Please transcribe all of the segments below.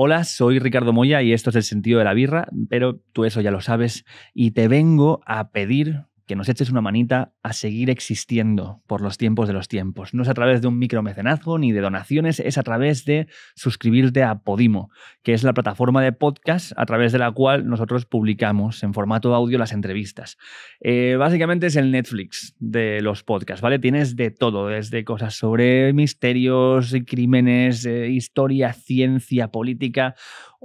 Hola, soy Ricardo Moya y esto es el sentido de la birra, pero tú eso ya lo sabes y te vengo a pedir que nos eches una manita a seguir existiendo por los tiempos de los tiempos. No es a través de un micromecenazgo ni de donaciones, es a través de suscribirte a Podimo, que es la plataforma de podcast a través de la cual nosotros publicamos en formato audio las entrevistas. Eh, básicamente es el Netflix de los podcasts, ¿vale? Tienes de todo, desde cosas sobre misterios, crímenes, eh, historia, ciencia, política,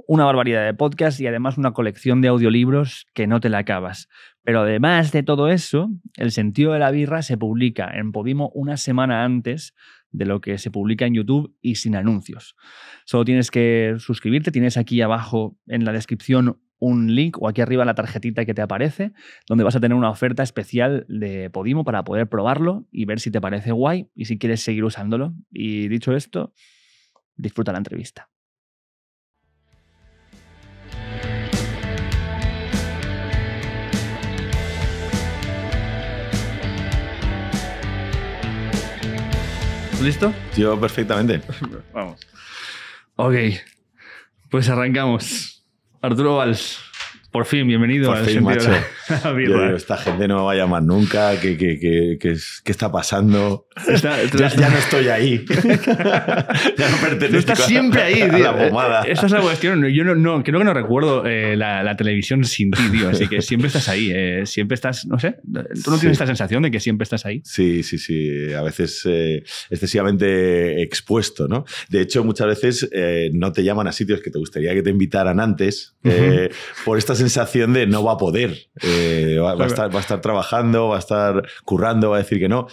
una barbaridad de podcasts y además una colección de audiolibros que no te la acabas. Pero además de todo eso, el sentido de la birra se publica en Podimo una semana antes de lo que se publica en YouTube y sin anuncios. Solo tienes que suscribirte, tienes aquí abajo en la descripción un link o aquí arriba la tarjetita que te aparece, donde vas a tener una oferta especial de Podimo para poder probarlo y ver si te parece guay y si quieres seguir usándolo. Y dicho esto, disfruta la entrevista. ¿Listo? Yo perfectamente. Vamos. Ok, pues arrancamos. Arturo Valls, por fin, bienvenido Por al fin, macho. la- la Yo birra. digo, esta gente no me va a llamar nunca. ¿Qué, qué, qué, qué es- qué está pasando? Está- Ya, ya no estoy ahí. ya no pertenezco estás a- siempre ahí, a tío. la pomada. Esa es la cuestión. Yo no, no- creo que no recuerdo eh, la, la televisión sin ti, tío. Así que siempre estás ahí. eh, siempre estás, no sé. ¿Tú no Sí. tienes esta sensación de que siempre estás ahí? Sí, sí, sí. A veces eh, excesivamente expuesto, ¿no? De hecho, muchas veces eh, no te llaman a sitios que te gustaría que te invitaran antes eh, por esta sensación de no va a poder. Eh, va, va a estar, va a estar trabajando, va a estar currando, va a decir que no.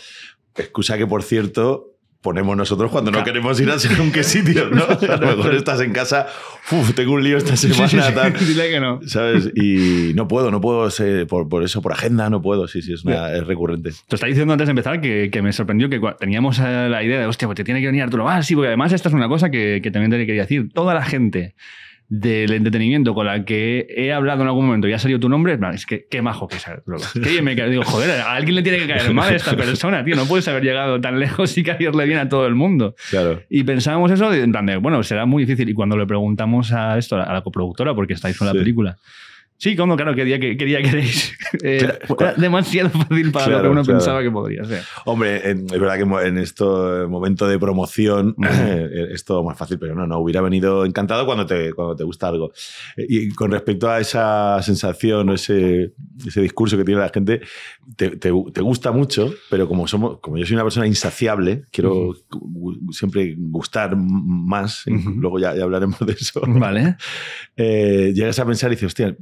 Excusa que, por cierto, ponemos nosotros cuando no queremos ir a según qué sitios, ¿no? A lo mejor estás en casa, "Uf, tengo un lío esta semana, tal. Dile que no. ¿Sabes? Y no puedo, no puedo, sé, por, por eso, por agenda, no puedo. Sí, sí, es, una- es recurrente. Te estaba diciendo antes de empezar que, que me sorprendió que teníamos eh, la idea de, hostia, pues te tiene que venir Arturo Valls. Sí, porque además esta es una cosa que, que también te quería decir. Toda la gente del entretenimiento con la que he hablado en algún momento y ha salido tu nombre, es que qué majo que es. Que yo me digo, joder, a alguien le tiene que caer mal a esta persona, tío. No puedes haber llegado tan lejos y caerle bien a todo el mundo. Claro. Y pensábamos eso, en plan de, bueno, será muy difícil. Y cuando le preguntamos a esto, a la coproductora, porque estáis con la Sí. película, sí, ¿cómo? Claro, ¿qué día, qué, qué día queréis? Eh, era demasiado fácil para lo Claro, que uno claro. pensaba que podría ser. Hombre, en- es verdad que en este momento de promoción es todo más fácil, pero no, no, hubiera venido encantado cuando te, cuando te gusta algo. Eh, Y con respecto a esa sensación o ese, ese discurso que tiene la gente, te, te- te gusta mucho, pero como, somos, como yo soy una persona insaciable, quiero gu- siempre gustar más, y Ujú. luego ya, ya hablaremos de eso. Vale. eh, llegas a pensar y dices, hostia, eh,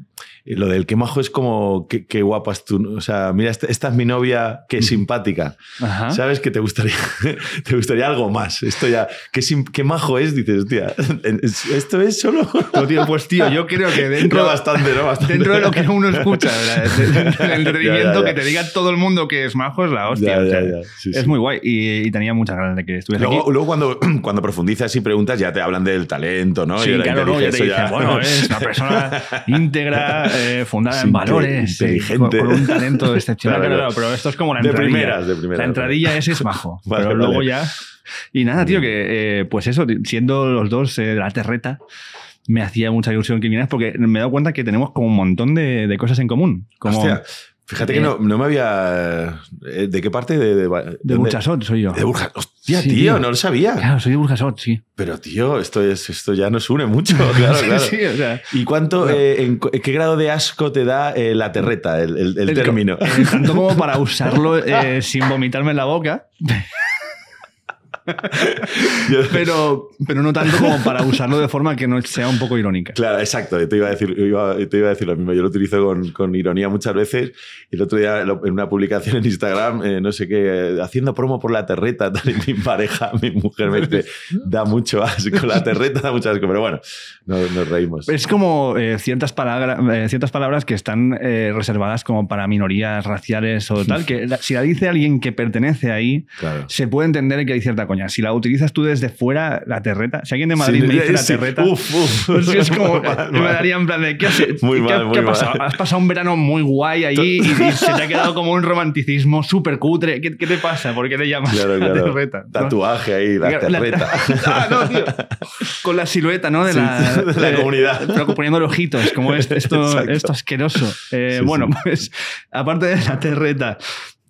lo del qué majo es como qué, qué guapas tú. ¿no? O sea, mira, esta, esta es mi novia, qué simpática. Ajá. ¿Sabes que te gustaría, te gustaría algo más? Esto ya, qué, sim- qué majo es, dices, hostia, esto es solo. Pues, tío, pues tío, yo creo que Dentro dentro, bastante, ¿no? Bastante. dentro de lo que uno escucha ¿verdad? Del entretenimiento, que te diga todo el mundo que es majo es la hostia. Ya, o sea, ya, ya. Sí, es sí. muy guay y, y tenía muchas ganas de que estuviese Luego, aquí. luego cuando, cuando profundizas y preguntas ya te hablan del talento, ¿no? Sí, Y claro, no, ya te dicen, bueno, es una persona íntegra, eh, fundada Sí, en valores, eh, inteligente. con, con un talento excepcional. Claro, Claro, claro. pero esto es como la De entradilla. primeras, de primeras. La entradilla ese es majo, Vale, pero vale. luego ya... Y nada, tío, que eh, pues eso, siendo los dos eh, de la terreta, me hacía mucha ilusión que vinieras porque me he dado cuenta que tenemos como un montón de, de cosas en común. Como Hostia, fíjate que no, no me había... eh, ¿De qué parte? De, de? Burchasot soy yo. De Burjas. Hostia, Sí, tío, tío. no lo sabía. Claro, soy de Burjasot, sí. Pero, tío, esto, es, esto ya nos une mucho, claro, Sí, claro. sí, o sea, ¿Y cuánto, eh, en, qué grado de asco te da eh, la terreta, el, el- el el- término? eh, tanto como para usarlo eh, sin vomitarme en la boca, pero, pero no tanto como para usarlo de forma que no sea un poco irónica. Claro, exacto. Te iba a decir, iba- te iba a decir lo mismo. Yo lo utilizo con, con ironía muchas veces. El otro día, en una publicación en Instagram, eh, no sé qué, eh, haciendo promo por la terreta, tal, y mi pareja, mi mujer me dice, da mucho asco. La terreta da mucho asco. Pero bueno, nos, nos reímos. Es como eh, ciertas, palabras, eh, ciertas palabras que están eh, reservadas como para minorías raciales o tal, que si la dice alguien que pertenece ahí, Claro. se puede entender que hay cierta coña. Coña. Si la utilizas tú desde fuera, la terreta. Si alguien de Madrid me dice la terreta. Uf, uf. Pues sí, es como, me daría en plan de, ¿qué, has, Muy ¿qué- mal, qué muy ha mal. pasado? Has pasado un verano muy guay allí y, y se te ha quedado como un romanticismo súper cutre. ¿Qué, qué te pasa? ¿Por qué te llamas Claro, la claro. terreta? ¿no? Tatuaje ahí, la La- terreta. Ah, no, tío. Con la silueta, ¿no? De Sí, la, de la comunidad. Pero poniendo ojitos, como es- esto, esto asqueroso. Eh, Sí, bueno, sí. pues aparte de la terreta,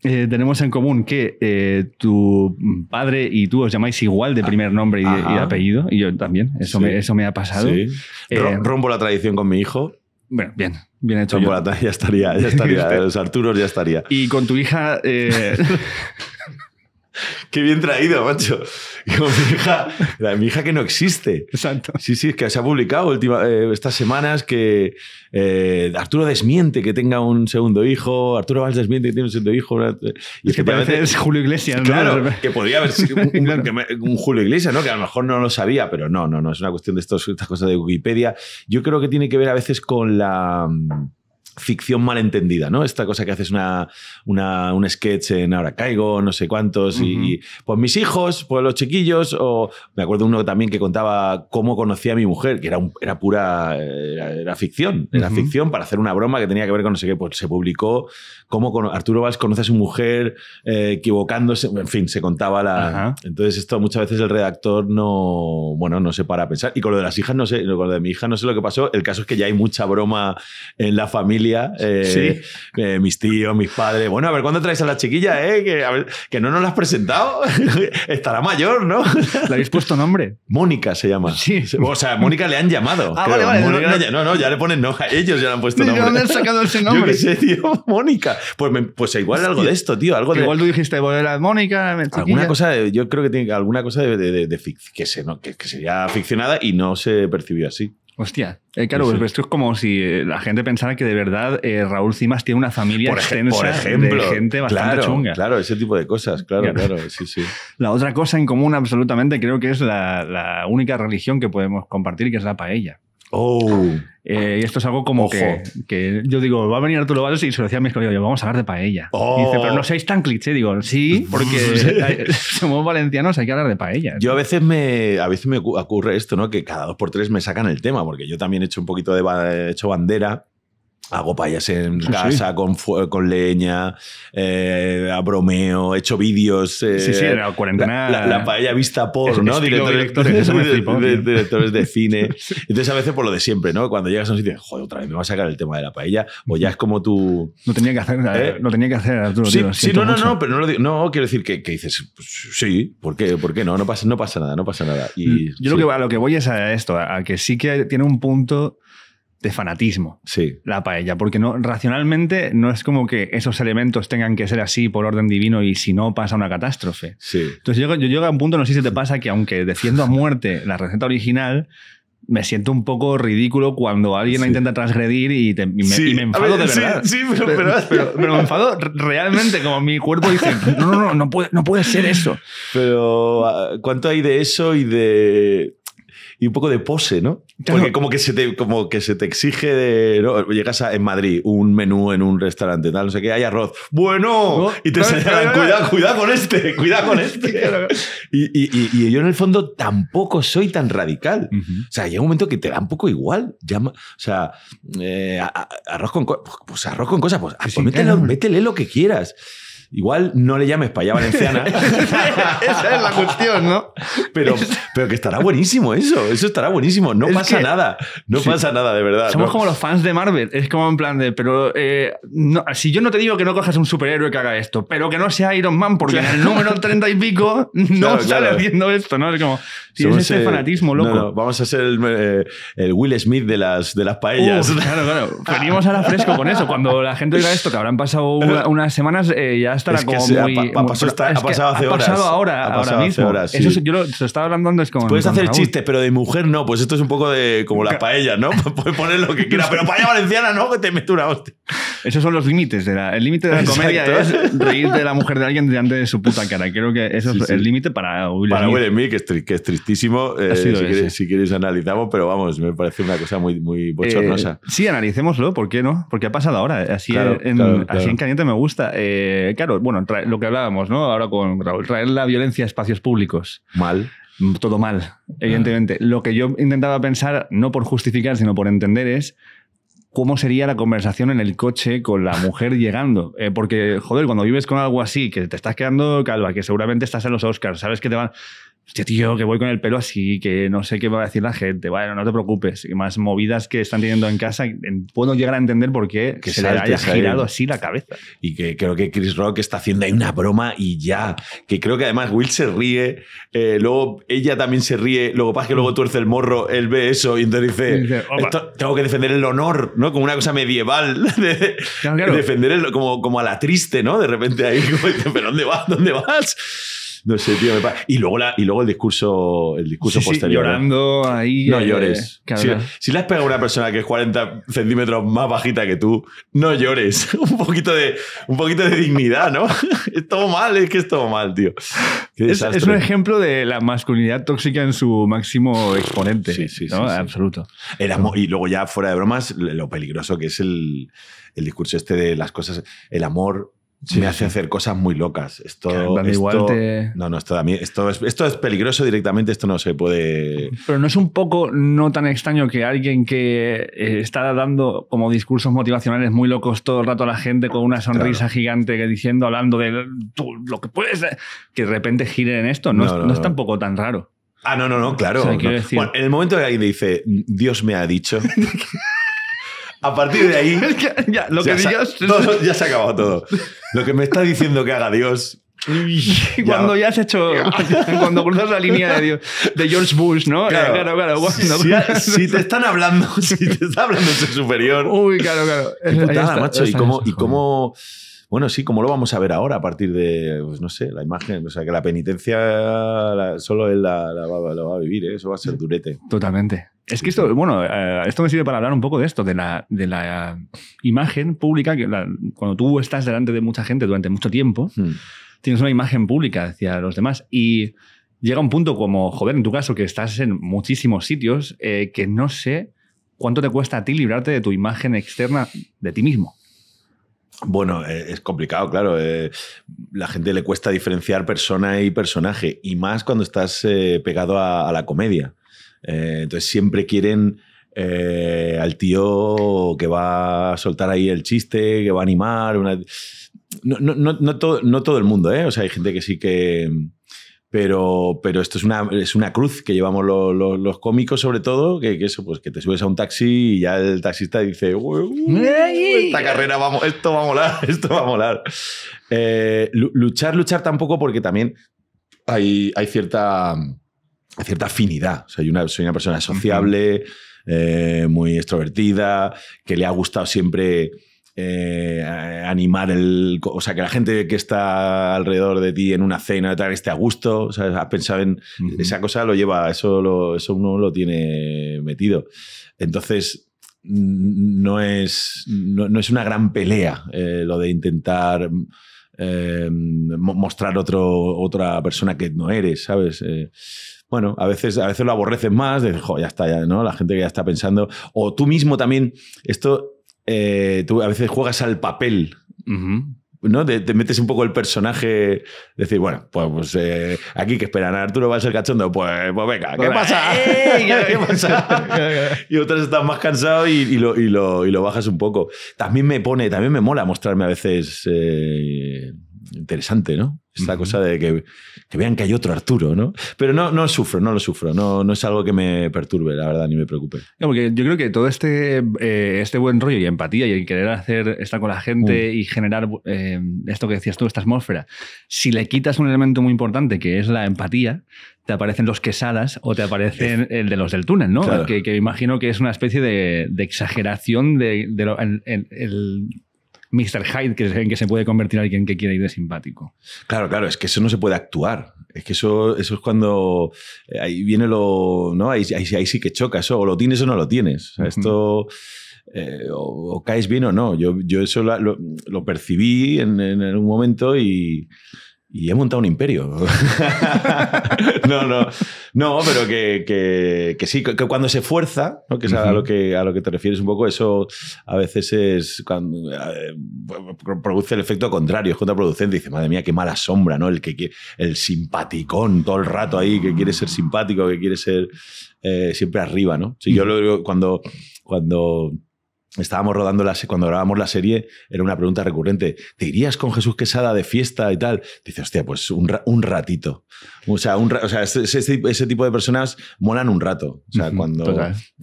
eh, tenemos en común que eh, tu padre y tú os llamáis igual de primer nombre y de, y de Ajá. apellido, y yo también. Eso, Sí. me, eso me ha pasado. Sí. Eh, Ro- Rompo la tradición con mi hijo. Bueno, bien, bien hecho. Rompo yo. la ya estaría, ya estaría. Los Arturos ya estaría. Y con tu hija, Qué bien traído, macho. Con mi hija, la- mi hija que no existe. exacto. Sí, sí, es que se ha publicado última- eh, estas semanas que eh, Arturo desmiente que tenga un segundo hijo, Arturo Valls desmiente que tiene un segundo hijo. Y Es que parece es Julio Iglesias, ¿no? Claro, que podría haber sido un, Julio Iglesias, ¿no? Que a lo mejor no lo sabía, pero no, no, no, es una cuestión de estos, estas cosas de Wikipedia. Yo creo que tiene que ver a veces con la ficción malentendida, ¿no? Esta cosa que haces una, una- un sketch en Ahora Caigo, no sé cuántos, y- pues mis hijos, pues los chiquillos, o me acuerdo uno también que contaba cómo conocía a mi mujer, que era, un- era pura, era, era ficción, era ficción para hacer una broma que tenía que ver con no sé qué, pues se publicó cómo cono- Arturo Valls conoce a su mujer eh, equivocándose, en fin, se contaba la... Ajá. Entonces esto muchas veces el redactor no, bueno, no se para a pensar. Y con lo de las hijas, no sé, con lo de mi hija no sé lo que pasó. El caso es que ya hay mucha broma en la familia. eh, Sí. eh, mis tíos, mis padres. Bueno, a ver, ¿cuándo traes a la chiquilla? Eh? Que, a ver, que no nos la has presentado. Estará mayor, ¿no? ¿Le habéis puesto nombre? Mónica se llama. Sí. O sea, Mónica le han llamado. Ah, creo. vale, vale, no, le- no, no, ya le ponen no. Ellos ya le han puesto ¿De nombre. dónde has sacado ese Yo nombre? qué sé, tío. Mónica. Pues, me- pues igual algo de esto, tío. Algo de, igual tú dijiste, voy a Mónica, alguna cosa, de- yo creo que tiene alguna cosa de, de- de- que, se, no, que, que sería ficcionada y no se percibió así. Hostia, eh, claro, Sí, pues esto es como si eh, la gente pensara que de verdad eh, Raúl Cimas tiene una familia Por, extensa por ejemplo. de gente bastante claro, chunga. Claro, ese tipo de cosas, claro, Claro. claro, sí, sí. La otra cosa en común absolutamente creo que es la, la única religión que podemos compartir, que es la paella. Oh, Eh, y esto es algo como que, que yo digo, va a venir Arturo Valls y se lo decía a mis colegas, yo, vamos a hablar de paella. Oh. Y dice, pero no seáis tan cliché. Digo, sí, porque somos valencianos, hay que hablar de paella. yo a veces me a veces me ocu- ocurre esto, ¿no? Que cada dos por tres me sacan el tema, porque yo también he hecho un poquito de he hecho bandera. Hago payas en Sí, sí. casa con, con leña, eh, a bromeo, he hecho vídeos. eh, Sí, sí, en la cuarentena- La, la paella vista por, ¿no? Directores, de- directores de cine. Entonces, a veces por lo de siempre, ¿no? Cuando llegas a un sitio, joder, otra vez me va a sacar el tema de la paella, o ya es como tu. No tenía que hacer, ¿Eh? no tenía que hacer Arturo. Sí, tío, lo sí, no, no, mucho. no, pero no lo digo. No, quiero decir que, que dices, pues, sí, ¿por qué? ¿Por qué no? No pasa, no pasa nada, no pasa nada. Y, Mm, Yo lo, sí, que, a lo que voy es a esto, a a que sí que tiene un punto de fanatismo Sí, la paella, porque no, racionalmente no es como que esos elementos tengan que ser así por orden divino y si no pasa una catástrofe. sí. Entonces yo, yo llego a un punto, no sé si te pasa, que aunque defiendo a muerte la receta original, me siento un poco ridículo cuando alguien la Sí. intenta transgredir y, te- y me, Sí, y me a enfado ver, de sí, verdad. sí, pero- pero, pero- pero- pero me enfado re- realmente, como mi cuerpo dice, no, no, no, no puede, no puede ser eso. Pero ah, ¿cuánto hay de eso y de y un poco de pose, ¿no? Claro. Porque como que se te, como que se te exige de. ¿no? Llegas a, en Madrid, un menú en un restaurante, tal, no sé qué, hay arroz. ¡Bueno! Y te señalan, cuidado, cuidado con este, cuidado con este. y, y- y- y yo en el fondo tampoco soy tan radical. O sea, llega un momento que te da un poco igual. Llama, o sea, eh, arroz con cosas. Pues arroz con cosas, pues, ah, Sí, pues métele, métele lo que quieras. Igual no le llames paella valenciana. Esa es la cuestión, ¿no? Pero, pero que estará buenísimo eso, eso estará buenísimo. No Es pasa que- nada, no Sí. pasa nada, de verdad. Somos ¿no? como los fans de Marvel. Es como en plan de, pero eh, no- si yo no te digo que no cojas un superhéroe que haga esto, pero que no sea Iron Man, porque en el número treinta y pico no Claro, sale claro. haciendo esto, ¿no? Es como, si Somos, es ese eh, fanatismo, loco. no, vamos a ser el, eh, el Will Smith de las, de las paellas. Claro, claro. Venimos ahora fresco con eso. Cuando la gente oiga esto, que habrán pasado una- unas semanas, eh, ya estará Es como se ha pa- muy- pasó pasado hace ha pasado horas. ahora, Ha ahora pasado hace mismo. horas, sí. Eso es- yo lo, se estaba hablando es como. Puedes hacer chistes, pero de mujer no. Pues esto es un poco de como las paellas, ¿no? Puedes poner lo que quieras, pero paella valenciana no, que te meto una hostia. Esos son los límites. De la, el límite de la comedia es reírte de la mujer de alguien delante de su puta cara. Creo que eso es el límite para Will Para Will Smith, que es, que es tristísimo. Eh, si, quieres, si, quieres, analizamos, pero vamos, me parece una cosa muy, muy bochornosa. Eh, sí, analicémoslo, ¿por qué no? Porque ha pasado ahora. Así, en, así en caliente me gusta. Eh, claro, bueno, lo que hablábamos, ¿no? Ahora con Raúl, traer la violencia a espacios públicos. Mal todo mal, evidentemente. Lo que yo intentaba pensar, no por justificar, sino por entender, es cómo sería la conversación en el coche con la mujer llegando. Eh, porque, joder, cuando vives con algo así, que te estás quedando calva, que seguramente estás en los Oscars, sabes que te van hostia, tío, que voy con el pelo así, que no sé qué va a decir la gente. Bueno, no te preocupes. Y más movidas que están teniendo en casa, puedo llegar a entender por qué que se le haya girado así la cabeza. Y que creo que Chris Rock está haciendo ahí una broma y ya. Que creo que además Will se ríe, eh, luego ella también se ríe, luego pasa que luego tuerce el morro, él ve eso y entonces dice, tengo que defender el honor, ¿no? Como una cosa medieval. De, Defender el, como, como a la triste, ¿no? De repente ahí, como, ¿pero dónde vas? ¿Dónde vas? No sé, tío. Y, luego la, y luego el discurso, el discurso posterior. ¿eh? llorando ahí. No eh, llores. si, le has pegado a una persona que es 40 centímetros más bajita que tú, no llores. un, poquito de, un poquito de dignidad, ¿no? es todo mal, es que es todo mal, tío. Es, es, un ejemplo de la masculinidad tóxica en su máximo exponente. Sí, sí, sí. Absoluto. y luego ya fuera de bromas, lo peligroso que es el, el discurso este de las cosas, el amor me hace hacer cosas muy locas. Esto, No, no, esto, esto, es, esto es peligroso directamente, esto no se puede... Pero no es un poco no tan extraño que alguien que eh, está dando como discursos motivacionales muy locos todo el rato a la gente con una sonrisa gigante que diciendo, hablando de lo que puedes, que de repente gire en esto, no, es, no, tampoco tan raro. Ah, no, no, no, claro. Bueno, en el momento que alguien dice, Dios me ha dicho... A partir de ahí. ya, lo que digas. ya se ha acabado todo. Lo que me está diciendo que haga Dios. cuando ya has hecho. cuando cruzas la línea de, Dios, de George Bush, ¿no? Claro, claro. claro si, te están hablando, si te está hablando ese superior. Uy, claro, claro. Putada, macho. y cómo. Y cómo bueno, sí, como lo vamos a ver ahora a partir de, pues no sé, la imagen. O sea, que la penitencia solo él la, va, a vivir, ¿eh? eso va a ser durete. Totalmente. Es que esto, bueno, eh, esto me sirve para hablar un poco de esto, de la, de la imagen pública, que cuando tú estás delante de mucha gente durante mucho tiempo, hmm. tienes una imagen pública hacia los demás y llega un punto como, joder, en tu caso, que estás en muchísimos sitios, eh, que no sé cuánto te cuesta a ti librarte de tu imagen externa de ti mismo. Bueno, eh, es complicado, claro. la gente le cuesta diferenciar persona y personaje, y más cuando estás pegado a, la comedia. Eh, entonces siempre quieren eh, al tío que va a soltar ahí el chiste, que va a animar. No, todo, el mundo, ¿eh? O sea, hay gente que sí que... Pero, pero esto es una, es una cruz que llevamos los, cómicos, sobre todo, que, eso, pues que te subes a un taxi y ya el taxista dice, esta carrera, vamos, esto va a molar, esto va a molar. Eh, luchar, luchar tampoco porque también hay, hay cierta cierta afinidad. O sea, una, soy una persona sociable, eh, muy extrovertida, que le ha gustado siempre eh, animar el. O sea, que la gente que está alrededor de ti en una cena tal, esté a gusto. O sea, has pensado en. Esa cosa lo lleva, eso, eso uno lo tiene metido. Entonces. No es, no, es una gran pelea eh, lo de intentar mostrar otro, otra persona que no eres, ¿sabes? Bueno, a veces, a veces lo aborreces más, de, jo, ya está, ya, ¿no? La gente que ya está pensando. O tú mismo también, esto, eh, tú a veces juegas al papel. ¿no? Te, metes un poco el personaje, decir, bueno, pues, pues eh, aquí que esperan a Arturo va a ser cachondo, pues, pues venga, ¿qué pasa? ¿Qué pasa? y otros están más cansados y, lo, y, lo, y, lo, bajas un poco. También me pone, también me mola mostrarme a veces eh, interesante, ¿no? Esta cosa de que, vean que hay otro Arturo, ¿no? Pero no, no sufro, no lo sufro, no, no es algo que me perturbe, la verdad, ni me preocupe. porque yo creo que todo este, eh, este buen rollo y empatía y querer hacer estar con la gente mm. y generar eh, esto que decías tú, esta atmósfera, si le quitas un elemento muy importante que es la empatía, te aparecen los quesadas o te aparecen el de los del túnel, ¿no? Que, imagino que es una especie de, exageración de, el Mr. Hyde que, en que se puede convertir alguien que quiere ir de simpático. Claro, claro, es que eso no se puede actuar. Es que eso, eso es cuando eh, ahí viene lo. ¿no? Ahí, ahí, sí que choca eso. O lo tienes o no lo tienes. esto. eh, o, caes bien o no. Yo, yo eso lo, lo percibí en, en, un momento y, y he montado un imperio. no, no, no, pero que, que, que sí, que, cuando se fuerza, ¿no? que es a, lo que, a lo que te refieres un poco, eso a veces es cuando eh, produce el efecto contrario, es contraproducente. Dice, madre mía, qué mala sombra, ¿no? El, que, el simpaticón todo el rato ahí, que quiere ser simpático, que quiere ser eh, siempre arriba, ¿no? Sí, yo lo, cuando, cuando estábamos rodando la cuando grabamos la serie, era una pregunta recurrente. ¿Te irías con Jesús Quesada de fiesta y tal? Dice, hostia, pues un, un ratito. O sea, un, o sea ese, ese, tipo de personas molan un rato. O sea, cuando.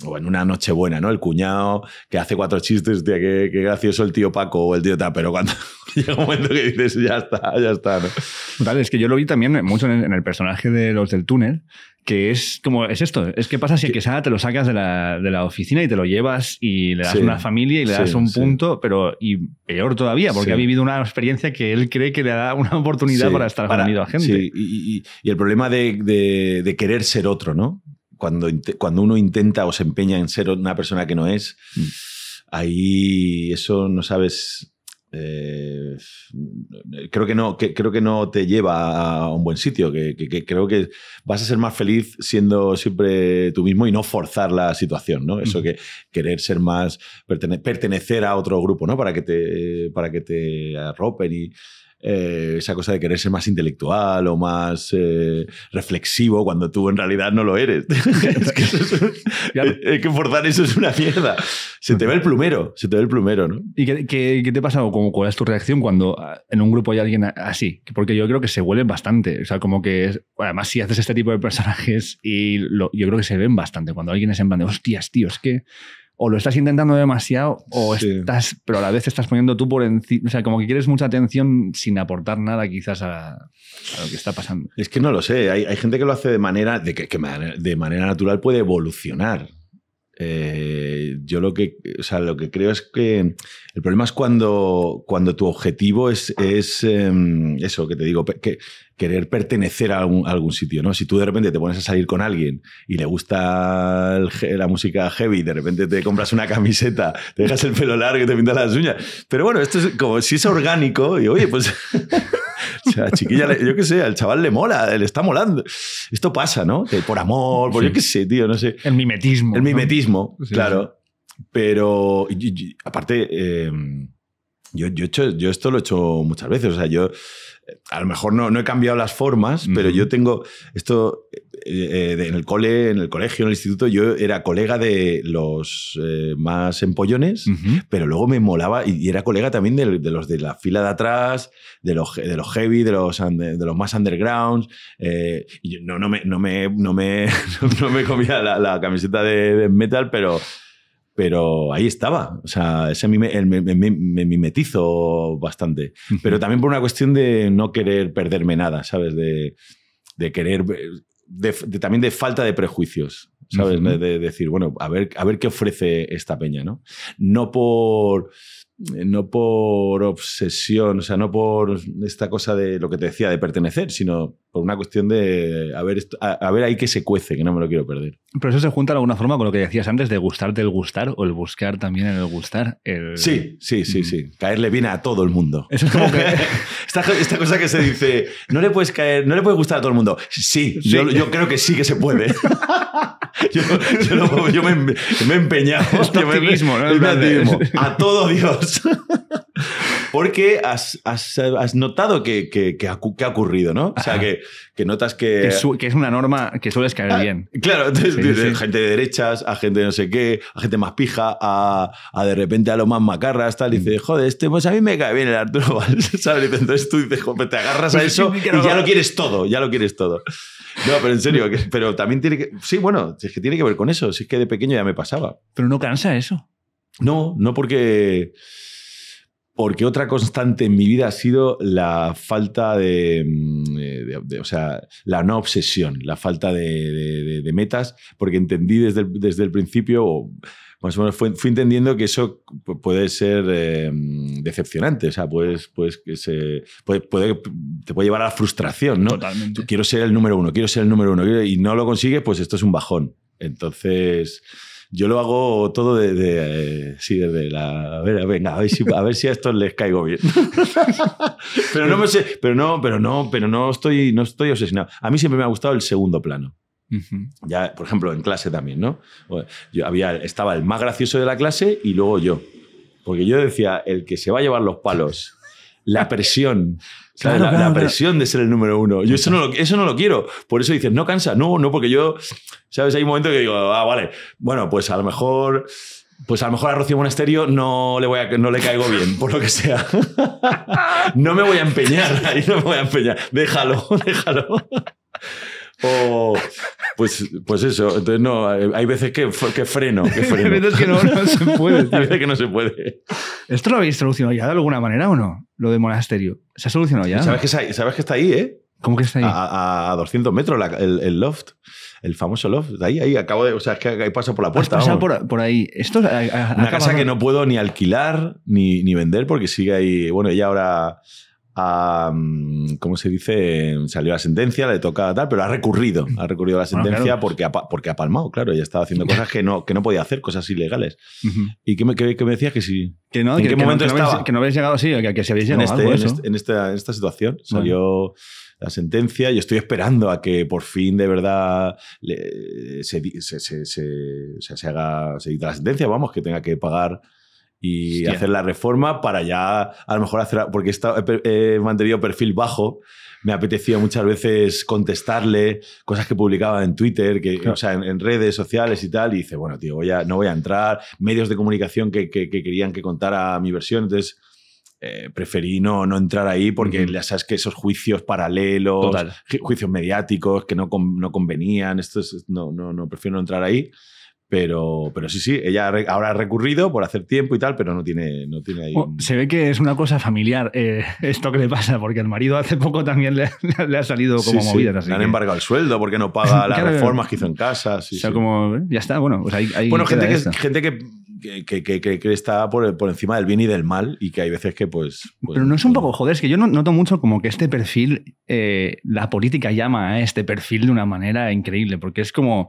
O en una noche buena, ¿no? El cuñado que hace cuatro chistes, hostia, qué, qué gracioso el tío Paco o el tío tal, pero cuando llega un momento que dices, ya está, ya está, ¿no? es que yo lo vi también mucho en el personaje de los del túnel, que es como, es esto, es que pasa si el quesada te lo sacas de la, de la, oficina y te lo llevas y le das una familia y le das un punto, pero y peor todavía, porque ha vivido una experiencia que él cree que le da una oportunidad para estar para, a gente. Y, y, el problema de, de, querer ser otro, ¿no? Cuando, cuando uno intenta o se empeña en ser una persona que no es, mm. ahí eso no sabes eh, creo, que no, que, creo que no te lleva a un buen sitio, que, creo que vas a ser más feliz siendo siempre tú mismo y no forzar la situación, ¿no? Eso que querer ser más, pertenecer a otro grupo, ¿no? Para que te, para que te arropen y eh, esa cosa de querer ser más intelectual o más eh, reflexivo cuando tú en realidad no lo eres. es que, es, que forzar eso es una mierda. Se te ve el plumero, se te ve el plumero, ¿no? ¿Y qué, qué, te ha pasado? ¿Cuál es tu reacción cuando ah, en un grupo hay alguien así? Porque yo creo que se huelen bastante. O sea, como que, además, si haces este tipo de personajes y yo creo que se ven bastante. Cuando alguien es en plan de, hostias, tío, es que o lo estás intentando demasiado o estás, pero a la vez te estás poniendo tú por encima, o sea, como que quieres mucha atención sin aportar nada quizás a, lo que está pasando. Es que no lo sé, hay, gente que lo hace de manera, de que, de manera natural puede evolucionar. Eh, yo lo que, o sea, lo que creo es que el problema es cuando, cuando tu objetivo es, es em, eso que te digo, que querer pertenecer a algún, sitio, ¿no? Si tú de repente te pones a salir con alguien y le gusta la música heavy, de repente te compras una camiseta, te dejas el pelo largo y te pintas las uñas. Pero bueno, esto es como si es orgánico y oye, pues... o sea, chiquilla, yo qué sé, al chaval le mola, le está molando. Esto pasa, ¿no? por amor, por yo qué sé, tío, no sé. El mimetismo. El mimetismo, claro. Pero aparte, eh, yo, yo, hecho, yo esto lo he hecho muchas veces. O sea, yo a lo mejor no, no he cambiado las formas, pero yo tengo esto eh, eh, en el cole, en el colegio, en el instituto, yo era colega de los eh, más empollones, pero luego me molaba y, era colega también de, los de la fila de atrás, de los, de los heavy, de los, de los más undergrounds. y no, no, me, no, me, no, me, no me comía la, camiseta de metal, pero pero ahí estaba. O sea, ese me, me, me, mimetizo bastante. Pero también por una cuestión de no querer perderme nada, ¿sabes? De, de querer. De, también de falta de prejuicios, ¿sabes? de, decir, bueno, a ver, a ver qué ofrece esta peña, ¿no? No por no por obsesión, o sea, no por esta cosa de lo que te decía, de pertenecer, sino por una cuestión de a ver, a, ver ahí que se cuece, que no me lo quiero perder. Pero eso se junta de alguna forma con lo que decías antes de gustarte el gustar o el buscar también el gustar. El... Sí, sí, sí, sí. Caerle bien a todo el mundo. Eso es como que... esta, cosa que se dice, no le puedes caer, no le puede gustar a todo el mundo. Sí, Yo, yo, creo que sí que se puede. yo, yo, me, me, he empeñado. Es ¿no? A todo Dios. Porque has, has, notado que, que, que, ha, ocurrido, ¿no? O sea, que, que notas que... Que, es una norma que sueles caer ah, bien. Claro, entonces, gente de derechas, a gente de no sé qué, a gente más pija, a, a de repente a lo más macarras, tal, y dices, joder, este, pues a mí me cae bien el Arturo ¿sabes? Entonces tú dices, joder, te agarras a eso y ya lo quieres todo, ya lo quieres todo. No, pero en serio, pero también tiene que... Sí, bueno, es que tiene que ver con eso, si es que de pequeño ya me pasaba. Pero no cansa eso. No, no porque porque otra constante en mi vida ha sido la falta de, mm, o sea, la no obsesión, la falta de, metas, porque entendí desde el, desde el principio, o más o menos fui, entendiendo que eso puede ser eh, decepcionante, o sea, puedes, pues, que se, puede, te puede llevar a la frustración, ¿no? Totalmente. Quiero ser el número uno, quiero ser el número uno, y no lo consigues, pues esto es un bajón. Entonces Yo lo hago todo de, de, eh, sí, desde la. A ver, venga, a ver si a, ver si a estos les caigo bien. pero no me sé, pero no, pero no, pero no estoy, no estoy obsesionado. A mí siempre me ha gustado el segundo plano. Ya, por ejemplo, en clase también, ¿no? Yo había, estaba el más gracioso de la clase y luego yo. Porque yo decía, el que se va a llevar los palos, la presión, la, presión de ser el número uno. Yo eso no, lo, eso no lo quiero. Por eso dices, no cansa. No, no, porque yo, ¿sabes? Hay un momento que digo, ah, vale, bueno, pues a lo mejor pues a lo mejor a Rocío Monasterio no le, voy a, no le caigo bien, por lo que sea. no me voy a empeñar, ahí no me voy a empeñar. Déjalo, déjalo. O, pues, pues eso, entonces no, hay veces que, que freno. Que freno. hay veces que no, no se puede. hay veces que no se puede. ¿Esto lo habéis solucionado ya de alguna manera o no? Lo de monasterio. ¿Se ha solucionado ya? ¿Sabes, que, sabes que está ahí, eh? ¿Cómo que está ahí? A, a 200 metros el, el, loft. El famoso loft. De ahí, ahí acabo de. O sea, es que ahí paso por la puerta. Pasa por, por, ahí. Esto Una casa que no puedo ni alquilar ni, ni vender porque sigue ahí. Bueno, ella ahora a, ¿cómo se dice? Salió la sentencia, le toca tal, pero ha recurrido, ha recurrido a la sentencia porque, ha, porque ha palmado, claro, ella estaba haciendo cosas que no, que no podía hacer, cosas ilegales. ¿Y qué me, qué, me, decías que sí? Que no, ¿En qué momento estaba? que no habéis llegado así, que, que se habéis llegado en, este, este, en, esta, en esta situación. Salió la sentencia y estoy esperando a que por fin de verdad se, se, se, se, haga, se la sentencia, vamos, que tenga que pagar y hacer la reforma para ya a lo mejor hacer, porque he, mantenido perfil bajo, me apetecía muchas veces contestarle cosas que publicaba en Twitter, que, o sea, en, redes sociales y tal, y dice, bueno, tío, voy a, no voy a entrar, medios de comunicación que, que, querían que contara mi versión, entonces... Eh, preferí no, no entrar ahí porque ya sabes que esos juicios paralelos, juicios mediáticos que no, no convenían, esto no, no, no, prefiero no entrar ahí. Pero, pero sí, sí, ella ahora ha recurrido por hacer tiempo y tal, pero no tiene, no tiene ahí. Se ve que es una cosa familiar eh, esto que le pasa, porque el marido hace poco también le, ha salido como sí, movida. le han embargado el sueldo porque no paga las reformas que hizo en casa. o sea, como, ya está, bueno, pues ahí, Bueno, gente, que, gente que, que, que, está por, por, encima del bien y del mal y que hay veces que pues... pues pero no es un poco, joder, es que yo noto mucho como que este perfil, eh, la política llama a este perfil de una manera increíble, porque es como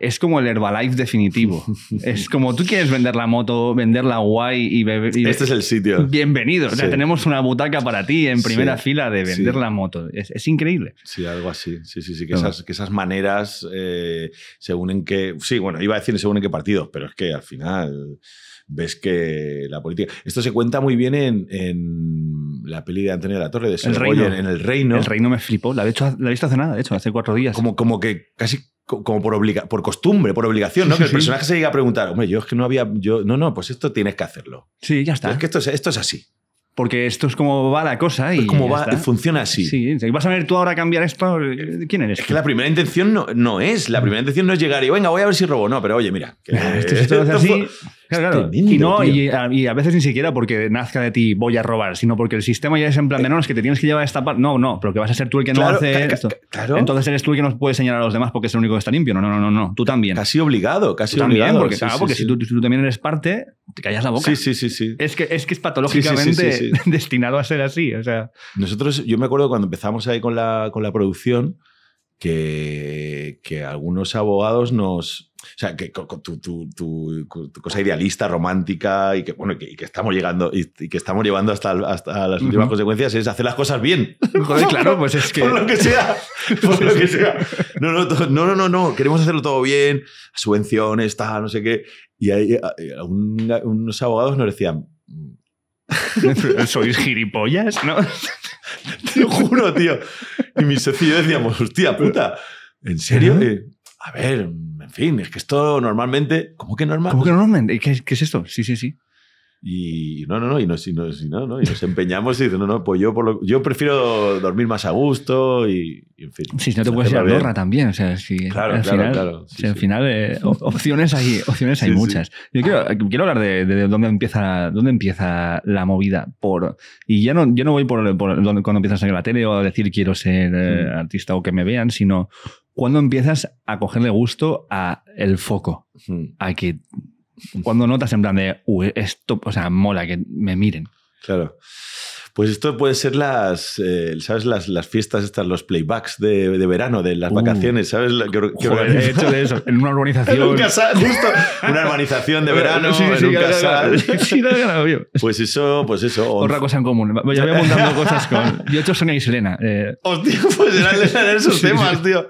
es como el Herbalife definitivo. es como tú quieres vender la moto, venderla guay y beber. este es el sitio. Bienvenido. O sea, tenemos una butaca para ti en primera fila de vender la moto. Es, increíble. Sí, algo así. Sí, sí, sí. Que, esas, que esas, maneras eh, se unen que. Sí, bueno, iba a decir según en qué partidos, pero es que al final ves que la política. Esto se cuenta muy bien en, la peli de Antonio de la Torre, de reino. En, El Reino. El Reino me flipó. La he, hecho, la he visto hace nada, de hecho, hace cuatro días. Como, como que casi como por, obliga por costumbre, por obligación, ¿no? que el personaje se llegue a preguntar, hombre, yo es que no había, yo, no, no, pues esto tienes que hacerlo. Sí, ya está. Es que esto es, esto es así. Porque esto es como va la cosa y. como va, funciona así. Sí, vas a ver tú ahora cambiar esto. ¿Quién eres? Es que la primera intención no, no es. La primera intención no es llegar y venga, voy a ver si robo. No, pero oye, mira. esto, esto, es así. Claro, y, no, y a, veces ni siquiera porque nazca de ti voy a robar, sino porque el sistema ya es en plan de no, es que te tienes que llevar a esta parte. No, no, pero que vas a ser tú el que no hace esto. Entonces eres tú el que nos puede señalar a los demás porque es el único que está limpio. No, no, no, no, no. tú también. Casi obligado, casi obligado. También, porque, claro, porque si, tú, tú, también eres parte, te callas la boca. Sí, sí, sí. sí. Es, que, es que es patológicamente destinado a ser así. O sea. Nosotros, yo me acuerdo cuando empezamos ahí con la, con la producción que, que algunos abogados nos o sea, que tu, tu, tu, cosa idealista, romántica y que, bueno, que, que estamos llegando y, que estamos llevando hasta, hasta las últimas consecuencias es hacer las cosas bien. Joder, claro, pues es que. por lo que sea. Por lo que sea. No, no, no, no. Queremos hacerlo todo bien, subvenciones, tal, no sé qué. Y hay, unos abogados nos decían. ¿Sois gilipollas? ¿No? Te lo juro, tío. Y mi socio y yo decíamos, hostia puta, ¿en serio? a ver, en fin, es que esto normalmente. ¿Cómo que normal? ¿Cómo que normalmente? ¿Qué, ¿Qué, es esto? Sí, sí, sí. Y no, no, no, y, nos, y, nos, y no, no, y nos empeñamos y dicen, no, no, pues yo, por lo, yo prefiero dormir más a gusto y, en fin. Sí, si no te puedes ir a Andorra también, o sea, si claro, al claro, final, claro. Sí, al final eh, opciones hay, opciones hay muchas. Yo quiero, quiero hablar de, de, dónde, empieza, dónde empieza la movida. Por, y ya no, yo no voy por, por cuando empiezas a salir la tele o a decir quiero ser eh, artista o que me vean, sino cuando empiezas a cogerle gusto a el foco, a que cuando notas en plan de, esto, o sea, mola que me miren. Claro. Pues esto puede ser las, eh, ¿sabes? Las, las fiestas estas, los playbacks de, de verano, de las Uh. vacaciones, ¿sabes? Que- que Joder, he hecho de eso. En una En urbanización. un casal, justo. Una urbanización de verano, Sí, sí, en un claro, casal. claro. Sí, claro, claro, obvio. Pues eso, pues eso. Otra cosa en común. Yo voy apuntando cosas con. Yo he hecho Sonia y Selena. eh, Hostia, pues eran, eran esos temas, tío.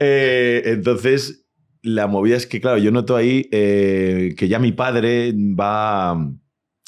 Eh, entonces, la movida es que, claro, yo noto ahí eh, que ya mi padre va,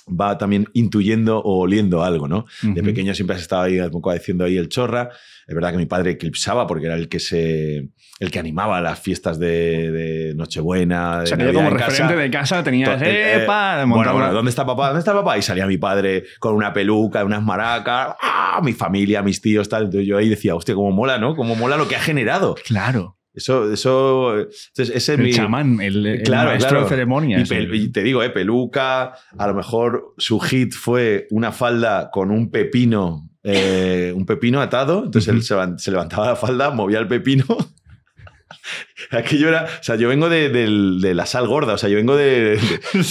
va también intuyendo o oliendo algo, ¿no? De pequeño siempre has estado ahí un poco diciendo ahí el chorra. Es verdad que mi padre eclipsaba porque era el que se el que animaba las fiestas de, de Nochebuena. De O sea, que yo como casa. referente de casa tenías. To- eh, eh, ¡Epa! bueno, bueno, ¿dónde está papá? ¿Dónde está papá? Y salía mi padre con una peluca, unas maracas, ¡ah! mi familia, mis tíos, tal. Entonces yo ahí decía, hostia, cómo mola, ¿no? Cómo mola lo que ha generado. Claro. Eso, eso, entonces ese es El mi... chamán, el, el Claro, maestro claro. de ceremonias. Y, y te digo, eh, peluca, a lo mejor su hit fue una falda con un pepino, eh, un pepino atado, entonces él se, se levantaba la falda, movía el pepino. Aquello era, o sea, yo vengo de, del- de la sal gorda, o sea, yo vengo de, de,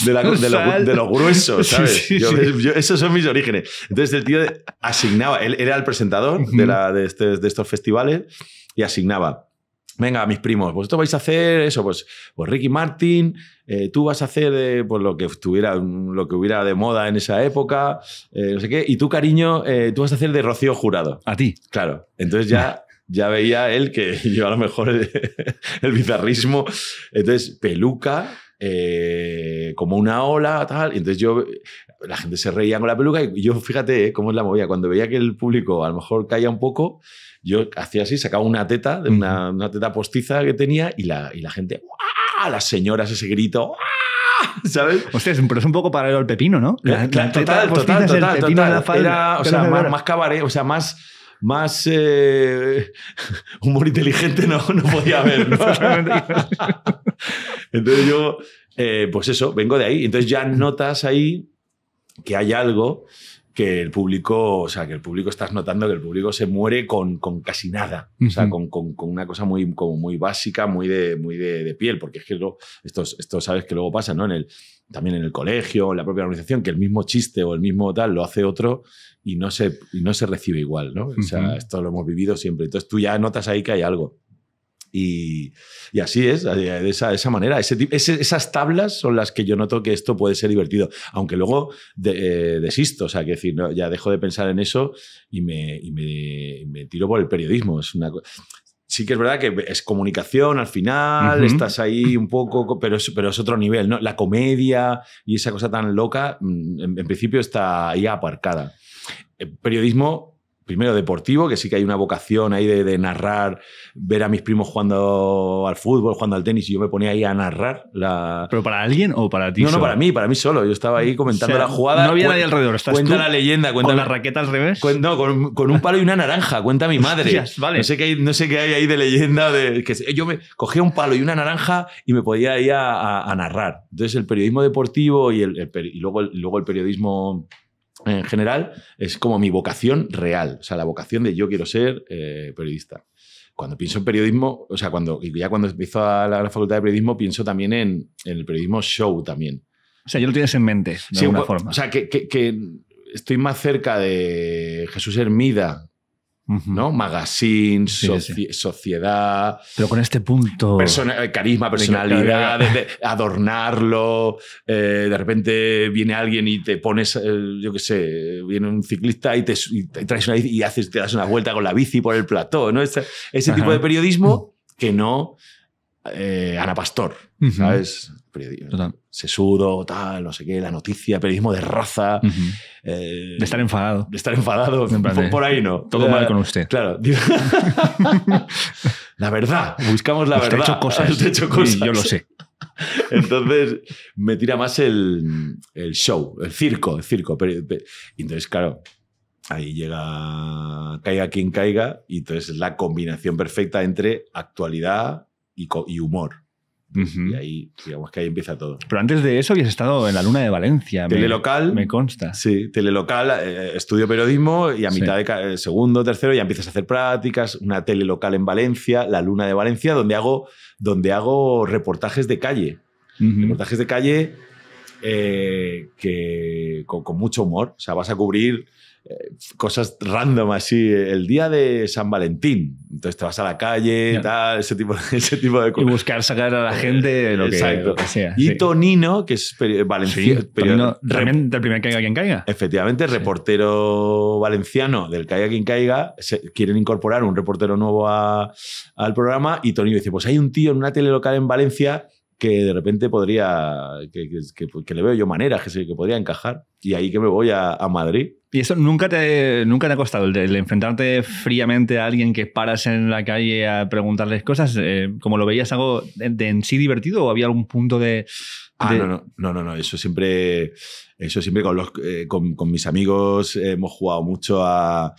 de la- de lo, de lo grueso, Sí, ¿sabes? sí, Yo- sí. yo- esos son mis orígenes. Entonces el tío asignaba, él era el presentador de, la, de, este- de estos festivales y asignaba. Venga, mis primos, vosotros vais a hacer eso, pues, pues Ricky Martin, eh, tú vas a hacer eh, pues lo que estuviera, lo que hubiera de moda en esa época, eh, no sé qué, y tú, cariño, eh, tú vas a hacer de Rocío Jurado. A ti. Claro, entonces ya, ya veía él que yo a lo mejor el, el bizarrismo, entonces peluca, eh, como una ola, tal, y entonces yo, la gente se reía con la peluca y yo, fíjate eh, cómo es la movida, cuando veía que el público a lo mejor caía un poco, yo hacía así, sacaba una teta, de una, una teta postiza que tenía y la, y la gente, ¡guau! Las señoras, ese grito, ¡guau! ¿sabes? Hostia, es un- pero es un poco paralelo al pepino, ¿no? La- la total, total, total, total. Era, o sea, más, más cabaret, o sea, más, más eh, humor inteligente no, no podía haber. ¿no? Entonces yo, eh, pues eso, vengo de ahí. Entonces ya notas ahí que hay algo que el público, o sea, que el público estás notando que el público se muere con, con casi nada. O sea, con, con- con una cosa muy, como muy básica, muy de, muy de, de piel, porque es que lo- esto, esto sabes que luego pasa, ¿no? En el, también en el colegio, en la propia organización, que el mismo chiste o el mismo tal lo hace otro y no se, y no se recibe igual, ¿no? O sea, Ujú. esto lo hemos vivido siempre. Entonces tú ya notas ahí que hay algo. Y, y así es, de esa, de esa manera. Ese, esas tablas son las que yo noto que esto puede ser divertido. Aunque luego de- eh, desisto, o sea, que decir, no, ya dejo de pensar en eso y me, y me, me tiro por el periodismo. Es una Sí que es verdad que es comunicación al final, estás ahí un poco, pero es, pero es otro nivel, ¿no? La comedia y esa cosa tan loca, mm, en, en principio está ahí aparcada. El periodismo, primero deportivo, que sí que hay una vocación ahí de, de narrar, ver a mis primos jugando al fútbol, jugando al tenis, y yo me ponía ahí a narrar la... ¿Pero para alguien o para ti? No, no, para mí, para mí solo. Yo estaba ahí comentando O sea, la jugada. No había nadie alrededor. Estás Cuenta tú la leyenda, cuenta con la raqueta al revés. No, con, con un palo y una naranja, cuenta mi madre. Hostias, vale. No sé qué hay, no sé qué hay ahí de leyenda. De, que yo me cogía un palo y una naranja y me podía ir a, a- a narrar. Entonces, el periodismo deportivo y, el, el peri- y luego, el, luego el periodismo en general es como mi vocación real. O sea, la vocación de yo quiero ser eh, periodista. Cuando pienso en periodismo, o sea, cuando, ya cuando empiezo a la, la facultad de periodismo, pienso también en, en el periodismo show también. O sea, ya lo tienes en mente, de Sí, alguna forma. O sea, que, que- que estoy más cerca de Jesús Hermida, ¿no? Magazine, Sí, soci- sí. sociedad, Pero con este punto. persona- eh, carisma, personalidad, de, de adornarlo. eh, de repente viene alguien y te pones, eh, yo qué sé, viene un ciclista y te, y te traes una bici y haces, te das una vuelta con la bici por el plató, ¿no? Ese, tipo de periodismo que no eh, Ana Pastor. ¿sabes? Periodismo. Total. Sesudo, tal, no sé qué, la noticia, periodismo de raza. Eh, De estar enfadado. de estar enfadado. En plan por, ahí no. Todo mal con usted. Claro. la verdad. Buscamos la Usted ha verdad. hecho cosas. Usted ha hecho cosas. Y yo lo sé. Entonces me tira más el, el show, el circo, el circo. Entonces, claro, ahí llega, caiga quien caiga, y entonces es la combinación perfecta entre actualidad y humor. Y ahí, digamos que ahí empieza todo. Pero antes de eso habías estado en la Luna de Valencia. Telelocal. Me consta. Sí, telelocal, eh, estudio periodismo y a Sí. mitad de eh, segundo, tercero ya empiezas a hacer prácticas, una telelocal en Valencia, La Luna de Valencia, donde hago, donde hago reportajes de calle. Reportajes de calle eh, que, con, con mucho humor. O sea, vas a cubrir cosas random así. El día de San Valentín. Entonces te vas a la calle, Ya. tal, ese tipo, ese tipo de Y cosas. buscar sacar a la gente lo que, Exacto. lo que sea. Y sí. Tonino, que es Sí, valenciano. Tonino, también del primer caiga quien caiga. Efectivamente, reportero valenciano del Caiga quien caiga, se- quieren incorporar un reportero nuevo a- al programa y Tonino dice, pues hay un tío en una tele local en Valencia que de repente podría, que, que- que- le veo yo maneras, que, que podría encajar. Y ahí que me voy a, a Madrid. ¿Y eso nunca te, nunca te ha costado el, enfrentarte fríamente a alguien que paras en la calle a preguntarles cosas? Eh, ¿Como lo veías algo de, de en sí divertido o había algún punto de... Ah, de- no, no, no, no, no, eso siempre, eso siempre con, los, eh, con, con mis amigos hemos jugado mucho a,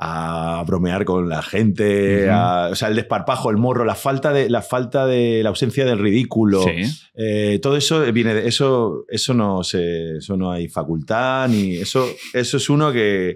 a bromear con la gente, a- o sea, el desparpajo, el morro, la falta de la falta de la ausencia del ridículo. Sí. Eh, todo eso viene de eso, eso no se, eso no hay facultad ni eso, eso es uno que,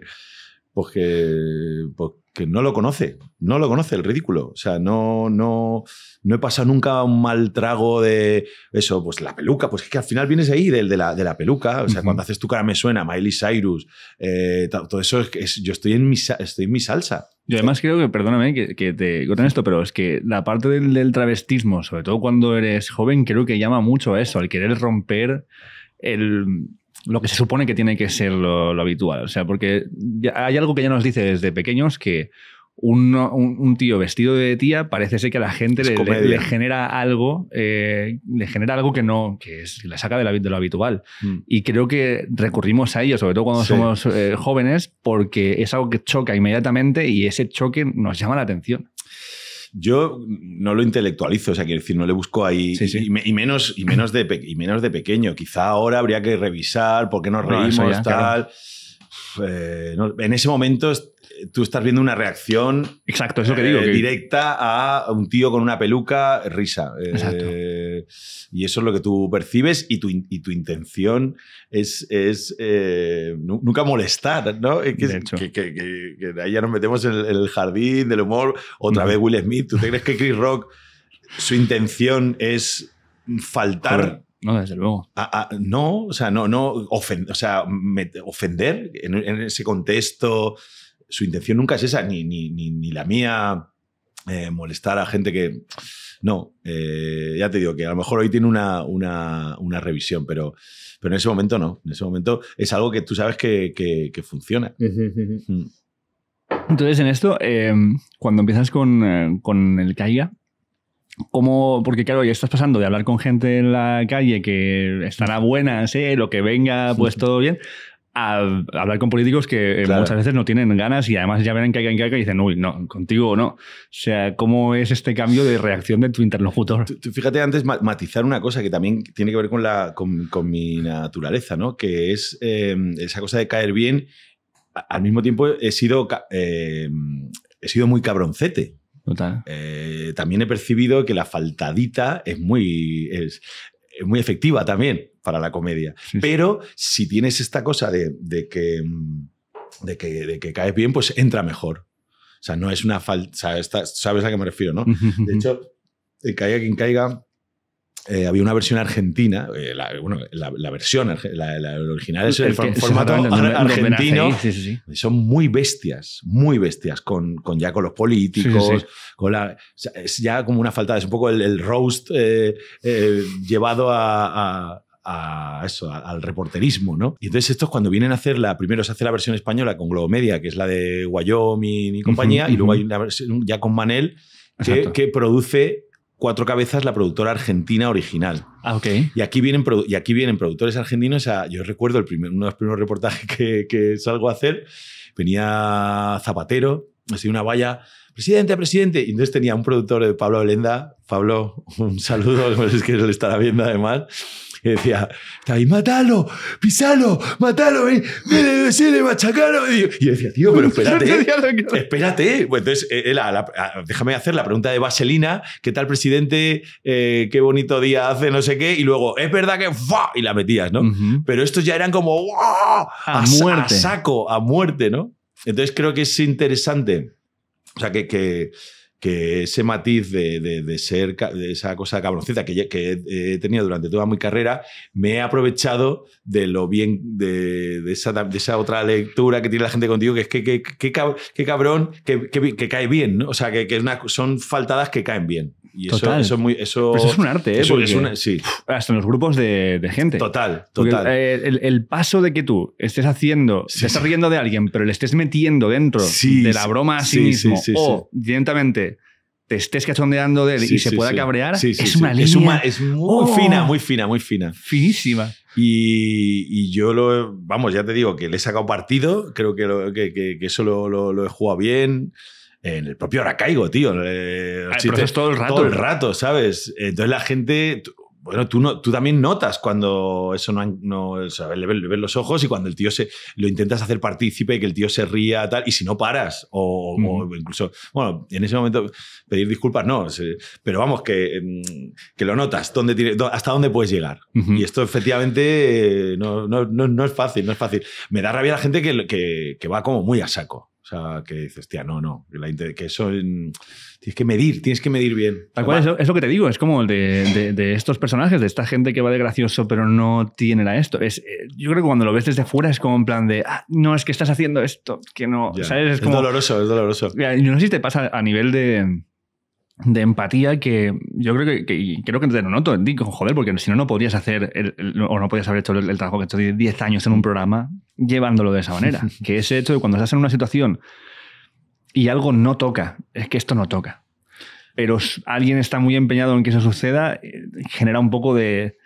pues que, pues que no lo conoce, no lo conoce el ridículo, o sea, no, no, no he pasado nunca un mal trago de eso, pues la peluca, pues es que al final vienes ahí del de la, de la peluca, o sea, cuando haces tu cara me suena, Miley Cyrus, eh, todo eso es, que es- yo estoy en mi, estoy en mi salsa. Yo además creo que, perdóname que, que te corten esto, pero es que la parte del, del travestismo, sobre todo cuando eres joven, creo que llama mucho a eso, al querer romper el, lo que se supone que tiene que ser lo, lo habitual. O sea, porque ya hay algo que ya nos dice desde pequeños que un, un- un tío vestido de tía parece ser que a la gente le, le- comedia. le genera algo, eh, le genera algo que no, que es, le saca de, la, de lo habitual. Y creo que recurrimos a ello, sobre todo cuando Sí. somos eh, jóvenes, porque es algo que choca inmediatamente y ese choque nos llama la atención. Yo no lo intelectualizo, o sea, quiero decir, no le busco ahí. Sí, sí. Y, me- y menos, y, menos de, y menos de pequeño. Quizá ahora habría que revisar por qué nos Bueno, reímos, ya, tal. Eh, no, en ese momento tú estás viendo una reacción Exacto, es lo que digo. eh, que- directa a un tío con una peluca, risa. Eh, Exacto. y eso es lo que tú percibes y tu, y tu intención es, es eh, nu- nunca molestar, ¿no? Que, De hecho. que, que- ahí ya nos metemos en el, en el jardín del humor. Otra vez Will Smith. ¿Tú te crees que Chris Rock, su intención es faltar Joder, no, desde luego. a- a- no, o sea, no, no ofen- o sea, ofender en, en ese contexto. Su intención nunca es esa, ni, ni, ni, ni la mía, eh, molestar a gente que. No, eh, ya te digo que a lo mejor hoy tiene una, una, una revisión, pero, pero en ese momento no. En ese momento es algo que tú sabes que, que- que funciona. Mm. Entonces, en esto, eh, cuando empiezas con, eh, con el caiga, ¿cómo? Porque, claro, ya estás pasando de hablar con gente en la calle que estará buenas, ¿eh? lo que venga, pues todo bien, a hablar con políticos que eh, Claro. muchas veces no tienen ganas y además ya ven en caiga en caiga y dicen, uy, no, contigo no. O sea, ¿cómo es este cambio de reacción de tu interlocutor? Tú- tú fíjate antes ma- matizar una cosa que también tiene que ver con, la, con, con mi naturaleza, ¿no? Que es eh, esa cosa de caer bien. Al mismo tiempo he sido, eh, he sido muy cabroncete. Total. Eh, también he percibido que la faltadita es muy, es, es muy efectiva también para la comedia. Sí, sí. Pero si tienes esta cosa de, de que, mm, de, que, de que caes bien, pues entra mejor. O sea, no es una falta. ¿Sabes a qué me refiero, no? De hecho, el Caiga quien caiga, eh, había una versión argentina, eh, la, bueno, la, la versión, la, la original es el, El que- for- formato ar- argentino. ahí, Sí, sí, sí. Son muy bestias, muy bestias, con, con ya con los políticos, con la. o sea, es ya como una falta, es un poco el, el roast eh, llevado a. a- a eso, al reporterismo, ¿no? Y entonces estos cuando vienen a hacer la, primero se hace la versión española con Globomedia, que es la de Wyoming y compañía, y luego hay una versión ya con Manel, que produce Cuatro Cabezas, la productora argentina original. Ah, ok. Y aquí vienen, y aquí vienen productores argentinos. A, yo recuerdo el primer, uno de los primeros reportajes que, que salgo a hacer. Venía Zapatero, así una valla. Presidente, presidente. Y entonces tenía un productor de Pablo Belenda. Pablo, un saludo, es que él estará viendo además. Y decía, está ahí, matalo, pisalo, matalo, ven, ven, ven, machacalo. Y yo, y yo decía, tío, pero espérate. Espérate, pues entonces, eh, la- la- déjame hacer la pregunta de Vaselina. ¿Qué tal, presidente? Eh, qué bonito día hace, no sé qué. Y luego, es verdad que ¡fua! Y la metías, ¿no? Pero estos ya eran como. A sa- muerte. a saco, a muerte, ¿no? Entonces creo que es interesante. O sea, que, que, que ese matiz de, de- de ser de esa cosa cabroncita que, he, tenido durante toda mi carrera, me he aprovechado de lo bien, de, de esa, otra lectura que tiene la gente contigo, que es que, que, que que cabrón, que, cae bien, ¿no? O sea, que, que son faltadas que caen bien. Y eso, Total. eso es muy... Eso, Pues es un arte, ¿eh? eso es una- sí, hasta en los grupos de, de gente. total, total. eh, el, el paso de que tú estés haciendo, Sí, te estás riendo de alguien, pero le estés metiendo dentro Sí, de la broma a sí, mismo, o directamente te estés cachondeando de él Sí, y se sí, pueda sí. cabrear, es una línea Es, una- es muy Oh. fina, muy fina, muy fina. finísima. Y, y yo lo, vamos, ya te digo que le he sacado partido, creo que, lo- que, que- que eso lo, lo- lo he jugado bien. En el propio ahora caigo, tío. Eh, Ah, si pero te- eso es todo el rato. Todo el rato, ¿sabes? Entonces la gente, bueno, tú, no, tú también notas cuando eso no, no o sea, le, ves, los ojos y cuando el tío se lo intentas hacer partícipe, que el tío se ría, tal, y si no paras, o, incluso, bueno, en ese momento pedir disculpas, no, se- pero vamos, que, mm, que lo notas, dónde tiene- hasta dónde puedes llegar. Y esto efectivamente eh, no, no, no, no es fácil, no es fácil. Me da rabia la gente que, que, que va como muy a saco. Sea, que dices, hostia, no, no, que, eso tienes que medir, tienes que medir bien. Tal cual, es lo, es lo que te digo, es como el de, de- de estos personajes, de esta gente que va de gracioso pero no tiene la esto. Es, eh, yo creo que cuando lo ves desde fuera es como en plan de, ah, no, es que estás haciendo esto, que no, Ya. ¿sabes? Es Es, como, doloroso, es doloroso. Yo no sé si te pasa a nivel de, de empatía que yo creo que, creo que te lo noto en ti, como, joder, porque si no, no podrías hacer el- el- o no podrías haber hecho el, el trabajo que he hecho de 10 años en un programa llevándolo de esa manera. que ese hecho de cuando estás en una situación y algo no toca, es que esto no toca. Pero alguien está muy empeñado en que eso suceda, eh, genera un poco de,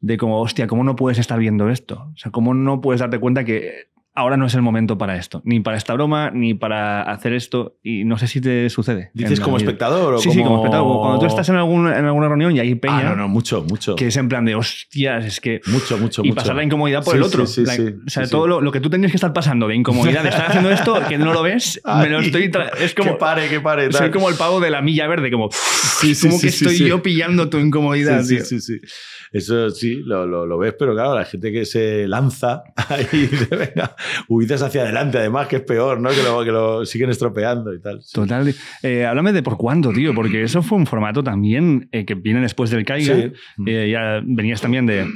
de como, hostia, ¿cómo no puedes estar viendo esto? O sea, ¿cómo no puedes darte cuenta que ahora no es el momento para esto? Ni para esta broma, ni para hacer esto. Y no sé si te sucede. ¿Dices como vida. espectador o Sí, como... sí, como espectador. Cuando tú estás en, algún- en alguna reunión y hay peña, Ah, no, no, mucho, mucho. que es en plan de, hostias, es que... Mucho, mucho, Y mucho. pasar la incomodidad por Sí, el otro. sí, sí, La- sí, o sea, todo. Lo, lo que tú tendrías que estar pasando de incomodidad de estar haciendo esto, que no lo ves, me lo estoy... Es como... Que pare, que pare. Soy como el pavo de la milla verde, como... Sí, sí, como que estoy yo pillando tu incomodidad, Sí, tío. sí, sí, sí. Eso sí, lo, lo- lo ves, pero claro, la gente que se lanza ahí, dice, venga, huidas hacia adelante, además, que es peor, ¿no? Que lo, que lo siguen estropeando y tal. Sí. Total. Eh, háblame de por cuándo, tío, porque eso fue un formato también eh, que viene después del Caiga. Sí. Eh, ya venías también de,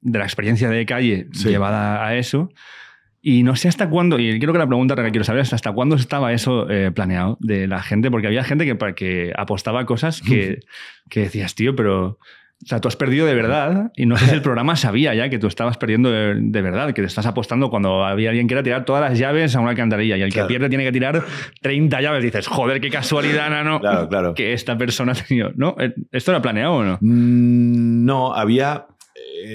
de la experiencia de calle Sí. llevada a eso. Y no sé hasta cuándo, y creo que la pregunta que quiero saber es hasta cuándo estaba eso eh, planeado de la gente, porque había gente que, que apostaba cosas que, que decías, tío, pero... O sea, tú has perdido de verdad y no sé si el programa sabía ya que tú estabas perdiendo de, de verdad, que te estás apostando cuando había alguien que era tirar todas las llaves a una alcantarilla y el Claro. que pierde tiene que tirar 30 llaves. Dices, joder, qué casualidad, no, Claro, claro. que esta persona ha tenido. ¿No? Eh, ¿Esto era planeado o no? Mm, No, había.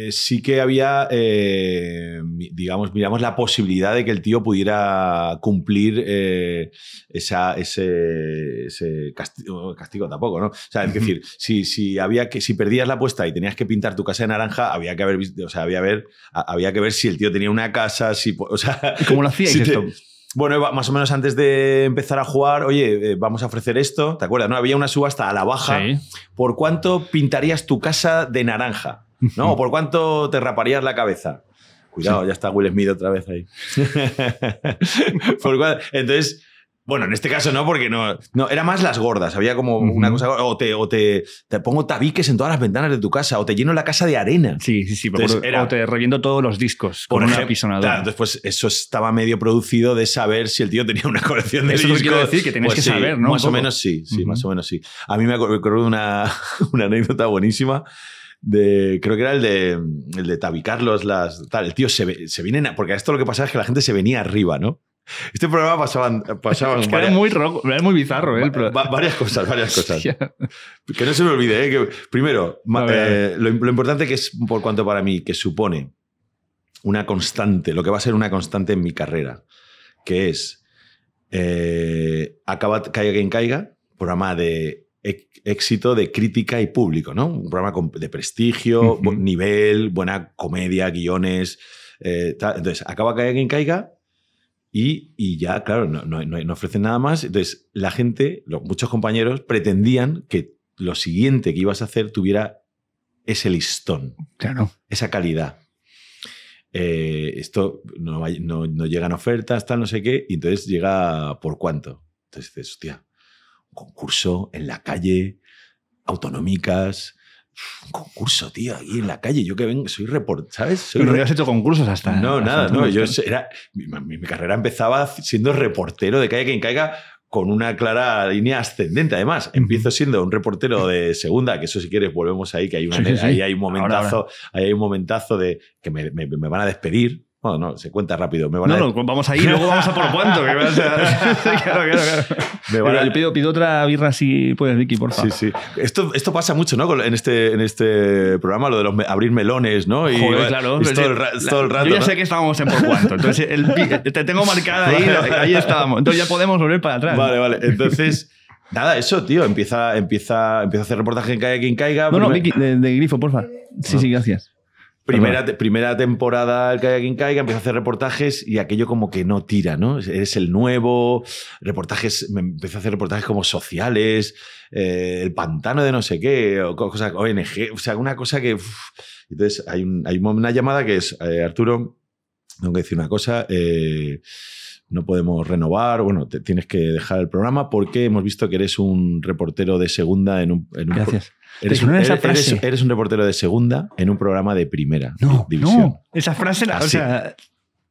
Eh, sí que había, eh, digamos, miramos la posibilidad de que el tío pudiera cumplir eh, esa, ese, ese castigo, castigo tampoco, ¿no? O sea, es decir, si, si había que, si perdías la apuesta y tenías que pintar tu casa de naranja, había que haber o sea, había, ver, había que ver si el tío tenía una casa, si, o sea, ¿Y cómo lo hacíais si te- esto? bueno, más o menos antes de empezar a jugar, oye, eh, vamos a ofrecer esto, ¿te acuerdas? No, había una subasta a la baja. Sí. ¿Por cuánto pintarías tu casa de naranja? ¿No? ¿O por cuánto te raparías la cabeza? Cuidado, ya está Will Smith otra vez ahí. Por cua- Entonces, bueno, en este caso no, porque no, no era más las gordas. Había como Ujú. una cosa, o, te, o te, te pongo tabiques en todas las ventanas de tu casa, o te lleno la casa de arena. Sí, sí, sí. Entonces, acuerdo. era- O te reviento todos los discos con una ejemplo. pisonadora. Claro, entonces, pues eso estaba medio producido de saber si el tío tenía una colección de Eso discos. quiero decir, que tenías Pues que sí, saber, ¿no? Más o menos sí, sí, Ujú. más o menos sí. A mí me acuerdo de una, una anécdota buenísima. De, creo que era el de, el de tabicarlos, las, tal. El tío se, se viene, a- porque esto lo que pasaba es que la gente se venía arriba, ¿no? Este programa pasaban, pasaban Es que era muy, rock- era muy bizarro, ¿eh? va- varias cosas, varias cosas. Que no se me olvide, ¿eh? que primero, eh, lo, lo importante que es, por cuanto para mí, que supone una constante, lo que va a ser una constante en mi carrera, que es eh, acaba, caiga quien caiga, programa de éxito de crítica y público, ¿no? Un programa de prestigio, nivel, buena comedia, guiones. eh. Entonces, acaba caiga quien caiga. Y, y ya, claro, no, no, no- ofrecen nada más. Entonces, la gente, los, muchos compañeros, pretendían que lo siguiente que ibas a hacer tuviera ese listón, Claro. esa calidad. Eh, esto no, no llegan ofertas, tal, no sé qué, y entonces llega por cuánto. Entonces dices, hostia, concurso en la calle, autonómicas. Un concurso, tío, ahí en la calle. Yo que vengo, soy reportero, ¿sabes? Soy Pero no habías hecho concursos hasta. no, hasta nada, no. Yo era, mi, mi carrera empezaba siendo reportero de calle quien caiga con una clara línea ascendente. Además, empiezo siendo un reportero de segunda, que eso si quieres volvemos ahí, que hay, una, Sí, sí, sí. ahí hay un Ahora, momentazo, ahí hay un momentazo de que me, me- me van a despedir. Bueno, no, se cuenta rápido. Me van No, a, no, vamos ahí, luego vamos a por cuánto. que vas a- claro, claro, claro. me van a- yo pido, pido otra birra si puedes, Vicky, por favor. Sí, sí. Esto, esto pasa mucho, ¿no? En este, en este programa, lo de los me- abrir melones, ¿no? Y Joder, claro. todo, el, ra- es la- todo el rato. Yo ya ¿no? sé que estábamos en por cuánto. Entonces, el pi- te tengo marcada ahí, ahí estábamos. Entonces ya podemos volver para atrás. Vale, vale. Entonces, nada, eso, tío. Empieza, empieza, empieza a hacer reportaje en Caiga quien caiga. No, no, Vicky, de, de grifo, porfa. Sí, sí, gracias. Primera, te- primera temporada el Caiga quien caiga, empieza a hacer reportajes y aquello como que no tira, ¿no? Eres el nuevo, reportajes, me empecé a hacer reportajes como sociales, eh, el pantano de no sé qué, o co- cosas, ONG, o sea, una cosa que... Entonces hay, un- hay una llamada que es, eh, Arturo, tengo que decir una cosa, eh, no podemos renovar, bueno, te- tienes que dejar el programa porque hemos visto que eres un reportero de segunda en un... en un pro- Gracias. Eres un, eres- eres- un reportero de segunda en un programa de primera No, división. no. Esa frase, la- o Así. sea,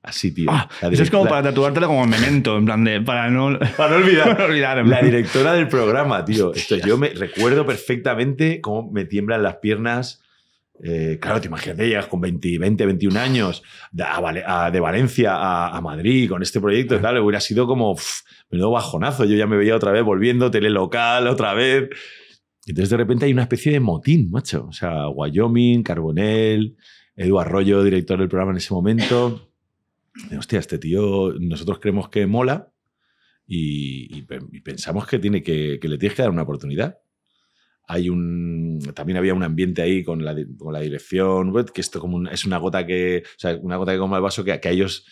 Así, tío. ah, eso es como para tatuártelo como memento, en plan de. Para no. Para no olvidar. no olvidar, La directora del programa, tío. Esto, yo me recuerdo perfectamente cómo me tiemblan las piernas. Eh, claro, te imagínate, llegas con 20, 20 21 años de, a Vale- a- de Valencia a, a Madrid con este proyecto y tal, hubiera sido como uf, menudo bajonazo. Yo ya me veía otra vez volviendo, telelocal, otra vez. Entonces de repente hay una especie de motín, macho. O sea, Wyoming, Carbonell, Edu Arroyo, director del programa en ese momento. De, Hostia, este tío, nosotros creemos que mola y, y y pensamos que, tiene que, que le tienes que dar una oportunidad. Hay un, también había un ambiente ahí con la, con la dirección, que esto como un- es una gota que, o sea, una gota que como el vaso que, que a ellos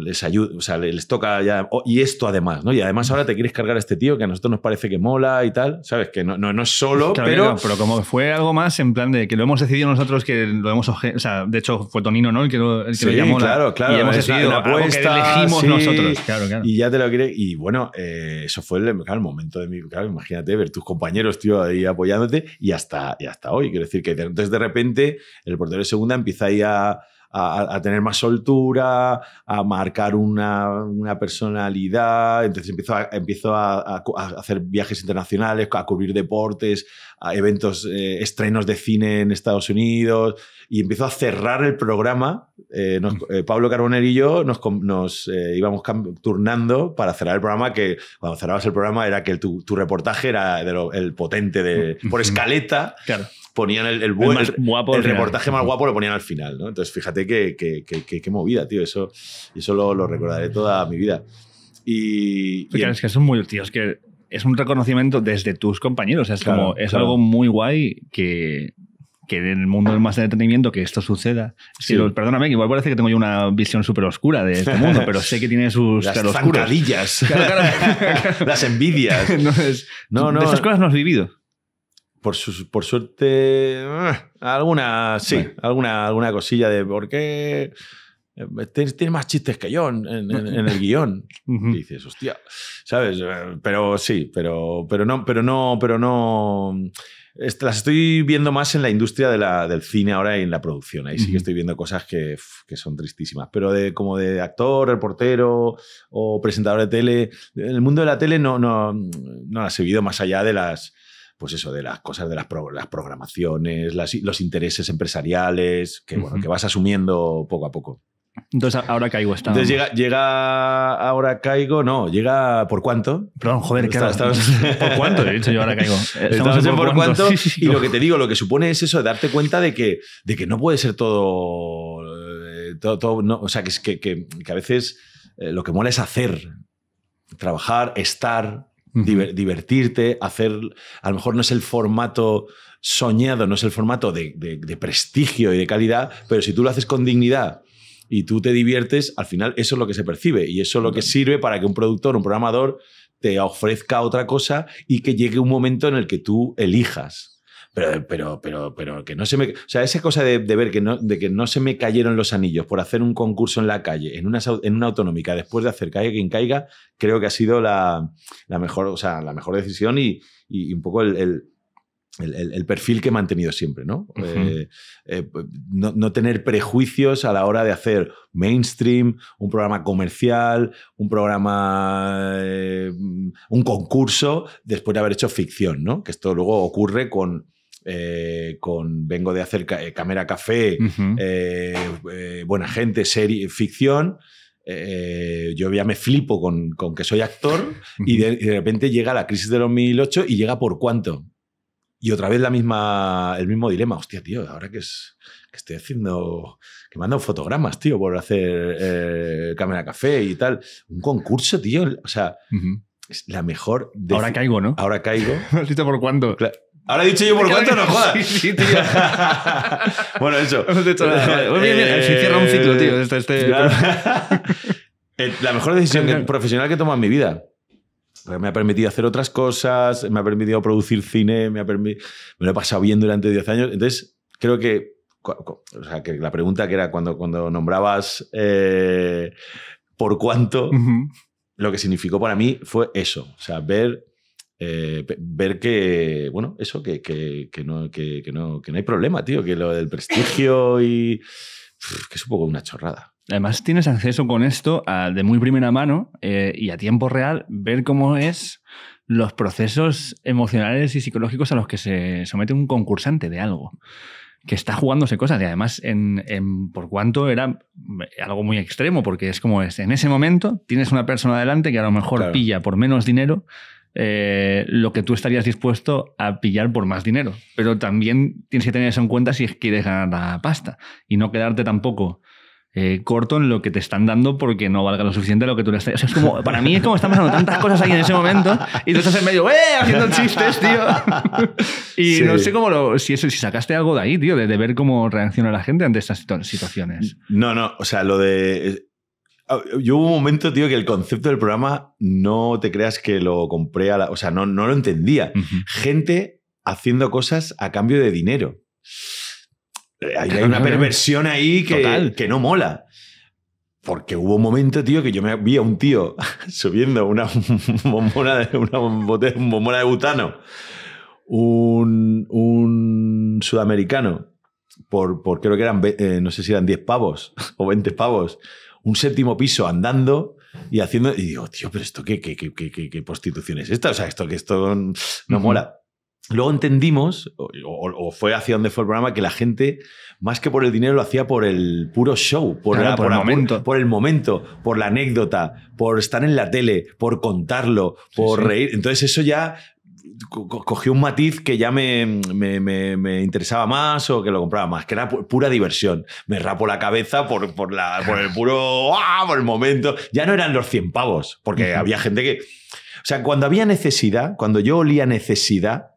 les ayuda, o sea, les toca ya, y esto además, ¿no? Y además ahora te quieres cargar a este tío que a nosotros nos parece que mola y tal, ¿sabes? Que no, no, no es solo, Claro, pero... claro, pero como fue algo más en plan de que lo hemos decidido nosotros, que lo hemos. O sea, de hecho fue Tonino, ¿no? El que lo, el que lo Sí, llamó. la- claro, claro, Y hemos una- decidido una algo que apuesta, elegimos sí. nosotros. Claro, claro. Y ya te lo quiere. Y bueno, eh, eso fue el, claro, el momento de mi. Claro, imagínate ver tus compañeros, tío, ahí apoyándote y hasta, y hasta hoy. Quiero decir que entonces de repente el portero de segunda empieza ahí a, a- a tener más soltura, a marcar una, una personalidad. Entonces empiezo a, empiezo a, a hacer viajes internacionales, a cubrir deportes, a eventos, eh, estrenos de cine en Estados Unidos. Y empiezo a cerrar el programa. Eh, nos- eh, Pablo Carbonell y yo nos, nos eh, íbamos turnando para cerrar el programa, que cuando cerrabas el programa era que el- tu, tu reportaje era de lo- el potente de... Por escaleta Claro. Ponían el, el, El buen- más el- guapo el reportaje más guapo lo ponían al final, ¿no? Entonces, fíjate que, que, que- que- qué movida, tío. Eso, eso lo, lo recordaré toda mi vida. Y, y Claro, es que son muy. Tío, es que es un reconocimiento desde tus compañeros. Es Claro, como. Es claro. algo muy guay que. Que en el mundo del más de entretenimiento que esto suceda. Es Sí. perdóname, que igual parece que tengo yo una visión súper oscura de este mundo, pero sé que tiene sus las zancadillas, las envidias. no, es- No, no. De estas cosas no has vivido. Por, su- por suerte, eh, alguna, sí, Bueno. alguna, alguna cosilla de por qué eh, tienes, tienes más chistes que yo en, en- en el guion. Y dices, hostia, ¿sabes? Eh, Pero sí, pero, pero no, pero no, pero no. Las estoy viendo más en la industria de la- del cine ahora y en la producción. Ahí sí que estoy viendo cosas que, que son tristísimas. Pero de, como de actor, reportero o presentador de tele, en el mundo de la tele no, no, no las he vivido más allá de las. Pues eso, de las cosas de las, pro- las programaciones, las- los intereses empresariales, que, bueno, que vas asumiendo poco a poco. Entonces ahora caigo esta. Entonces llega, llega ahora caigo, no, llega por cuánto. Perdón, joder, Está- claro. estamos- ¿Por cuánto? He dicho yo ahora caigo. Estamos en por cuánto. Y lo que te digo, lo que supone es eso, de darte cuenta de que, de que no puede ser todo. eh, todo, todo- no, o sea, que, que, que- a veces eh, lo que mola es hacer, trabajar, estar. Diver- divertirte, hacer. A lo mejor no es el formato soñado, no es el formato de, de- de prestigio y de calidad, pero si tú lo haces con dignidad y tú te diviertes, al final eso es lo que se percibe y eso es lo que sirve para que un productor, un programador te ofrezca otra cosa y que llegue un momento en el que tú elijas. Pero, pero, pero, pero que no se me. O sea, esa cosa de, de ver que no, de que no se me cayeron los anillos por hacer un concurso en la calle, en una, en una autonómica, después de hacer caiga quien caiga, creo que ha sido la, la mejor, o sea, la mejor decisión y, y un poco el, el- el- el- el perfil que he mantenido siempre, ¿no? Eh, eh, no, no tener prejuicios a la hora de hacer mainstream, un programa comercial, un programa, eh, un concurso, después de haber hecho ficción, ¿no? Que esto luego ocurre con, eh, con vengo de hacer ca- eh, Cámara Café, eh, eh, buena gente, serie, ficción. eh, yo ya me flipo con, con que soy actor y de, y de repente llega la crisis de 2008 y llega por cuánto. Y otra vez la misma, el mismo dilema. Hostia, tío, ahora que, es, que estoy haciendo. que dado fotogramas, tío, por hacer eh, cámara café y tal. Un concurso, tío. O sea, es la mejor. Ahora caigo, ¿no? Ahora caigo. ¿Has visto por cuánto? Cla- Ahora he dicho yo por cuánto, no jodas. Sí, sí, tío. bueno, eso. No te he nada. Bien, bien. Se cierra un ciclo, tío. Este, este- Claro. Eh, La mejor decisión profesional que he tomado en mi vida. Porque me ha permitido hacer otras cosas, me ha permitido producir cine, me, ha permi- me lo he pasado bien durante 10 años. Entonces, creo que, o sea, que la pregunta que era cuando, cuando nombrabas eh, por cuánto, lo que significó para mí fue eso. O sea, ver, eh, ver que, bueno, eso, que, que- que no, que, que no, que no hay problema, tío, que lo del prestigio y... que es un poco una chorrada. Además, tienes acceso con esto a- de muy primera mano eh, y a tiempo real ver cómo es los procesos emocionales y psicológicos a los que se somete un concursante de algo. Que está jugándose cosas y además en, en por cuanto era algo muy extremo, porque es como es. En ese momento tienes una persona delante que a lo mejor Claro. pilla por menos dinero eh, lo que tú estarías dispuesto a pillar por más dinero. Pero también tienes que tener eso en cuenta si quieres ganar la pasta y no quedarte tampoco eh, corto en lo que te están dando porque no valga lo suficiente lo que tú le estás. O sea, es como, para mí es como están pasando tantas cosas ahí en ese momento y tú estás en medio, ¡eh! haciendo chistes, tío. y Sí. no sé cómo lo. Si, eso, si sacaste algo de ahí, tío, de, de ver cómo reacciona la gente ante estas situ- situaciones. No, no, o sea, lo de... ah, Yo hubo un momento, tío, que el concepto del programa no te creas que lo compré a la... O sea, no, no lo entendía. Gente haciendo cosas a cambio de dinero. Eh, Hay, una perversión ahí que, Total. que no mola. Porque hubo un momento, tío, que yo me vi a un tío subiendo una bombona de, una bote- bombona de butano, un, un sudamericano, por, por creo que eran, eh, no sé si eran 10 pavos o 20 pavos, un séptimo piso andando y haciendo. Y digo, tío, pero esto qué, qué, qué, qué, qué- prostitución es esta? O sea, esto que esto no Ujú. mola. Luego entendimos, o, o- fue hacia donde fue el programa, que la gente, más que por el dinero, lo hacía por el puro show, por, Claro, la- por el la- momento. por el momento, por la anécdota, por estar en la tele, por contarlo, Sí, por sí. reír. Entonces eso ya cogió un matiz que ya me, me- me- me interesaba más o que lo compraba más, que era pu- pura diversión. Me rapo la cabeza por, por, la, por el puro, ¡ah! por el momento. Ya no eran los 100 pavos, porque había gente que... O sea, cuando había necesidad, cuando yo olía necesidad,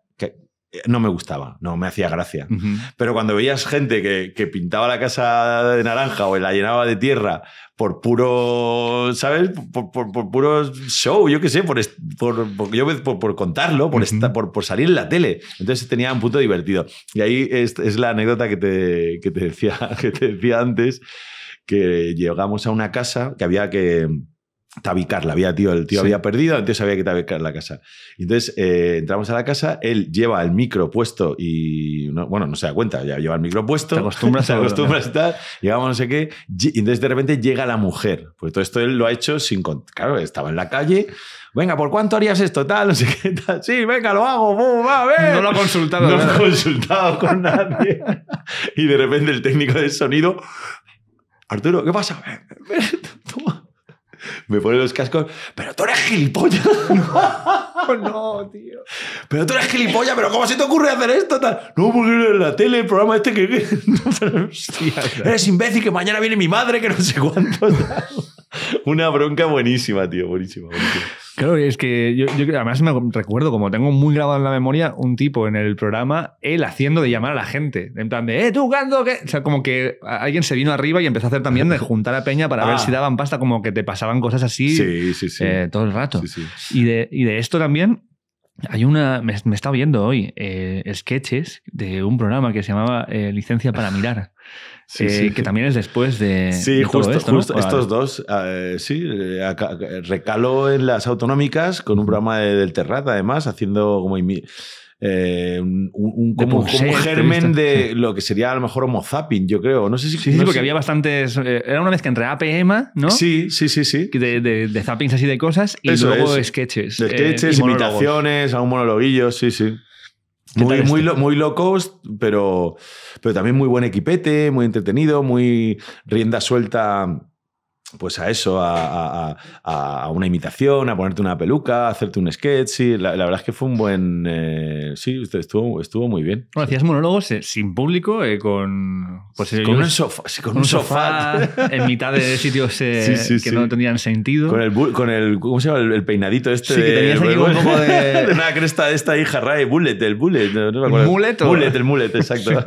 no me gustaba, no me hacía gracia. Ujú. Pero cuando veías gente que, que pintaba la casa de naranja o la llenaba de tierra por puro, ¿sabes? Por, por- por puro show, yo qué sé, por, por, yo, por, por contarlo, por, esta- por, por salir en la tele. Entonces tenía un punto divertido. Y ahí es, es la anécdota que te, que, te decía, que te decía antes, que llegamos a una casa que había que tabicarla. Había, tío, el tío Sí. había perdido, entonces había que tabicar la casa. Entonces eh, entramos a la casa, él lleva el micro puesto y, no- bueno, no se da cuenta, ya lleva el micro puesto. Te acostumbras a- acostumbras y tal. Llegamos no sé qué. Y entonces de repente llega la mujer. Pues todo esto él lo ha hecho sin... Claro, estaba en la calle. Venga, ¿por cuánto harías esto? Tal, no sé qué tal. Sí, venga, lo hago. bum, va, a ver. No lo ha consultado. No lo he consultado con nadie. y de repente el técnico de sonido. Arturo, ¿qué pasa? Ven, ven, toma. Me pone los cascos. Pero tú eres gilipollas. no, tío. Pero tú eres gilipollas, pero ¿cómo se te ocurre hacer esto? Tal? No, porque en la tele, el programa este que. que- Pero, hostia, eres imbécil, que mañana viene mi madre, que no sé cuánto. tal. Una bronca buenísima, tío. Buenísima, buenísima. Claro, es que yo, yo además me recuerdo, como tengo muy grabado en la memoria, un tipo en el programa, él haciendo de llamar a la gente. En plan de, ¡eh, tú, Gando! ¿qué? O sea, como que alguien se vino arriba y empezó a hacer también de juntar a Peña para Ah. ver si daban pasta, como que te pasaban cosas así Sí, sí, sí. eh, todo el rato. Y, de, y de esto también, Hay una, me, me estado viendo hoy eh, sketches de un programa que se llamaba eh, Licencia para Mirar, Sí, eh, sí. que también es después de, Sí, de todo justo, justo estos dos, eh, sí, eh, acá- recaló en las autonómicas con un programa de- del Terrat, además, haciendo como eh, un, un- un- como, un germen ¿te de lo que sería a lo mejor Homo zapping, yo creo. No sé si. Sí, sí, porque sé- había bastantes. eh, era una mezcla entre APM, ¿no? Sí, sí, sí, sí. De, de, de zappings así de cosas y Eso luego es. sketches. De eh, sketches, imitaciones, algún monologuillo, sí, sí. ¿Qué Muy, muy, lo- muy low cost, pero, pero también muy buen equipete, muy entretenido, muy rienda suelta pues a eso, a, a- a- una imitación, a ponerte una peluca, a hacerte un sketch. Sí, la, la verdad es que fue un buen... eh, sí, estuvo, estuvo muy bien. Bueno, hacías monólogos eh, sin público, eh, con. Pues, con ellos- un sofá. sí, con con un sofá en mitad de sitios eh, que no tenían sentido. Con el, con el, ¿cómo se llama? El, el peinadito este. Sí, que de- tenías ahí un poco de- de una cresta de esta hija Ray, bullet, el bullet. No, no me acuerdo. ¿Mullet o? Mullet, el mullet, exacto.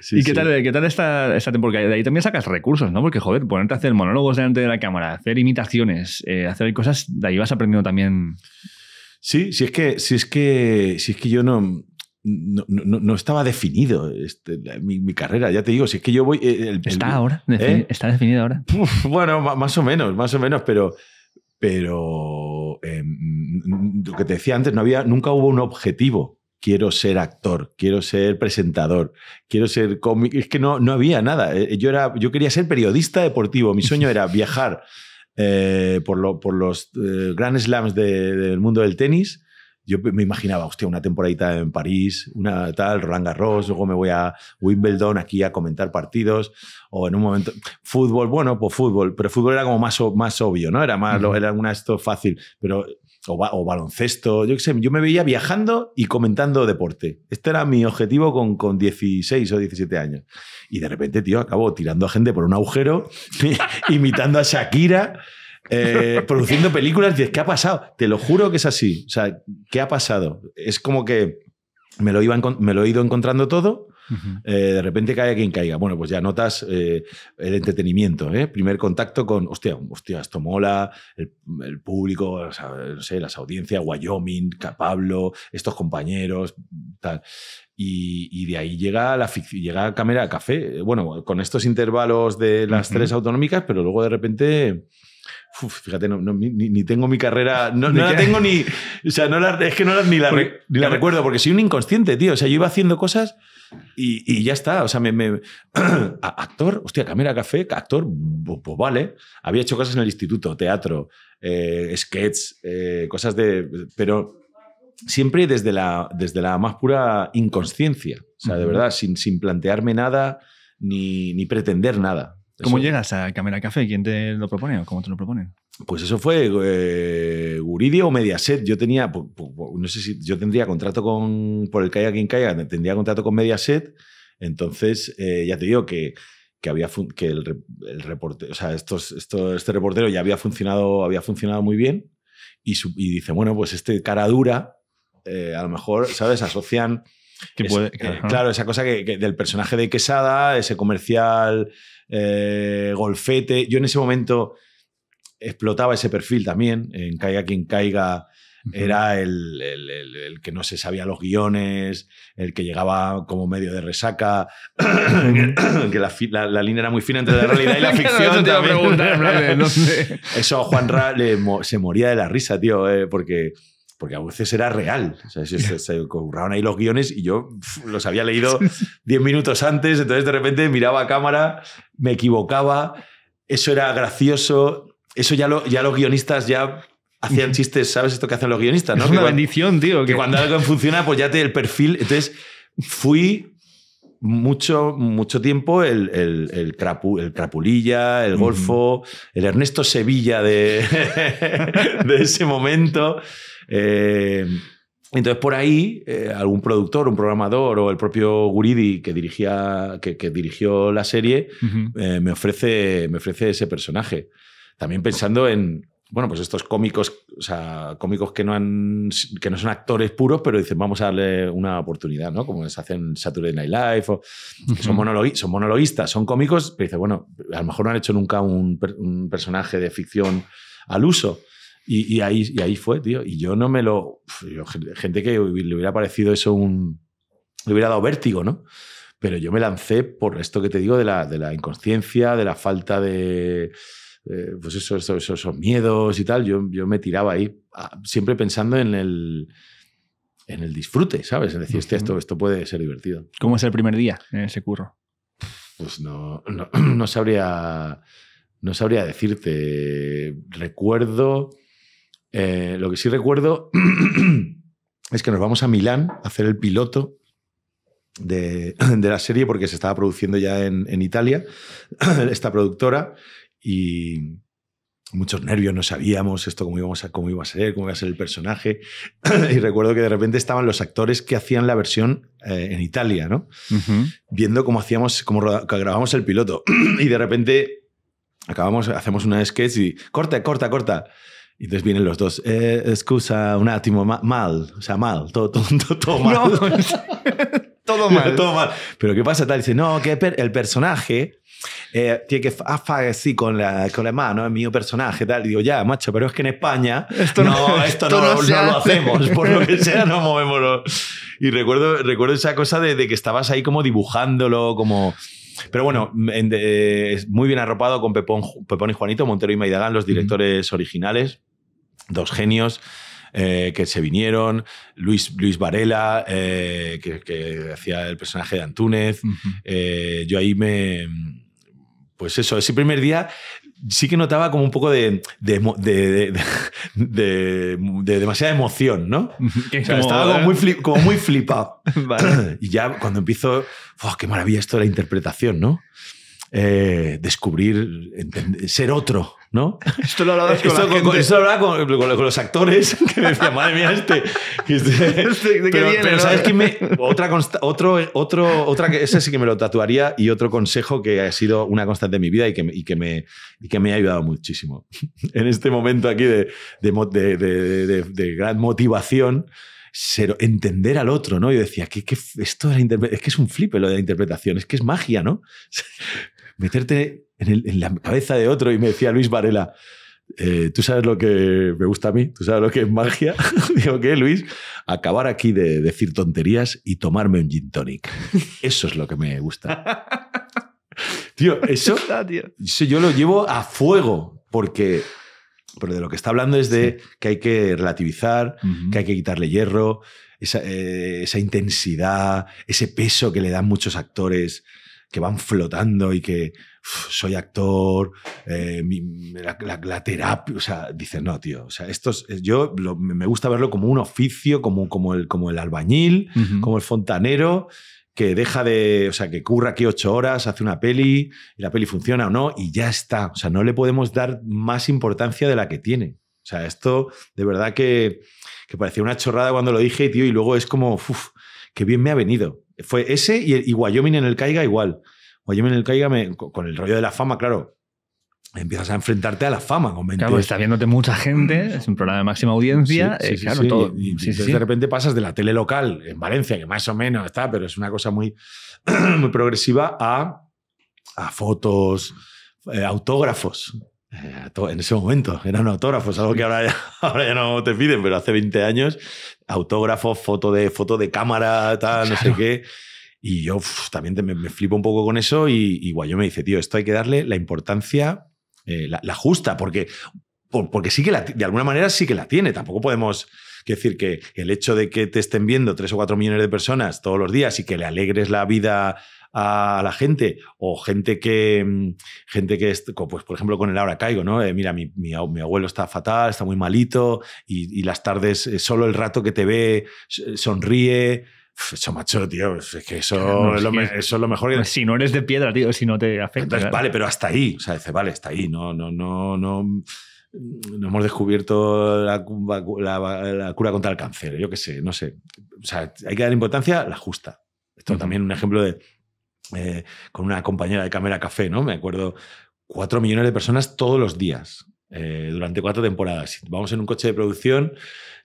Sí, ¿Y qué sí. tal, qué tal esta, esta temporada? Porque de ahí también sacas recursos, ¿no? Porque, joder, ponerte a hacer monólogos delante de la cámara, hacer imitaciones, eh, hacer cosas, de ahí vas aprendiendo también. Sí, si es que, si es que, si es que yo no, no, no- no estaba definido este, la- mi, mi carrera. Ya te digo, si es que yo voy. eh, el- el- Está ahora, defini- ¿Eh? está definido ahora. Uf, bueno, más o menos, más o menos, pero. Pero em, lo que te decía antes, no había, nunca hubo un objetivo. Quiero ser actor, quiero ser presentador, quiero ser cómic. Es que no, no había nada. Eh, Yo, era, yo quería ser periodista deportivo. Mi sueño era viajar eh, por, lo- por los eh, Grand Slams de- del mundo del tenis. Yo me imaginaba, hostia, una temporadita en París, una tal, Roland Garros, luego me voy a Wimbledon aquí a comentar partidos, o en un momento, fútbol, bueno, pues fútbol, pero fútbol era como más, más obvio, ¿no? Era más, lo- Ujú. era una esto fácil, pero, o, ba- o baloncesto, yo qué sé, yo me veía viajando y comentando deporte. Este era mi objetivo con, con 16 o 17 años. Y de repente, tío, acabo tirando a gente por un agujero, imitando a Shakira. eh, produciendo películas, dices, ¿qué ha pasado? Te lo juro que es así. O sea, ¿qué ha pasado? Es como que me lo, iba me lo he ido encontrando todo, eh, de repente cae quien caiga. Bueno, pues ya notas eh, el entretenimiento, ¿eh? Primer contacto con, hostia, hostia, esto mola, el, el público, o sea, no sé, las audiencias, Wyoming, Pablo, estos compañeros, tal. Y, y de ahí llega la llega Cámara Café. Eh, Bueno, con estos intervalos de las tres autonómicas, pero luego de repente. uf, fíjate, no, no, ni, ni tengo mi carrera. No, ¿De no la tengo ni. O sea, no la- es que no la- ni la, re- Porque- ni la recuerdo, porque soy un inconsciente, tío. O sea, yo iba haciendo cosas y, y ya está. O sea, me. me- actor, hostia, cámara café, actor, pues, vale. Había hecho cosas en el instituto, teatro, eh, sketch, eh, cosas de. Pero siempre desde la, desde la más pura inconsciencia. O sea, de verdad, sin, sin plantearme nada ni, ni pretender nada. ¿Cómo Eso- llegas a Cámara Café? ¿Quién te lo propone o cómo te lo proponen? Pues eso fue eh, Guridio o Mediaset. Yo tenía, no sé si yo tendría contrato con, por el Caiga quien caiga, tendría contrato con Mediaset. Entonces, eh, ya te digo que, que había que el, el reportero, o sea, estos, esto- este reportero ya había funcionado, había funcionado muy bien. Y, su- y dice, bueno, pues este cara dura, eh, a lo mejor, ¿sabes? Asocian Que es- puede- eh, ajá. claro, esa cosa que, que del personaje de Quesada, ese comercial eh, golfete. Yo en ese momento explotaba ese perfil también. En Caiga quien caiga era el, el- el- el que no se sabía los guiones, el que llegaba como medio de resaca, que la, la- la línea era muy fina entre la realidad y la ficción. ¿dónde? Eso Juan Ra le se moría de la risa, tío, eh, porque, porque a veces era real. O sea, se, se- se curraban ahí los guiones y yo pf, los había leído 10 minutos antes, entonces de repente miraba a cámara, me equivocaba, eso era gracioso, eso ya, lo, ya los guionistas ya hacían chistes, ¿sabes esto que hacen los guionistas? ¿no? Es Que una cuando- bendición, tío. que que- cuando algo funciona, pues ya te el perfil. Entonces, fui mucho, mucho tiempo el, el, el, crapu- el Crapulilla, el. Golfo, el Ernesto Sevilla de, de ese momento. Eh, entonces, por ahí, eh, algún productor, un programador o el propio Guridi que, dirigía, que, que dirigió la serie, Ujú. eh, me, ofrece, me ofrece ese personaje. También pensando en, bueno, pues estos cómicos, o sea, cómicos que no, han, que no son actores puros, pero dicen, vamos a darle una oportunidad, ¿no? Como se hace en Saturday Night Live, o, que son, Ujú. monologui- son monologuistas, son cómicos, pero dice, bueno, a lo mejor no han hecho nunca un, per- un personaje de ficción al uso. Y, y ahí, y ahí fue, tío. Y yo no me lo... yo, gente que le hubiera parecido eso un... Le hubiera dado vértigo, ¿no? Pero yo me lancé por esto que te digo de la, de la inconsciencia, de la falta de... eh, pues eso, eso- eso- esos miedos y tal. Yo, yo me tiraba ahí, ah, siempre pensando en el, en el disfrute, ¿sabes? Es decir, esto, esto puede ser divertido. ¿Cómo es el primer día en ese curro? Pues no, no, no sabría. No sabría decirte. Recuerdo. Eh, lo que sí recuerdo es que nos vamos a Milán a hacer el piloto de, de la serie porque se estaba produciendo ya en, en Italia, esta productora, y muchos nervios, no sabíamos esto cómo, íbamos a, cómo iba a ser, cómo iba a ser el personaje. y recuerdo que de repente estaban los actores que hacían la versión eh, en Italia, ¿no? viendo cómo hacíamos, cómo grabamos el piloto. y de repente acabamos, hacemos una sketch y corta, corta, corta. Y entonces vienen los dos. Eh, excusa, un attimo, ma- mal. O sea, mal. Todo, todo, todo, todo mal. todo todo mal. Pero ¿qué pasa? Tal, dice, no, que el personaje eh, tiene que hacer así con la, con la mano, es mío personaje. Tal. Y digo, ya, macho, pero es que en España Esto no, no- esto esto no, no no lo hace. hacemos. Por lo que sea, no movemos. los- Y recuerdo, recuerdo esa cosa de, de que estabas ahí como dibujándolo, como... Pero bueno, en- muy bien arropado con Pepón, Pepón y Juanito, Montero y Maidagán, los directores originales, dos genios. eh, que se vinieron, Luis, Luis Varela, eh, que, que hacía el personaje de Antúnez, eh, yo ahí me. Pues eso, ese primer día sí que notaba como un poco de. de, emo- de- de- de- de demasiada emoción, ¿no? O sea, estaba como muy, flip- como muy flipado. Vale. y ya cuando empiezo. ¡Fua, ¡Qué maravilla esto de la interpretación, ¿no? Descubrir, entender- ser otro, ¿no? Esto lo hablabas con con, esto hablaba con, los actores que me decían, madre mía, este. que este- Este, ¿de pero, viene, pero no? sabes que me, otra otro, otro, otra que ese sí que me lo tatuaría y otro consejo que ha sido una constante en mi vida y que, me- y que, me, y que me ha ayudado muchísimo. en este momento aquí de, de, de- de- de- de gran motivación. ser- entender al otro, ¿no? Yo decía, ¿qué, qué f- esto de interpre- es que es un flipe lo de la interpretación, es que es magia, ¿no? Meterte en, el- en la cabeza de otro y me decía Luis Varela, eh, ¿tú sabes lo que me gusta a mí? ¿Tú sabes lo que es magia? Digo, ¿qué, Luis? Acabar aquí de decir tonterías y tomarme un gin tonic. Eso es lo que me gusta. Tío, eso, tío. eso yo lo llevo a fuego porque... Pero de lo que está hablando es de que hay que relativizar, que hay que quitarle hierro, esa, eh, esa intensidad, ese peso que le dan muchos actores que van flotando y que "Uf, soy actor, eh, mi- la, la- la terapia, o sea, dicen, no, tío, o sea, esto es- yo lo- me gusta verlo como un oficio, como, como, el, como el albañil, como el fontanero, que deja de, o sea, que curra aquí ocho horas, hace una peli y la peli funciona o no y ya está. O sea, no le podemos dar más importancia de la que tiene. O sea, esto de verdad que, que parecía una chorrada cuando lo dije, tío, y luego es como, uff, qué bien me ha venido. Fue ese y, y Wyoming en el Caiga igual. Wyoming en el Caiga me- con el rollo de la fama, claro. Empiezas a enfrentarte a la fama con 20 Claro, está viéndote mucha gente, es un programa de máxima audiencia. Sí, sí, eh, sí, claro, todo. Y, entonces de repente pasas de la tele local en Valencia, que más o menos está, pero es una cosa muy, muy progresiva, a, a fotos, eh, autógrafos. Eh, en ese momento eran autógrafos, algo que ahora ya, ahora ya no te piden, pero hace 20 años, autógrafos, foto de, foto de cámara, tal, no sé Claro. qué. Y yo también me, me flipo un poco con eso y, y Guayo me dice, tío, esto hay que darle la importancia, eh, la, justa, porque, por- porque sí que la, de alguna manera sí que la tiene. Tampoco podemos decir que el hecho de que te estén viendo tres o cuatro millones de personas todos los días y que le alegres la vida a la gente o gente que mm, gente que pues por ejemplo con el ahora caigo no Eh, mira mi, mi ab- mi abuelo está fatal está muy malito y, las tardes eh, solo el rato que te ve sonríe eso macho tío es que eso, Claro, es, lo que- eso es lo mejor que Pues si no eres de piedra, tío, si no te afecta. entonces, vale, pero hasta ahí. O sea, dice, vale, está ahí. No, no, no, no. No hemos descubierto la, la- la cura contra el cáncer. Yo qué sé, no sé. O sea, hay que dar importancia a la justa. Esto Ujú. también un ejemplo de. eh, con una compañera de Cámara Café, ¿no? Me acuerdo. Cuatro millones de personas todos los días. eh, durante cuatro temporadas. Vamos en un coche de producción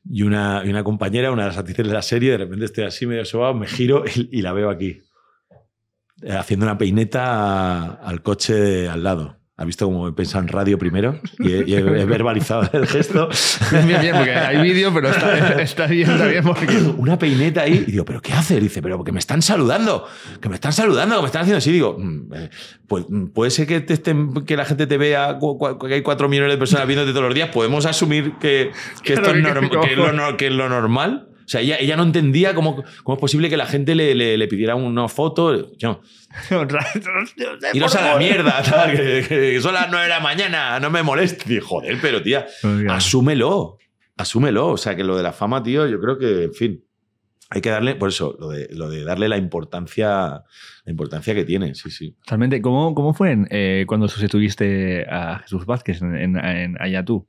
y una, y una compañera, una de las actrices de la serie, de repente estoy así medio sobado, me giro y, la veo aquí. eh, haciendo una peineta al coche al lado. ¿Has visto cómo he pensado en radio primero? Y he, y he- verbalizado el gesto. Bien, bien, bien, porque hay vídeo, pero está, está bien, está bien. Porque... Una peineta ahí. Y digo, ¿pero qué hace? Dice, pero que me están saludando. Que me están saludando, que me están haciendo así. Digo, "Mm, eh, pues mm, puede ser que, te estén- que la gente te vea, que hay cuatro millones de personas viéndote todos los días. Podemos asumir que, que esto Claro, es, norm- que- es lo, que es lo normal. O sea, ella, ella no entendía cómo, cómo es posible que la gente le, le- le pidiera una foto. Yo, iros a la mierda, tal, que, que son las nueve de la mañana, no me molestes. Joder, pero tía, asúmelo, asúmelo. O sea, que lo de la fama, tío, yo creo que, en fin, hay que darle, por eso, lo de, lo de darle la importancia, la importancia que tiene, sí, sí. Totalmente. ¿Cómo, cómo fue eh, cuando sustituiste a Jesús Vázquez en, en, en Ayatú?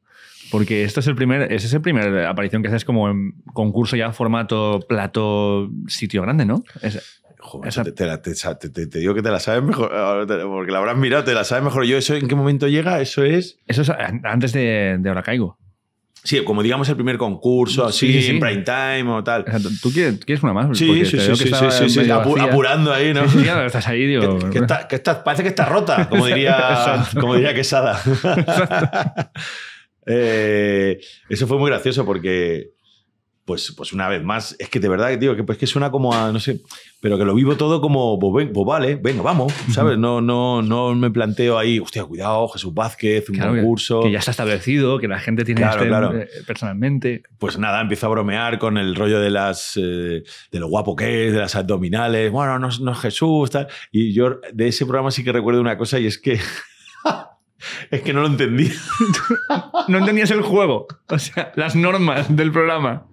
Porque esto es el primer, ese es el primer aparición que haces como en concurso ya formato plato sitio grande, ¿no? Es- Joder, Esa- te, digo que te la sabes mejor, porque la habrás mirado, te la sabes mejor. Yo, ¿eso en qué momento llega? Eso es. eso es antes de, de Ahora Caigo. Sí, como digamos el primer concurso, así, Sí, sí, sí. en prime time o tal. Exacto. ¿Tú quieres, quieres una más? Sí, sí, sí, sí, sí, apu- apurando ahí, ¿no? Sí, claro, estás ahí, digo. Que- que está- que está- parece que está rota, como diría, como diría Quesada. Eh, eso fue muy gracioso porque, pues, pues una vez más, es que de verdad, tío, que, pues, que suena como a, no sé, pero que lo vivo todo como, pues, ven- pues vale, venga, vamos, ¿sabes? No, no, no me planteo ahí, hostia, cuidado, Jesús Vázquez, un Claro, concurso. Que ya está establecido, que la gente tiene Claro, este, claro. eh, personalmente. Pues nada, empiezo a bromear con el rollo de las eh, de lo guapo que es, de las abdominales. Bueno, no, no es Jesús, tal. Y yo de ese programa sí que recuerdo una cosa y es que. es que no lo entendí. No entendías el juego, o sea, las normas del programa.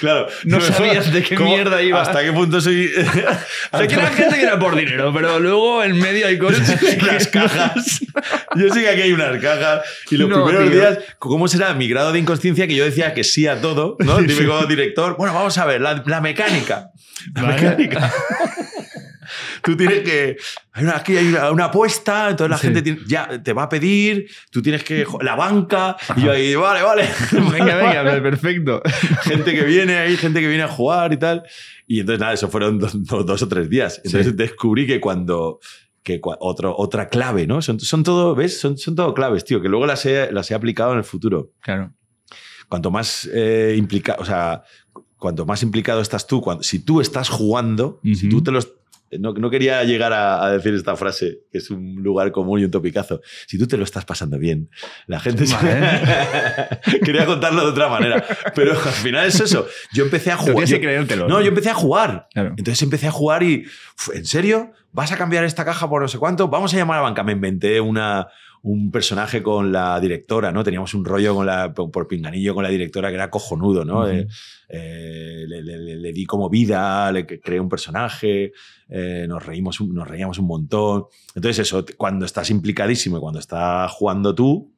Claro. No sabías de qué ¿Cómo- mierda iba. ¿Hasta qué punto soy.? Sé que la gente viene por dinero, pero luego en medio hay cosas. las cajas. Yo sé que aquí hay unas cajas. Y los No, primeros tío. días, ¿cómo será mi grado de inconsciencia que yo decía que sí a todo? ¿no? El típico director. Bueno, vamos a ver, la, la mecánica. La Vale. mecánica. Tú tienes que. Hay una, aquí hay una, una apuesta, entonces la Sí. gente tiene- ya te va a pedir, tú tienes que. La banca. Y yo ahí, vale, vale. Venga, venga, perfecto. gente que viene ahí, gente que viene a jugar y tal. Y entonces, nada, eso fueron dos, dos- dos o tres días. Entonces Sí. descubrí que cuando. Que otro, otra clave, ¿no? Son, son todo, ¿ves? Son, son todo claves, tío, que luego las he, las he aplicado en el futuro. Claro. Cuanto más eh, implicado, o sea, cuanto más implicado estás tú, cuando, si tú estás jugando, si Ujú. tú te los. No, no quería llegar a, a decir esta frase, que es un lugar común y un topicazo. Si tú te lo estás pasando bien, la gente se- quería contarlo de otra manera. Pero al final es eso. Yo empecé a jugar. yo- creértelo. no, yo empecé a jugar. Claro. Entonces empecé a jugar y, "Uf, ¿en serio? ¿Vas a cambiar esta caja por no sé cuánto? Vamos a llamar a banca. Me inventé una, un personaje con la directora, ¿no? Teníamos un rollo con la, por pinganillo con la directora que era cojonudo, ¿no? Eh, eh, le, le- di como vida, le cre- creé un personaje, eh, nos, reímos, nos reíamos un montón. Entonces eso, cuando estás implicadísimo y cuando estás jugando tú,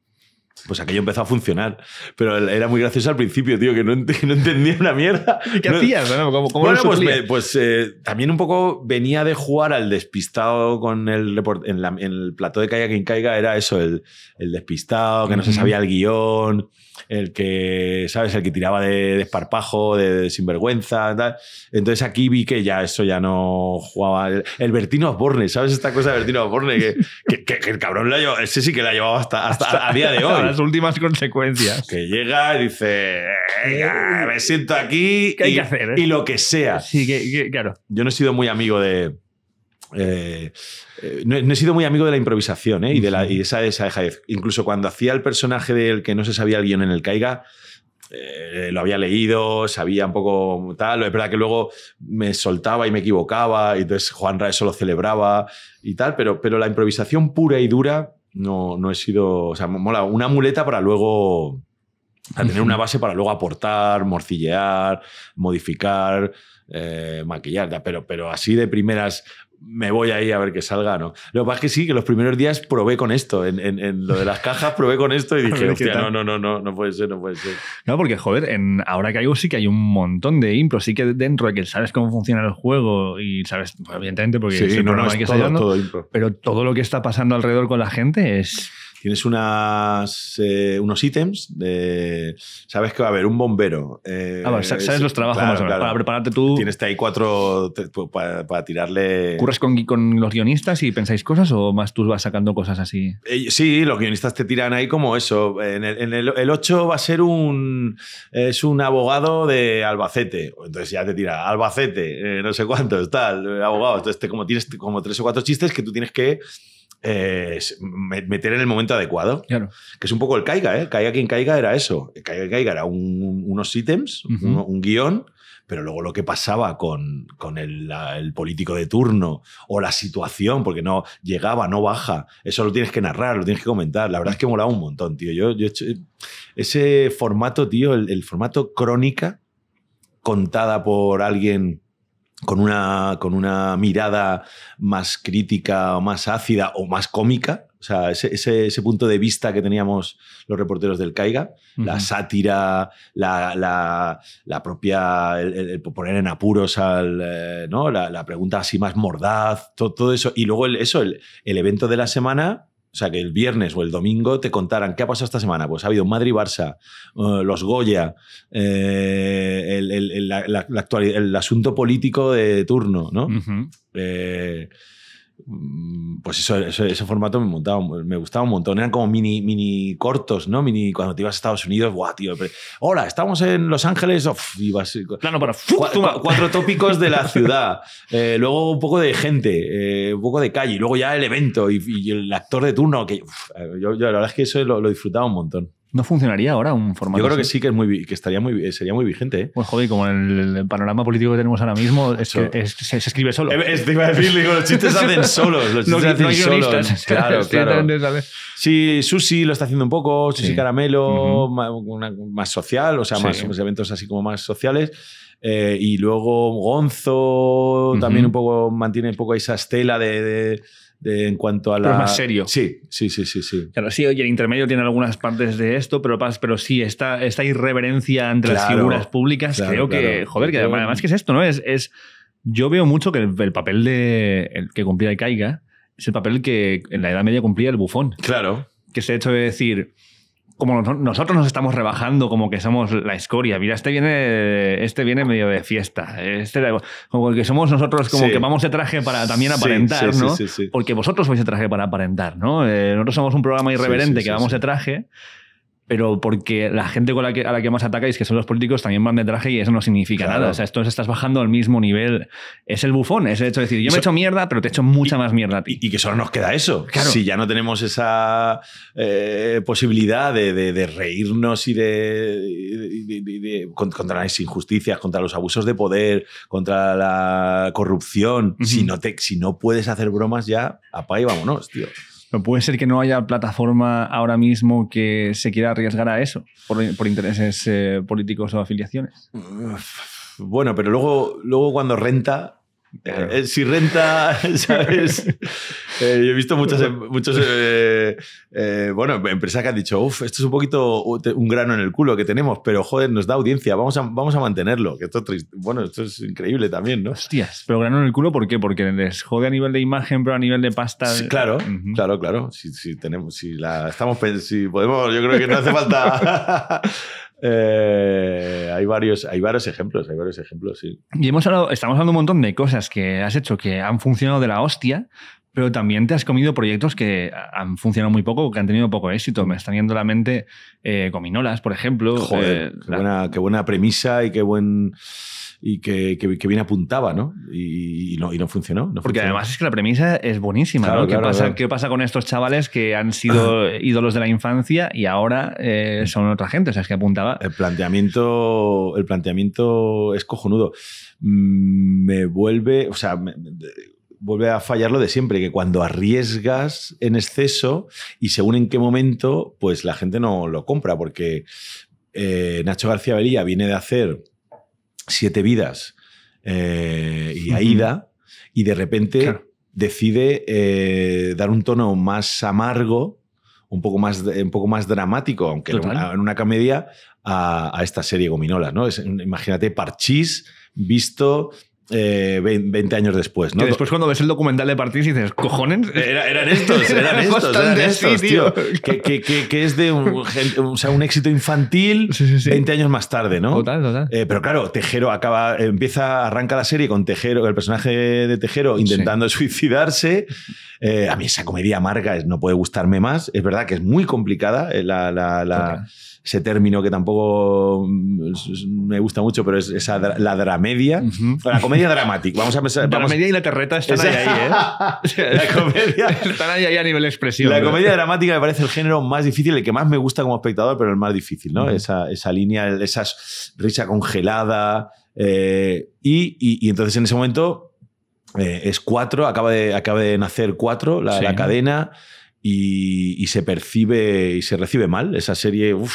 pues aquello empezó a funcionar. Pero era muy gracioso al principio, tío, que no, ent- no entendía una mierda. ¿Qué No- hacías? no? ¿Cómo, cómo bueno, pues, me- pues, eh, también un poco venía de jugar al despistado con el report- en, la- en el plató de Caiga quien caiga, era eso, el, el despistado, que no se sabía el guion, el que, ¿sabes? El que tiraba de desparpajo, de, de sinvergüenza, tal. Entonces aquí vi que ya eso ya no jugaba. El, el Bertino Osborne, ¿sabes? Esta cosa de Bertino Osborne, que, que, que- que el cabrón la llevó, ese sí que la llevaba hasta, hasta a día de hoy. Las últimas consecuencias. Que llega y dice, "Venga, me siento aquí ¿Qué hay y, que hacer, eh?" y lo que sea. Sí, que, que- claro. Yo no he sido muy amigo de. eh, eh, no, he, no he sido muy amigo de la improvisación ¿eh? y de la, y esa, esa dejadez. Incluso cuando hacía el personaje del que no se sabía el guion en el Caiga, eh, lo había leído, sabía un poco tal. Es verdad que luego me soltaba y me equivocaba, y entonces Juan Ra eso lo celebraba y tal, pero, pero la improvisación pura y dura no, no he sido. O sea, mola una muleta para luego. Para tener una base para luego aportar, morcillear, modificar, eh, maquillar, pero, pero así de primeras me voy ahí a ver qué salga, ¿no? Lo que pasa es que sí, que los primeros días probé con esto, en, en- en lo de las cajas probé con esto y dije, hostia, no, no, no, no, no puede ser, no puede ser. No, porque, joder, en Ahora Caigo sí que hay un montón de impro. Sí que dentro de que sabes cómo funciona el juego y sabes, pues, evidentemente, porque es Sí, el no, no, es que todo, todo impro. pero todo lo que está pasando alrededor con la gente es tienes unas, eh, unos ítems de. Sabes que va a haber un bombero. eh, Ah, sabes es- los trabajos claro, más o menos. claro. Para prepararte tú. Tienes ahí cuatro te- para, para tirarle. ¿Curras con, con los guionistas y pensáis cosas o más tú vas sacando cosas así? Eh, Sí, los guionistas te tiran ahí como eso. En el, en el- el 8 va a ser un. Es un abogado de Albacete. Entonces ya te tira Albacete, eh, no sé cuántos, tal, abogado. Entonces te, como tienes como tres o cuatro chistes que tú tienes que eh, me- meter en el momento adecuado. Claro. Que es un poco el caiga, ¿eh? Caiga quien caiga era eso. El caiga quien caiga era un- unos ítems, un, un guion. Pero luego lo que pasaba con, con el, la- el político de turno o la situación, porque no llegaba, no baja, eso lo tienes que narrar, lo tienes que comentar. La verdad es que molaba un montón, tío. Yo, yo he hecho- ese formato, tío, el, el formato crónica contada por alguien con una, con una mirada más crítica o más ácida o más cómica. O sea, ese, ese, ese punto de vista que teníamos los reporteros del Caiga, la sátira, la, la- la propia, el, el- el poner en apuros al, eh, ¿no? La, la pregunta así más mordaz, todo, todo eso. Y luego el- eso, el, el evento de la semana, o sea, que el viernes o el domingo te contaran qué ha pasado esta semana. Pues ha habido Madrid-Barça, eh, los Goya, eh, el, el- el- la- el asunto político de turno, ¿no? Eh, pues eso, eso- ese formato me, montaba, me gustaba un montón. Eran como mini, mini cortos, ¿no? Mini, cuando te ibas a Estados Unidos, ¡buah, tío! pero- Hola, estamos en Los Ángeles. uf, ibas- Plano para. Cua- cua- cuatro tópicos de la ciudad. Eh, luego un poco de gente, eh, un poco de calle. Y luego ya el evento y, y el actor de turno. Que, uf, eh, yo, yo la verdad es que eso lo, lo disfrutaba un montón. ¿No funcionaría ahora un formato Yo creo que sí que, es muy, que estaría muy, sería muy vigente. ¿eh? Pues joder, como el, el panorama político que tenemos ahora mismo, es que es- se, se escribe solo. Te iba a decir, digo, los chistes se hacen solos. Los chistes no hacen solos. Claro, Sí, claro. Sí, Susi lo está haciendo un poco, Susi Sí. Caramelo, una- más social, o sea, Sí. más, más eventos así como más sociales. Eh, y luego Gonzo también un poco mantiene un poco esa estela de, de- de- en cuanto a la. Pero más serio. Sí, sí, sí, sí, sí. Claro, sí, oye, el intermedio tiene algunas partes de esto, pero, pero sí, esta, esta irreverencia entre las figuras públicas, claro, creo que, joder, que además, además que es esto, ¿no? Es, es, yo veo mucho que el, el papel de, el que cumplía el Caiga es el papel que en la Edad Media cumplía el bufón, Claro. que es el hecho de decir, como nos- nosotros nos estamos rebajando como que somos la escoria. Mira, este viene, este viene medio de fiesta. Este, como que somos nosotros como Sí. que vamos de traje para también aparentar, sí, sí, ¿no? Porque vosotros vais de traje para aparentar, ¿no? Eh, nosotros somos un programa irreverente que vamos de traje, pero porque la gente con la que, a la que más atacáis, que son los políticos, también van de traje y eso no significa Claro. nada. O sea, esto estás bajando al mismo nivel. Es el bufón, es el hecho de decir, yo me he hecho mierda, pero te he hecho mucha más mierda a ti. Y, que solo nos queda eso. Claro. Si ya no tenemos esa eh, posibilidad de, de- de reírnos y de, de- de- de- con- contra las injusticias, contra los abusos de poder, contra la corrupción, si, no te, si no puedes hacer bromas ya, apaga y vámonos, tío. Pero puede ser que no haya plataforma ahora mismo que se quiera arriesgar a eso, por, intereses eh, políticos o afiliaciones. Bueno, pero luego, luego cuando renta, Claro. eh, si renta, ¿sabes? Eh, yo he visto muchas, muchos, eh, eh, bueno, empresas que han dicho, uff, esto es un poquito un grano en el culo que tenemos, pero joder, nos da audiencia, vamos a, vamos a mantenerlo. Que esto, bueno, esto es increíble también, ¿no? Hostias, pero grano en el culo, ¿por qué? Porque les jode a nivel de imagen, pero a nivel de pasta. Sí, claro, claro, claro. Si, si tenemos, si la estamos, si podemos, yo creo que no hace falta. Eh, hay varios, hay varios ejemplos, hay varios ejemplos, sí. Y hemos hablado, estamos hablando un montón de cosas que has hecho que han funcionado de la hostia, pero también te has comido proyectos que han funcionado muy poco que han tenido poco éxito. Me están yendo a la mente eh, Cominolas, por ejemplo. Joder, eh, qué, la- buena, qué buena premisa y qué buen y que, que- que bien apuntaba, ¿no? Y, y no, y no funcionó. no Porque funcionó. además es que la premisa es buenísima, Claro, ¿no? ¿Qué, claro, pasa, claro. ¿Qué pasa con estos chavales que han sido ídolos de la infancia y ahora eh, son otra gente? O sea, es que apuntaba. El planteamiento, el planteamiento es cojonudo. Mm, Me vuelve, o sea, me- vuelve a fallar lo de siempre, que cuando arriesgas en exceso y según en qué momento, pues la gente no lo compra, porque eh, Nacho García Belía viene de hacer Siete Vidas eh, y. Aida, y de repente Claro. decide eh, dar un tono más amargo, un poco más, un poco más dramático, aunque en una, en una comedia, a, a esta serie Gominolas. ¿no? Es, imagínate Parchís visto eh, 20 años después, ¿no? Que después cuando ves el documental de Partís dices, cojones. Era- eran estos, eran estos, eran estos, tío. Que, que- que- que es de un, o sea, un éxito infantil Sí, sí, sí. 20 años más tarde, ¿no? Total, total. Eh, pero claro, Tejero acaba, empieza, arranca la serie con Tejero, el personaje de Tejero intentando suicidarse. Eh, a mí esa comedia amarga no puede gustarme más. Es verdad que es muy complicada eh, la- la-. Ese término que tampoco mm, me gusta mucho, pero es esa, la dramedia. La comedia dramática. Vamos a pensar. La Vamos, media y la terreta están ahí, ahí, ¿eh? la comedia. Están ahí, ahí a nivel expresión. La comedia dramática me parece el género más difícil, el que más me gusta como espectador, pero el más difícil, ¿no? Esa, esa línea, esa risa congelada. eh, y, y- y entonces en ese momento eh, es cuatro, acaba de, acaba de nacer cuatro, la, Sí. la cadena. Y, y se percibe y se recibe mal esa serie. uf,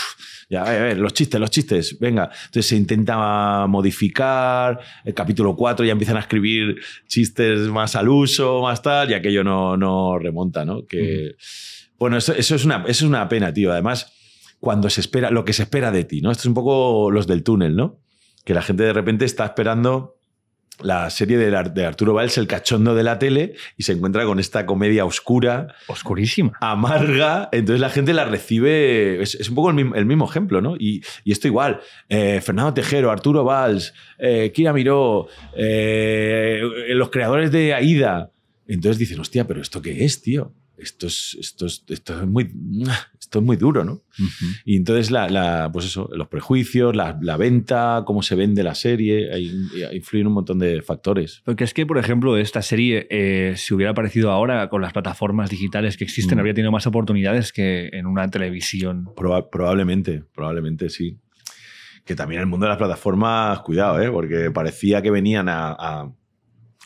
ya, a ver, a ver, los chistes, los chistes, venga. Entonces se intenta modificar. El capítulo 4 ya empiezan a escribir chistes más al uso, más tal, y aquello no, no remonta, ¿no? Que, Bueno, eso, eso es una, eso es una pena, tío. Además, cuando se espera, lo que se espera de ti, ¿no? Esto es un poco los del túnel, ¿no? Que la gente de repente está esperando la serie de, Ar- de Arturo Valls, el cachondo de la tele, y se encuentra con esta comedia oscura, Oscurísima. amarga, entonces la gente la recibe, es, es un poco el mismo, el mismo ejemplo, ¿no? Y, y esto igual, eh, Fernando Tejero, Arturo Valls, eh, Kira Miró, eh, los creadores de Aida, entonces dicen, hostia, pero ¿esto qué es, tío? Esto es, esto es, esto es, muy, esto es muy duro, ¿no? Y entonces, la, la- pues eso, los prejuicios, la, la venta, cómo se vende la serie, ahí influyen un montón de factores. Porque es que, por ejemplo, esta serie, eh, si hubiera aparecido ahora con las plataformas digitales que existen, Mm. habría tenido más oportunidades que en una televisión. Proba- probablemente, probablemente sí. Que también el mundo de las plataformas, cuidado, ¿eh? porque parecía que venían a, a-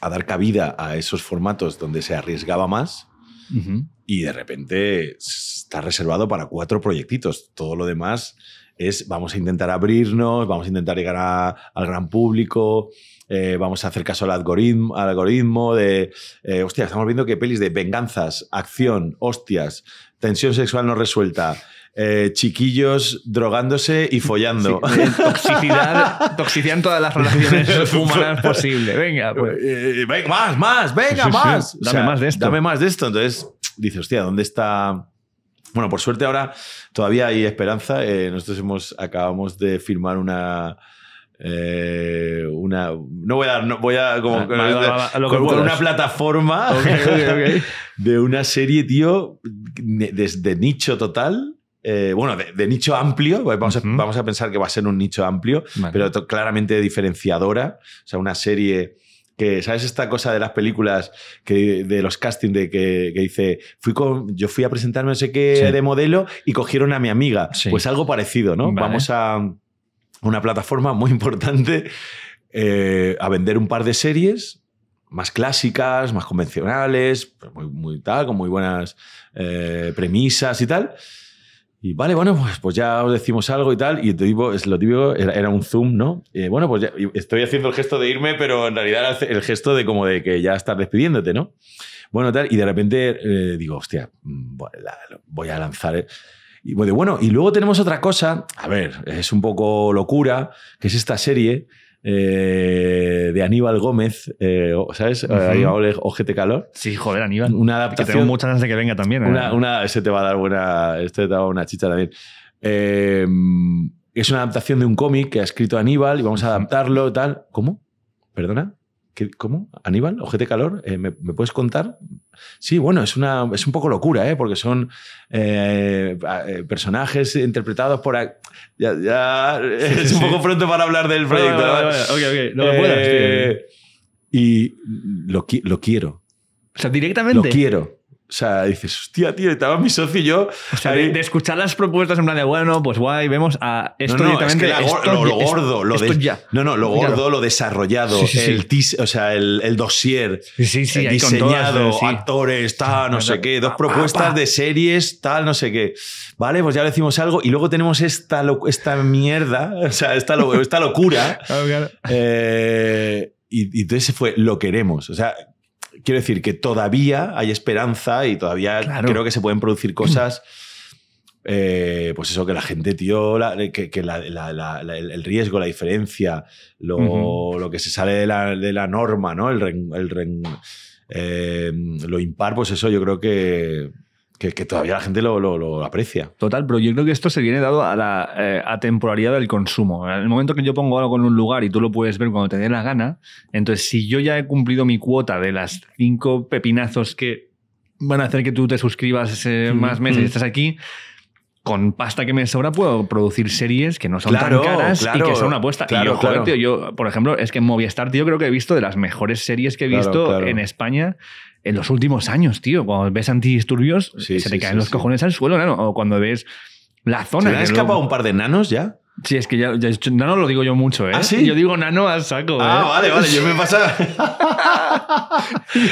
a dar cabida a esos formatos donde se arriesgaba más y de repente está reservado para cuatro proyectitos. Todo lo demás es vamos a intentar abrirnos, vamos a intentar llegar a- al gran público, eh, vamos a hacer caso al algoritmo, al algoritmo de, eh, hostia, estamos viendo que pelis de venganzas, acción, hostias, tensión sexual no resuelta, eh, chiquillos drogándose y follando. Sí, toxicidad, toxicidad en todas las relaciones humanas posible. Venga, pues. Eh, venga, más, más, venga, Sí, sí, sí. más. Dame más de esto. Dame más de esto. Entonces, dice, hostia, ¿dónde está? Bueno, por suerte ahora todavía hay esperanza. Eh, nosotros hemos, acabamos de firmar una. eh, una no voy a dar no voy a como Ah, lo con- una plataforma de una serie tío de- desde nicho total eh, bueno de, de nicho amplio vamos, a, Ujú. vamos a pensar que va a ser un nicho amplio Vale. pero claramente diferenciadora. O sea, una serie que, ¿sabes esta cosa de las películas que, de los castings de que, que dice, fui con, yo fui a presentarme no sé qué Sí. de modelo y cogieron a mi amiga? Sí. Pues algo parecido, ¿no? Vale. Vamos a una plataforma muy importante eh, a vender un par de series más clásicas, más convencionales, pues muy, muy tal, con muy buenas eh, premisas y tal. Y vale, bueno, pues, pues ya os decimos algo y tal. Y te digo, es lo típico, era, un zoom, ¿no? Eh, bueno, pues ya, estoy haciendo el gesto de irme, pero en realidad era el gesto de como de que ya estás despidiéndote, ¿no? Bueno, tal. Y de repente eh, digo, hostia, mm, voy a- lanzar. eh. Y bueno, y luego tenemos otra cosa, a ver, es un poco locura, que es esta serie eh, de Aníbal Gómez, eh, ¿sabes? Ujú. Aníbal Ojete Calor. Sí, joder, Aníbal. Una Que adaptación. tengo muchas ganas de que venga también. ¿eh? Una, una, ese te va a dar buena. Este te va a dar una chicha también. Eh, es una adaptación de un cómic que ha escrito Aníbal y vamos a adaptarlo tal. ¿Cómo? ¿Perdona? ¿Qué- ¿Cómo? ¿Aníbal? ¿Ojete calor? Eh, ¿me, me puedes contar? Sí, bueno, es, una, es un poco locura, ¿eh? porque son eh, eh, personajes interpretados por. Ya, es un sí. poco pronto para hablar del proyecto. ¿no? Ok, ok. Lo que puedas, Y lo, qui- lo quiero. O sea, Lo directamente. quiero. O sea, dices, hostia, tío, estaba mi socio y yo. O sea, de, de escuchar las propuestas en plan de, bueno, pues guay, vemos a esto no, no, es que esto lo, gordo, lo esto de- ya. No, no, lo Claro. gordo, lo desarrollado, Sí, sí, sí. el tis- o sea, el, el dossier eh, diseñado, todas, actores, tal, no sé qué, dos Pa, pa, propuestas pa. de series, tal, no sé qué. Vale, pues ya le decimos algo y luego tenemos esta, esta mierda, o sea, esta, esta locura. Claro, claro. eh, y, y entonces fue, lo queremos. O sea, quiero decir que todavía hay esperanza y todavía Claro. creo que se pueden producir cosas eh, pues eso, que la gente, tío, la- que, que la- la- el riesgo, la diferencia, lo, que se sale de la, de la norma, ¿no? El, ren- el ren- eh, lo impar, pues eso yo creo que, que, que todavía la gente lo, lo- lo aprecia. Total, pero yo creo que esto se viene dado a la eh, atemporalidad del consumo. En el momento que yo pongo algo en un lugar y tú lo puedes ver cuando te dé la gana, entonces si yo ya he cumplido mi cuota de las cinco pepinazos que van a hacer que tú te suscribas eh, Mm, más meses y mm. estás aquí, con pasta que me sobra puedo producir series que no son Claro, tan caras y que son una apuesta. y claro, yo, joder, claro. tío, yo, por ejemplo, es que en Movistar, tío, creo que he visto de las mejores series que he visto en España en los últimos años, tío. Cuando ves antidisturbios, Sí, se sí, te caen sí, los cojones al suelo, ¿no? O cuando ves la ¿Se zona. le han escapado luego- un par de nanos ya? Sí, es que ya, ya nano lo digo yo mucho, ¿eh? ¿Ah, sí? Yo digo nano al saco, ¿eh? Ah, vale, vale. Yo me pasa.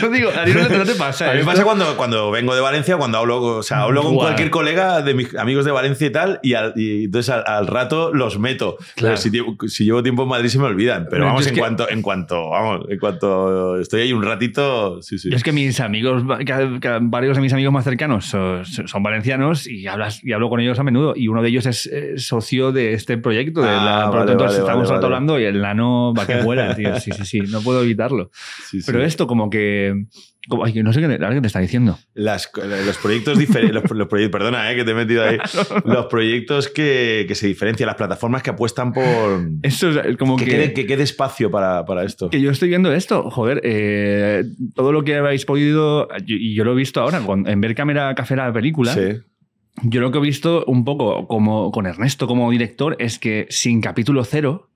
Yo digo, a ti no te, no te pasa. A mí me esto? pasa cuando, cuando vengo de Valencia, cuando hablo, o sea, hablo con Buah. cualquier colega de mis amigos de Valencia y tal, y, al- y entonces al, al rato los meto. Claro. Pero si, llevo- si llevo tiempo en Madrid se me olvidan. Pero vamos, en que- cuanto, en cuanto, vamos, en cuanto estoy ahí un ratito, sí, sí. Yo es que mis amigos, que- que varios de mis amigos más cercanos son, son valencianos y, hablas, y hablo con ellos a menudo. Y uno de ellos es eh, socio de este proyecto. De Ah, la, por lo tanto, vale, estamos vale, hablando y el nano va que vuela, tío. Sí, sí, sí, no puedo evitarlo. Sí, sí. Pero esto como que... como- ay, no sé qué, te está diciendo. Las- los proyectos diferentes, los, los proyectos, perdona, eh, que te he metido ahí. Los proyectos que, que se diferencian, las plataformas que apuestan por. Eso es como que, que... quede, que quede espacio para, para esto. Que yo estoy viendo esto, joder, eh, todo lo que habéis podido, y yo lo he visto ahora, en ver cámara café la película, Sí. yo lo que he visto un poco como con Ernesto como director es que sin capítulo cero,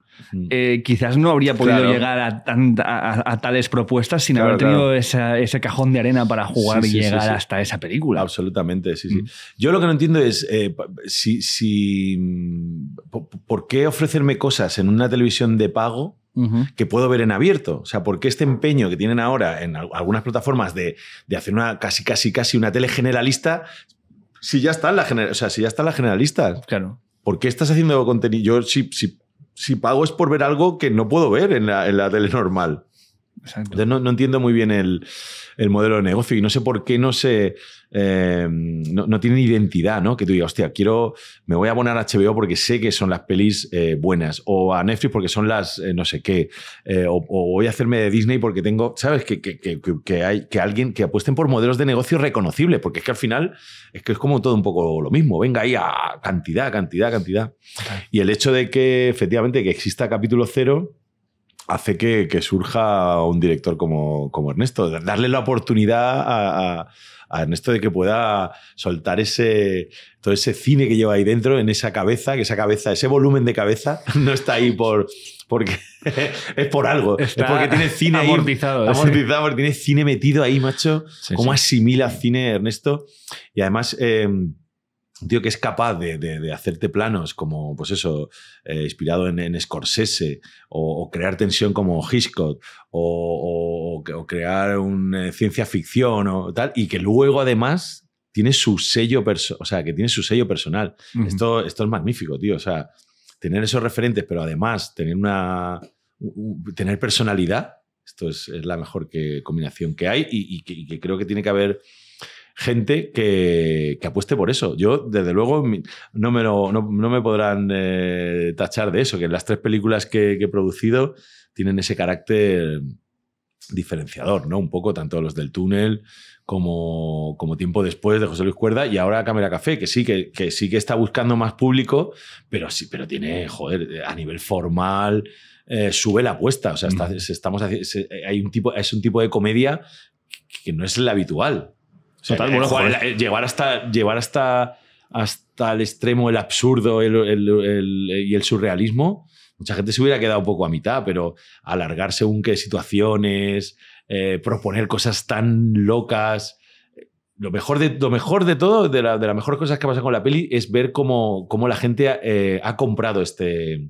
eh, quizás no habría podido Claro. llegar a, tanta- a- a tales propuestas sin Claro, haber tenido claro. esa- ese cajón de arena para jugar Sí, sí, y llegar sí. hasta esa película. Absolutamente, sí, sí. Yo lo que no entiendo es eh, si, si, po- ¿por qué ofrecerme cosas en una televisión de pago que puedo ver en abierto? O sea, ¿por qué este empeño que tienen ahora en al- algunas plataformas de, de hacer una casi, casi, casi una tele generalista? Si ya está en la, gener- o sea, si ya está en la generalista, Claro. ¿por qué estás haciendo contenido? Yo si, si, si pago es por ver algo que no puedo ver en la, en la tele normal. Exacto. Entonces no, no entiendo muy bien el, el modelo de negocio y no sé por qué no se eh, no, no tienen identidad, ¿no? Que tú digas, hostia, quiero, me voy a abonar a HBO porque sé que son las pelis eh, buenas, o a Netflix porque son las eh, no sé qué, o, o voy a hacerme de Disney porque tengo, ¿sabes? Que, que, que, que- que hay que alguien que apuesten por modelos de negocio reconocibles, porque es que al final es que es como todo un poco lo mismo, venga ahí a cantidad, cantidad, cantidad. Y el hecho de que efectivamente que exista capítulo cero hace que, que surja un director como, como Ernesto, darle la oportunidad a, a- a Ernesto de que pueda soltar ese todo ese cine que lleva ahí dentro, en esa cabeza, que esa cabeza, ese volumen de cabeza no está ahí por porque es por algo, Está es porque tiene cine ahí amortizado. sí. porque tiene cine metido ahí, macho. Sí, ¿Cómo sí. asimila cine Ernesto? Y además, eh, un tío que es capaz de, de- de hacerte planos como, pues eso, eh, inspirado en, en Scorsese, o, o crear tensión como Hitchcock, o, o- o crear una ciencia ficción o tal, y que luego además tiene su sello, perso- o sea, que tiene su sello personal. Esto, esto es magnífico, tío. O sea, tener esos referentes, pero además tener una. tener personalidad. Esto es, es la mejor que, combinación que hay y, y que, y que creo que tiene que haber gente que, que apueste por eso. Yo, desde luego, no me, lo- no, no me podrán eh, tachar de eso, que las tres películas que, que he producido tienen ese carácter diferenciador, ¿no? Un poco, tanto los del túnel como, como tiempo después de José Luis Cuerda y ahora Cámara Café, que sí, que, que sí que está buscando más público, pero sí, pero tiene, joder, a nivel formal, eh, sube la apuesta. O sea, está- se- estamos se- hay un tipo, es un tipo de comedia que no es la habitual. Total, eh, bueno, joder, joder. eh, llevar hasta, llevar hasta, hasta el extremo el absurdo el- el- el- y el surrealismo, mucha gente se hubiera quedado un poco a mitad, pero alargar según qué situaciones, eh, proponer cosas tan locas. Lo mejor de, lo mejor de todo, de, la- de las mejores cosas que pasa con la peli, es ver cómo, cómo la gente eh, ha comprado este,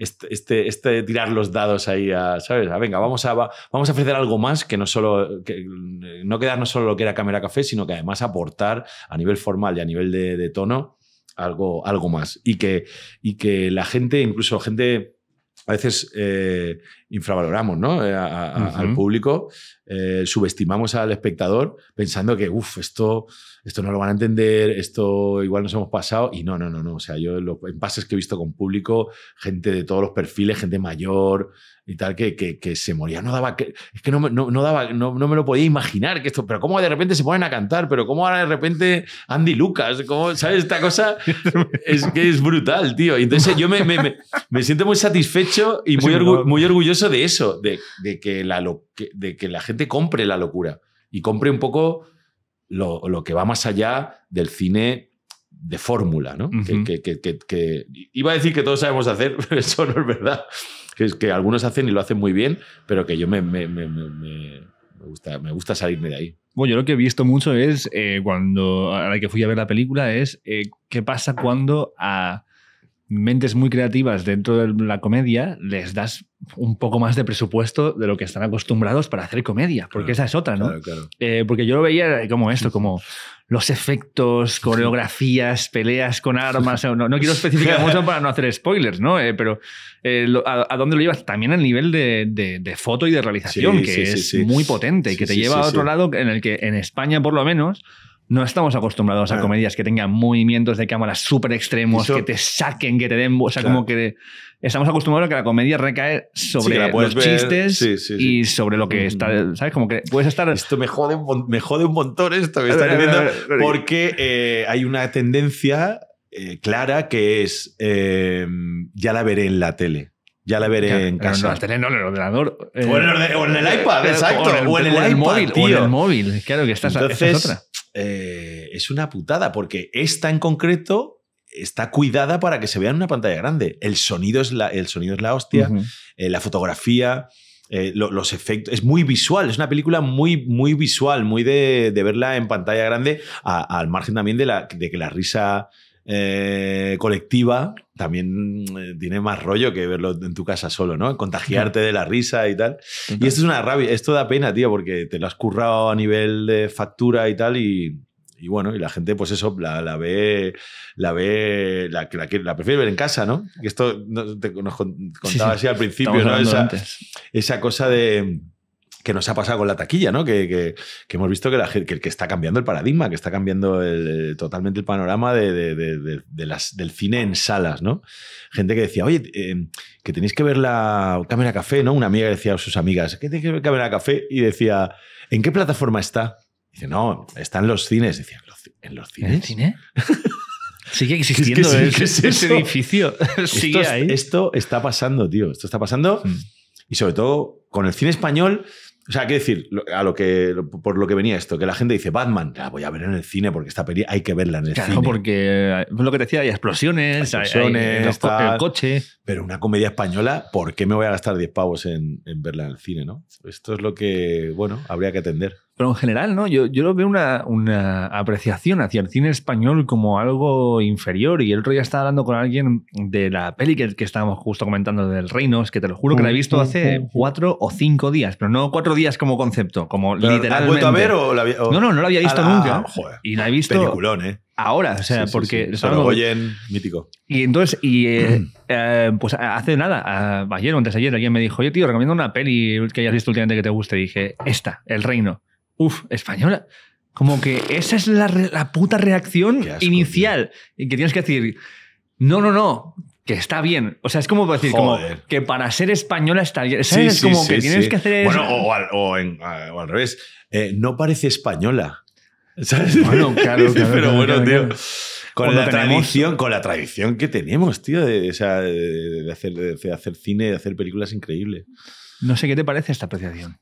este, este, este tirar los dados ahí a, ¿sabes? A, venga, vamos a, va- vamos a ofrecer algo más que no solo, que, eh, no quedarnos solo lo que era Cámara Café, sino que además aportar a nivel formal y a nivel de, de tono algo, algo más. Y que, y que la gente, incluso gente a veces eh, infravaloramos ¿no? Eh, a- a- Ujú. al público, eh, subestimamos al espectador pensando que, uff, esto, esto no lo van a entender, esto igual nos hemos pasado. Y no, no, no, no. O sea, yo lo- en pases que he visto con público, gente de todos los perfiles, gente mayor y tal, que, que, que se moría. No daba, que, es que no, me- no, no daba, no, no me lo podía imaginar que esto, pero cómo de repente se ponen a cantar, pero cómo ahora de repente Andy Lucas, cómo, ¿sabes? Esta cosa es que es brutal, tío. Y entonces yo me, me, me- me siento muy satisfecho y muy, orgu- muy orgulloso de eso, de, de que la, de que la gente compre la locura y compre un poco lo, lo que va más allá del cine de fórmula, ¿no? Que- Ujú. que, que- que- que- iba a decir que todos sabemos hacer, pero eso no es verdad. Que es que algunos hacen y lo hacen muy bien, pero que yo me, me- me- me- me- me gusta, me gusta salirme de ahí. Bueno, yo lo que he visto mucho es eh, cuando, a la que fui a ver la película, es eh, qué pasa cuando a mentes muy creativas dentro de la comedia les das un poco más de presupuesto de lo que están acostumbrados para hacer comedia, porque Claro, esa es otra, ¿no? Claro, claro. Eh, porque yo lo veía como esto, como los efectos, coreografías, peleas con armas. No, no quiero especificar mucho para no hacer spoilers, ¿no? Eh, pero eh, lo- a, a dónde lo llevas? También al nivel de, de- de foto y de realización, Sí, que sí, es sí. muy potente y que te lleva a otro lado en el que en España, por lo menos, no estamos acostumbrados a Claro. comedias que tengan movimientos de cámara súper extremos, Eso- que te saquen, que te den. O sea, Claro. como que. Estamos acostumbrados a que la comedia recae sobre puedes los ver, chistes sí, sí, sí. y sobre lo que Mm. está. ¿Sabes? Como que puedes estar. Esto me jode un, me jode un montón esto que está A a diciendo, a porque eh, hay una tendencia eh, clara que es eh, ya la veré en la tele, ya la veré Claro, en casa. No, la tele, no, en el ordenador. eh, O en el iPad, eh, exacto, o en el iPad, móvil. O en el móvil. Claro que esta Entonces, es otra. Eh, es una putada, porque esta en concreto está cuidada para que se vea en una pantalla grande. El sonido es la, el sonido es la hostia, eh, la fotografía, eh, lo- los efectos. Es muy visual, es una película muy, muy visual, muy de, de verla en pantalla grande, a- al margen también de, la, de que la risa eh, colectiva también eh, tiene más rollo que verlo en tu casa solo, ¿no? Contagiarte de la risa y tal. Y esto es una rabia, esto da pena, tío, porque te lo has currado a nivel de factura y tal y... y bueno, y la gente, pues eso, la, la ve, la ve, la, la, la prefiere ver en casa, ¿no? Que esto te- nos con- contaba sí. así al principio, ¿no? esa cosa de que nos ha pasado con la taquilla, ¿no? Que, que- que hemos visto que, la, que, que está cambiando el paradigma, que está cambiando el- totalmente el panorama de, de- de- de- las, del cine en salas, ¿no? Gente que decía, oye, eh, que tenéis que ver la Cámara Café, ¿no? Una amiga decía a sus amigas, ¿qué tenéis que ver Cámara Café? Y decía, ¿en qué plataforma está? Dice, no, está en los cines. Decía, "¿En los ci- ¿en los ¿En el cines? cine? Sigue existiendo sí, ¿qué es ese edificio. Sigue esto, ahí. esto está pasando, tío. Esto está pasando. Mm. Y sobre todo con el cine español. O sea, quiero decir, a lo que, por lo que venía esto, que la gente dice, Batman, la voy a ver en el cine porque esta peli hay que verla en el Claro, cine. porque eh, lo que te decía, hay explosiones, Hay explosiones, hay los co- tal. el coche. Pero una comedia española, ¿por qué me voy a gastar 10 pavos en, en verla en el cine, no? Esto es lo que, bueno, habría que atender. Pero en general, ¿no? Yo, yo lo veo una, una apreciación hacia el cine español como algo inferior. Y el otro día estaba hablando con alguien de la peli que, que estábamos justo comentando del Reino, es que te lo juro que la he visto hace cuatro o cinco días, pero no cuatro días como concepto, como Pero, ¿la literalmente. ¿Has vuelto a ver o la había- o- No, no, no la había visto Ah, nunca. joder. Y la he visto Peliculón, ¿eh? ahora, o sea, Sí, sí, porque sí. hablando- Sorogoyen, mítico. y entonces, y eh, eh, pues hace nada, ayer o antes de ayer, alguien me dijo, oye, tío, recomiendo una peli que hayas visto últimamente que te guste. Y dije, esta, El Reino. Uf, española. Como que esa es la, puta reacción asco, inicial. Y que tienes que decir, no, no, no, que está bien. O sea, es como decir, como que para ser española está bien. ¿Sabes? es como que tienes sí. que hacer Bueno, eso. o al, o en- a- o al revés. Eh, no parece española. ¿Sabes? Bueno, claro, claro, Pero claro, bueno, claro, tío. Con la, tenemos- tradición, con la tradición que tenemos, tío, de, o sea, de, de hacer, de hacer cine, de hacer películas increíbles. No sé qué te parece esta apreciación.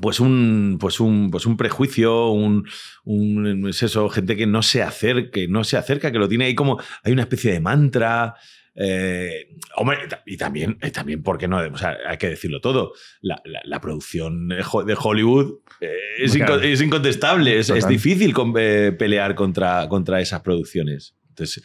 Pues un, pues un, pues un prejuicio, un, un- es eso, gente que no se acerca, que no se acerca, que lo tiene ahí como, hay una especie de mantra. eh, hombre, y ta- y también, y también, ¿por qué no? O sea, hay que decirlo todo. La, la- la producción de Ho- de Hollywood eh, es, Claro. inco- es incontestable. Es, es difícil con- eh, pelear contra, contra esas producciones. Entonces,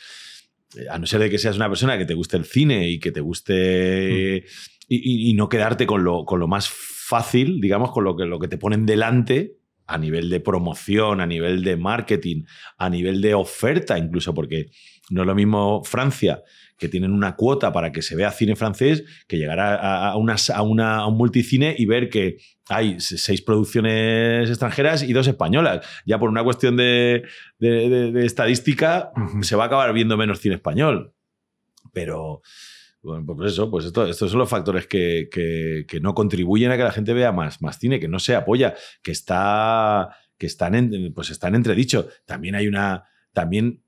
eh, a no ser de que seas una persona que te guste el cine y que te guste. y, y- y no quedarte con lo, con lo más fácil, digamos, con lo que, lo que te ponen delante, a nivel de promoción, a nivel de marketing, a nivel de oferta incluso, porque no es lo mismo Francia, que tienen una cuota para que se vea cine francés, que llegar a, a, una, a, un multicine y ver que hay seis producciones extranjeras y dos españolas. Ya por una cuestión de, de, estadística, se va a acabar viendo menos cine español. Pero, bueno, pues eso, pues esto, estos son los factores que, no contribuyen a que la gente vea más, más cine, que no se apoya, que está que están en, pues están entredicho. También hay una también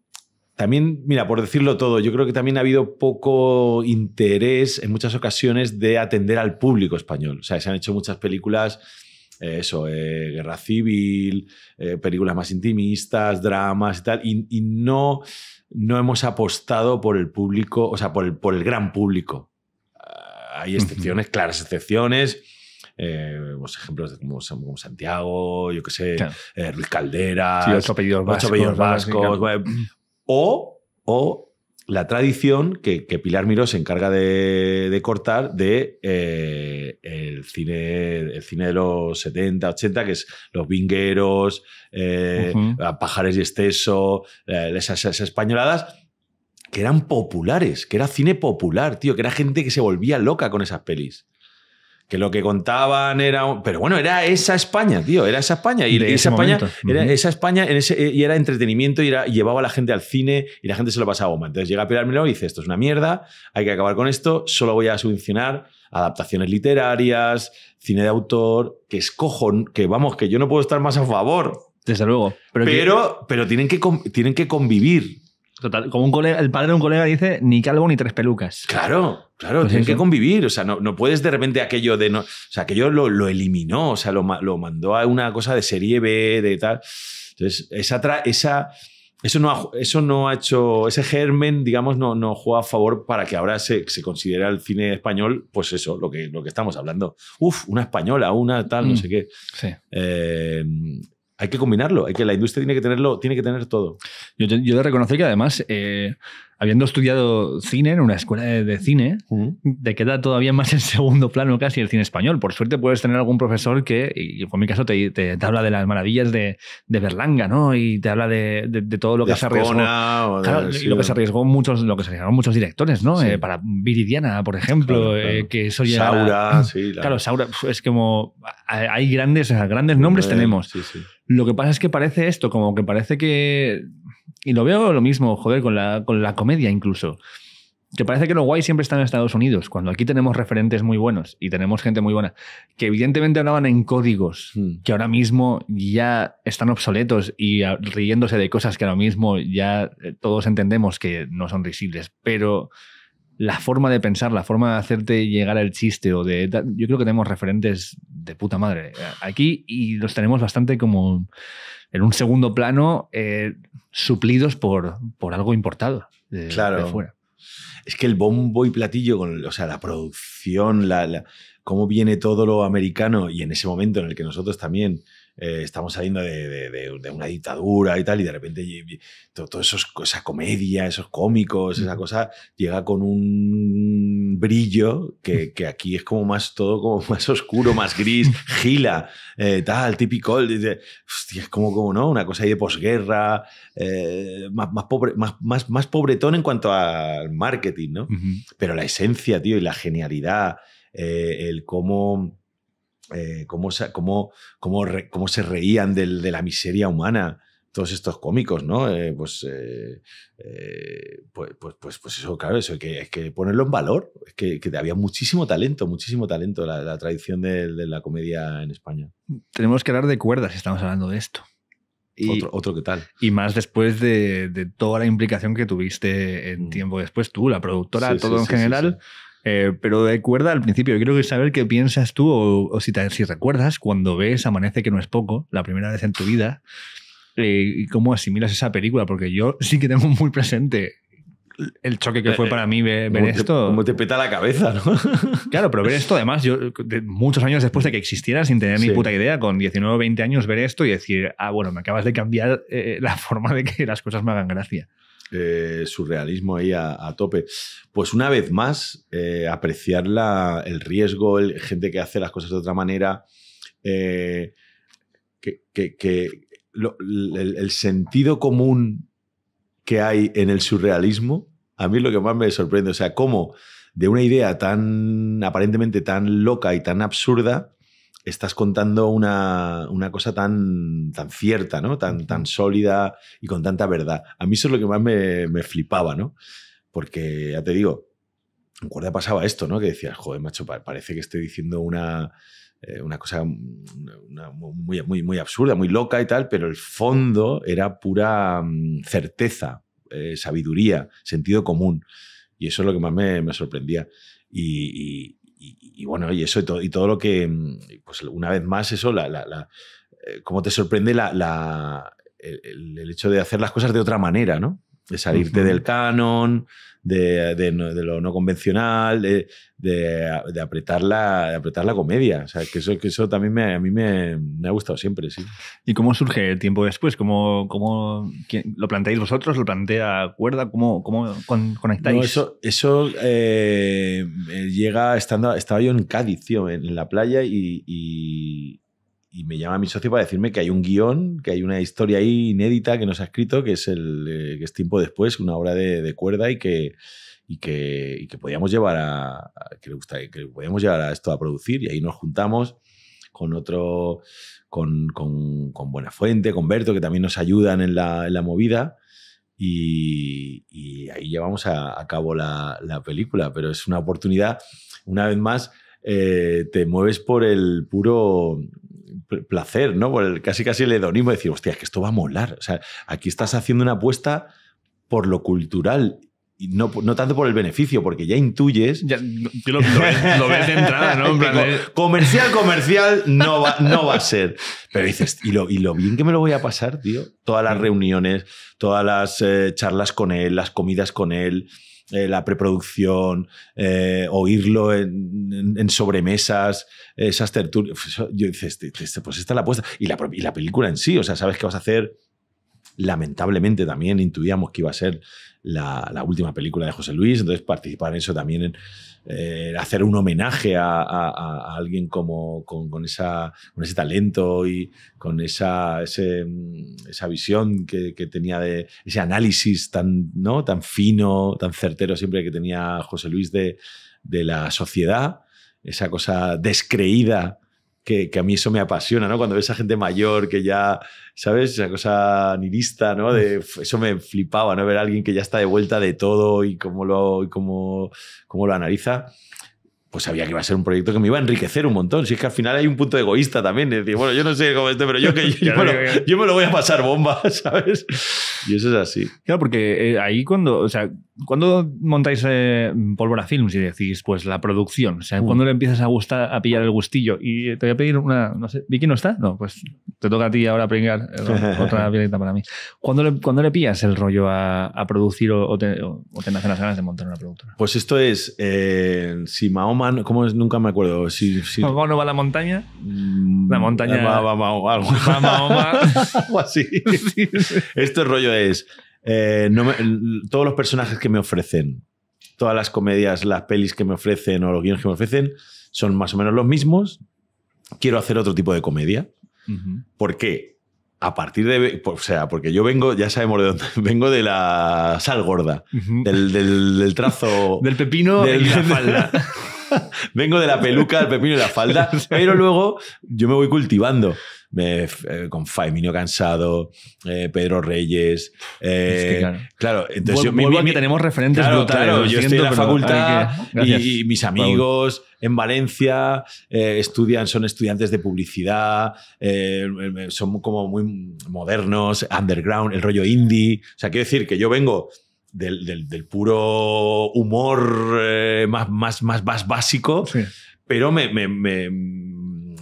también, mira, por decirlo todo, yo creo que también ha habido poco interés en muchas ocasiones de atender al público español. O sea, se han hecho muchas películas, eh, eso, eh, guerra civil, eh, películas más intimistas, dramas y tal, y, no, no hemos apostado por el público, o sea, por el, por el gran público. Hay excepciones, claras excepciones. Pues ejemplos como, Santiago, yo qué sé, Ruiz Caldera, ocho apellidos vascos o, o la tradición que, Pilar Miró se encarga de, cortar de eh, el, cine, el cine de los 70, 80, que es Los Vingueros, eh, Pajares y Esteso, eh, esas, esas, españoladas, que eran populares, que era cine popular, tío, que era gente que se volvía loca con esas pelis que lo que contaban era. Pero bueno, era esa España, tío, era esa España. Y esa España, era esa España en ese, y era entretenimiento y, era, llevaba a la gente al cine y la gente se lo pasaba bomba. Entonces llega Pilar Miró y dice: Esto es una mierda, hay que acabar con esto, solo voy a subvencionar adaptaciones literarias, cine de autor, que es cojón, que vamos, que yo no puedo estar más a favor. Desde luego. Pero, pero, tienen, que, tienen que convivir. Total, como un colega, el padre de un colega dice, ni calvo ni tres pelucas. Claro, claro, pues tienen que convivir. O sea, no, no, puedes de repente aquello de. No, o sea, aquello lo, lo eliminó, o sea, lo, lo, mandó a una cosa de serie B, de tal. Entonces, esa. esa eso no, ha, eso no ha hecho, ese germen, digamos, no, no juega a favor para que ahora se, se considere el cine español, pues eso, lo que, lo que estamos hablando. Uf, una española, una tal, no mm. sé qué. Sí. Eh, hay que combinarlo, hay que, la industria tiene que tenerlo, tiene que tener todo. Yo, yo de reconocer que además, eh, habiendo estudiado cine en una escuela de, cine, te queda todavía más en segundo plano casi el cine español. Por suerte puedes tener algún profesor que, y por mi caso, te, te, habla de las maravillas de, de, Berlanga, ¿no? Y te habla de, de todo lo que se arriesgó. Claro, y lo que se arriesgó muchos, lo que se arriesgaron muchos directores, ¿no? Eh, para Viridiana, por ejemplo, eh, que eso ya. Saura, sí. Claro, Saura es como. Hay grandes, grandes nombres tenemos. Lo que pasa es que parece esto, como que parece que y lo veo lo mismo, joder, con la, con la comedia incluso. Que parece que lo guay siempre está en Estados Unidos, cuando aquí tenemos referentes muy buenos y tenemos gente muy buena, que evidentemente hablaban en códigos hmm. que ahora mismo ya están obsoletos y riéndose de cosas que ahora mismo ya eh, todos entendemos que no son risibles, pero la forma de pensar, la forma de hacerte llegar al chiste o de... Yo creo que tenemos referentes de puta madre eh, aquí y los tenemos bastante como en un segundo plano eh, suplidos por, por algo importado de, claro. fuera. Es que el bombo y platillo, con, o sea, la producción, la, cómo viene todo lo americano y en ese momento en el que nosotros también eh, estamos saliendo de, una dictadura y tal, y de repente todo, eso, esa comedia, esos cómicos, esa cosa, llega con un brillo que, aquí es como más todo como más oscuro, más gris, gila, eh, tal, típico. Hostia, es como, como, ¿no? Una cosa ahí de posguerra, eh, más, más, pobre, más, más, más, pobretón en cuanto al marketing, ¿no? Pero la esencia, tío, y la genialidad, el cómo eh, cómo, se, cómo, cómo, cómo, se reían de la miseria humana todos estos cómicos, ¿no? Eh, pues, eh, pues, pues, pues, pues, eso, claro, eso hay que, que ponerlo en valor. Es que, que había muchísimo talento, muchísimo talento la, la tradición de, la comedia en España. Tenemos que hablar de cuerdas si estamos hablando de esto. Y, otro, que tal. Y más después de, de, toda la implicación que tuviste en mm. tiempo después, tú, la productora, todo en general. Eh, pero de cuerda al principio, yo quiero saber qué piensas tú o, si, si, recuerdas cuando ves Amanece que no es poco, la primera vez en tu vida, eh, y cómo asimilas esa película, porque yo sí que tengo muy presente el choque que fue eh, para mí ver, esto. como te peta la cabeza, ¿no? claro, pero ver esto, además, yo muchos años después de que existiera, sin tener ni puta idea, con 19 o 20 años, ver esto y decir, ah, bueno, me acabas de cambiar la forma de que las cosas me hagan gracia. Eh, surrealismo ahí a, tope. Pues una vez más, eh, apreciar el riesgo, el, gente que hace las cosas de otra manera. Eh, que, que- el, sentido común que hay en el surrealismo, a mí lo que más me sorprende. O sea, cómo de una idea tan aparentemente tan loca y tan absurda, estás contando una, una cosa tan, tan cierta, ¿no? Tan, tan sólida y con tanta verdad. A mí eso es lo que más me, me flipaba, ¿no? Porque, ya te digo, en cuerda pasaba esto, ¿no? Que decías, joder, macho, pa- parece que estoy diciendo una, eh, una cosa una- una muy, muy, muy absurda, muy loca y tal, pero el fondo era pura mm, certeza, eh, sabiduría, sentido común. Y eso es lo que más me, me sorprendía. Y, y- y- y bueno, y eso y todo, y todo lo que, mm, pues una vez más, eso, la, la, la- eh, cómo te sorprende la, la- el, el- el hecho de hacer las cosas de otra manera, ¿no? De salirte Ujú. del canon, de, de de lo no convencional, de, de, apretar la, apretar la comedia. O sea, que eso, que eso también me, a mí me, me ha gustado siempre, sí. ¿Y cómo surge el tiempo después? ¿Cómo, cómo lo planteáis vosotros? ¿Lo plantea Cuerda? ¿Cómo, cómo con- conectáis? No, eso, eso eh, llega estando. Estaba yo en Cádiz, tío, en, en la playa, y, y- y me llama mi socio para decirme que hay un guion, que hay una historia ahí inédita que nos ha escrito, que es el eh, que es tiempo después, una obra de, cuerda y que. Y que, y que podíamos llevar a, que le gusta, que podíamos llevar a esto a producir y ahí nos juntamos con otro con, con, con Buenafuente, con Berto, que también nos ayudan en la, en la movida y, ahí llevamos a, cabo la, la película, pero es una oportunidad, una vez más, eh, te mueves por el puro placer, ¿no? Por el casi casi el hedonismo de decir, hostia, es que esto va a molar. O sea, aquí estás haciendo una apuesta por lo cultural y no, no tanto por el beneficio, porque ya intuyes Ya, lo, lo ves, lo ves de entrada, ¿no? En plan comercial, comercial no va, no va a ser. Pero dices, y lo, y lo bien que me lo voy a pasar, tío. Todas las reuniones, todas las eh, charlas con él, las comidas con él, eh, la preproducción, eh, oírlo en, sobremesas, esas tertulias. Yo dices, "Este- este- pues esta es la apuesta. Y la, y la película en sí, o sea, sabes que vas a hacer. Lamentablemente también intuíamos que iba a ser la, la última película de José Luis, entonces participar en eso también eh, hacer un homenaje a, alguien como, con, con ese talento y con esa, mm, esa visión que, que tenía de ese análisis tan, ¿no? tan fino, tan certero siempre que tenía José Luis de, de la sociedad, esa cosa descreída. Que, que a mí eso me apasiona, ¿no? Cuando ves a gente mayor que ya, ¿sabes? Esa cosa nihilista, ¿no? De, eso me flipaba, ¿no? Ver a alguien que ya está de vuelta de todo y cómo lo, y cómo, cómo lo analiza, pues sabía que iba a ser un proyecto que me iba a enriquecer un montón. Si es que al final hay un punto egoísta también, de decir, bueno, yo no sé cómo este, pero yo, que, yo, me, lo, yo me lo voy a pasar bomba, ¿sabes? Y eso es así. Claro, porque eh, ahí cuando, o sea, cuando montáis eh, Pólvora Films y decís, pues la producción, o sea, Mm. cuando le empiezas a gustar, a pillar el gustillo y te voy a pedir una, no sé, ¿Vicky no está? No, pues te toca a ti ahora pringar eh, otra violeta para mí. ¿Cuándo le, cuándo le pillas el rollo a, a producir o, o te, o- o te nacen las ganas de montar una productora? Pues esto es, eh, si Mahoma, ¿cómo es? Nunca me acuerdo. Si, si, ¿Cómo no va la montaña? Mm, La montaña- Va, va, va, algo, Va Mahoma. algo así. Este rollo es, eh, no me- todos los personajes que me ofrecen, todas las comedias, las pelis que me ofrecen o los guiones que me ofrecen son más o menos los mismos. Quiero hacer otro tipo de comedia. Ujú. ¿Por qué? A partir de... O sea, porque yo vengo, ya sabemos de dónde, vengo de la sal gorda, Ujú. del, del- del trazo... Del pepino del- y la falda. Vengo de la peluca, el pepino y la falda, pero luego yo me voy cultivando. Me- eh, con Faiminio Cansado, eh, Pedro Reyes. eh, Es que, claro. claro, entonces yo, Vuelvo mi- mi- tenemos referentes Claro, brutales. claro, yo estoy siento, en la facultad que- y, y mis amigos en Valencia eh, estudian, son estudiantes de publicidad, son como muy modernos, underground, el rollo indie. O sea, quiero decir que yo vengo del, del- del puro humor eh, más, más, más, más básico, Sí. pero me, me- me-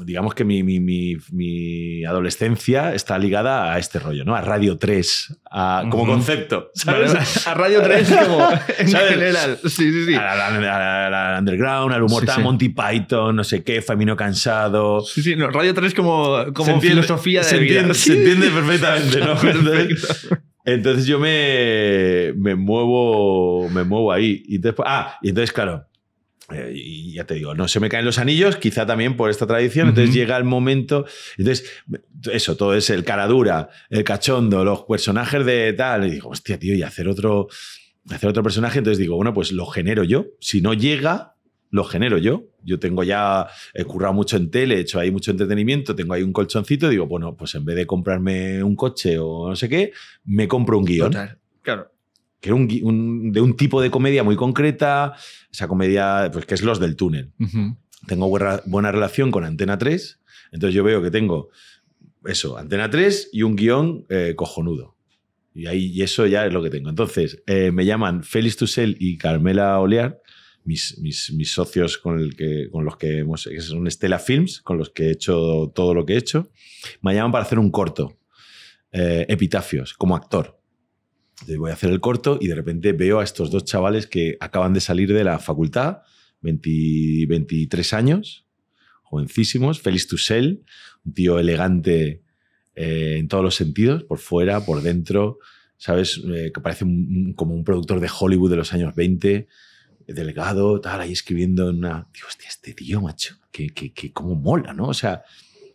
digamos que mi, mi- mi- mi adolescencia está ligada a este rollo, ¿no? A Radio 3, a- como Ujú. concepto, ¿sabes? Vale, A Radio 3 como en general. Sí, sí, sí. A la, a la- a la underground, al humor Sí, tan sí. Monty Python, no sé qué, Famino Cansado. Sí, sí, no, Radio 3 como, como Se entiende- filosofía de se vida. entiende, se entiende perfectamente, ¿no? Perfecto. Entonces yo me, me muevo me muevo ahí. Y después, ah, y entonces, claro, eh, y ya te digo, no se me caen los anillos, quizá también por esta tradición. Entonces llega el momento. Entonces, eso, todo es el cara dura, el cachondo, los personajes de tal. Y digo, hostia, tío, y hacer otro, hacer otro personaje. Entonces digo, bueno, pues lo genero yo. Si no llega, lo genero yo. Yo tengo ya, he currado mucho en tele, he hecho ahí mucho entretenimiento, tengo ahí un colchoncito. Digo, bueno, pues en vez de comprarme un coche o no sé qué, me compro un guion Total. Claro. que era un un- de un tipo de comedia muy concreta, esa comedia, pues que es los del túnel. Ujú. Tengo buena, buena relación con Antena 3, entonces yo veo que tengo eso, Antena 3 y un guion eh, cojonudo. Y, ahí, y eso ya es lo que tengo. Entonces, eh, me llaman Félix Tussell y Carmela Olear, mis, socios con, los que hemos, que son Stella Films, con los que he hecho todo lo que he hecho, me llaman para hacer un corto, eh, Epitafios, como actor. Entonces voy a hacer el corto y de repente veo a estos dos chavales que acaban de salir de la facultad, 20 23 años, jovencísimos, Félix Tussell, un tío elegante eh, en todos los sentidos, por fuera, por dentro, ¿sabes? Eh, que parece como un productor de Hollywood de los años 20, delgado, tal, ahí escribiendo en una... Digo, hostia, este tío, macho, que, que, que cómo mola, ¿no? O sea,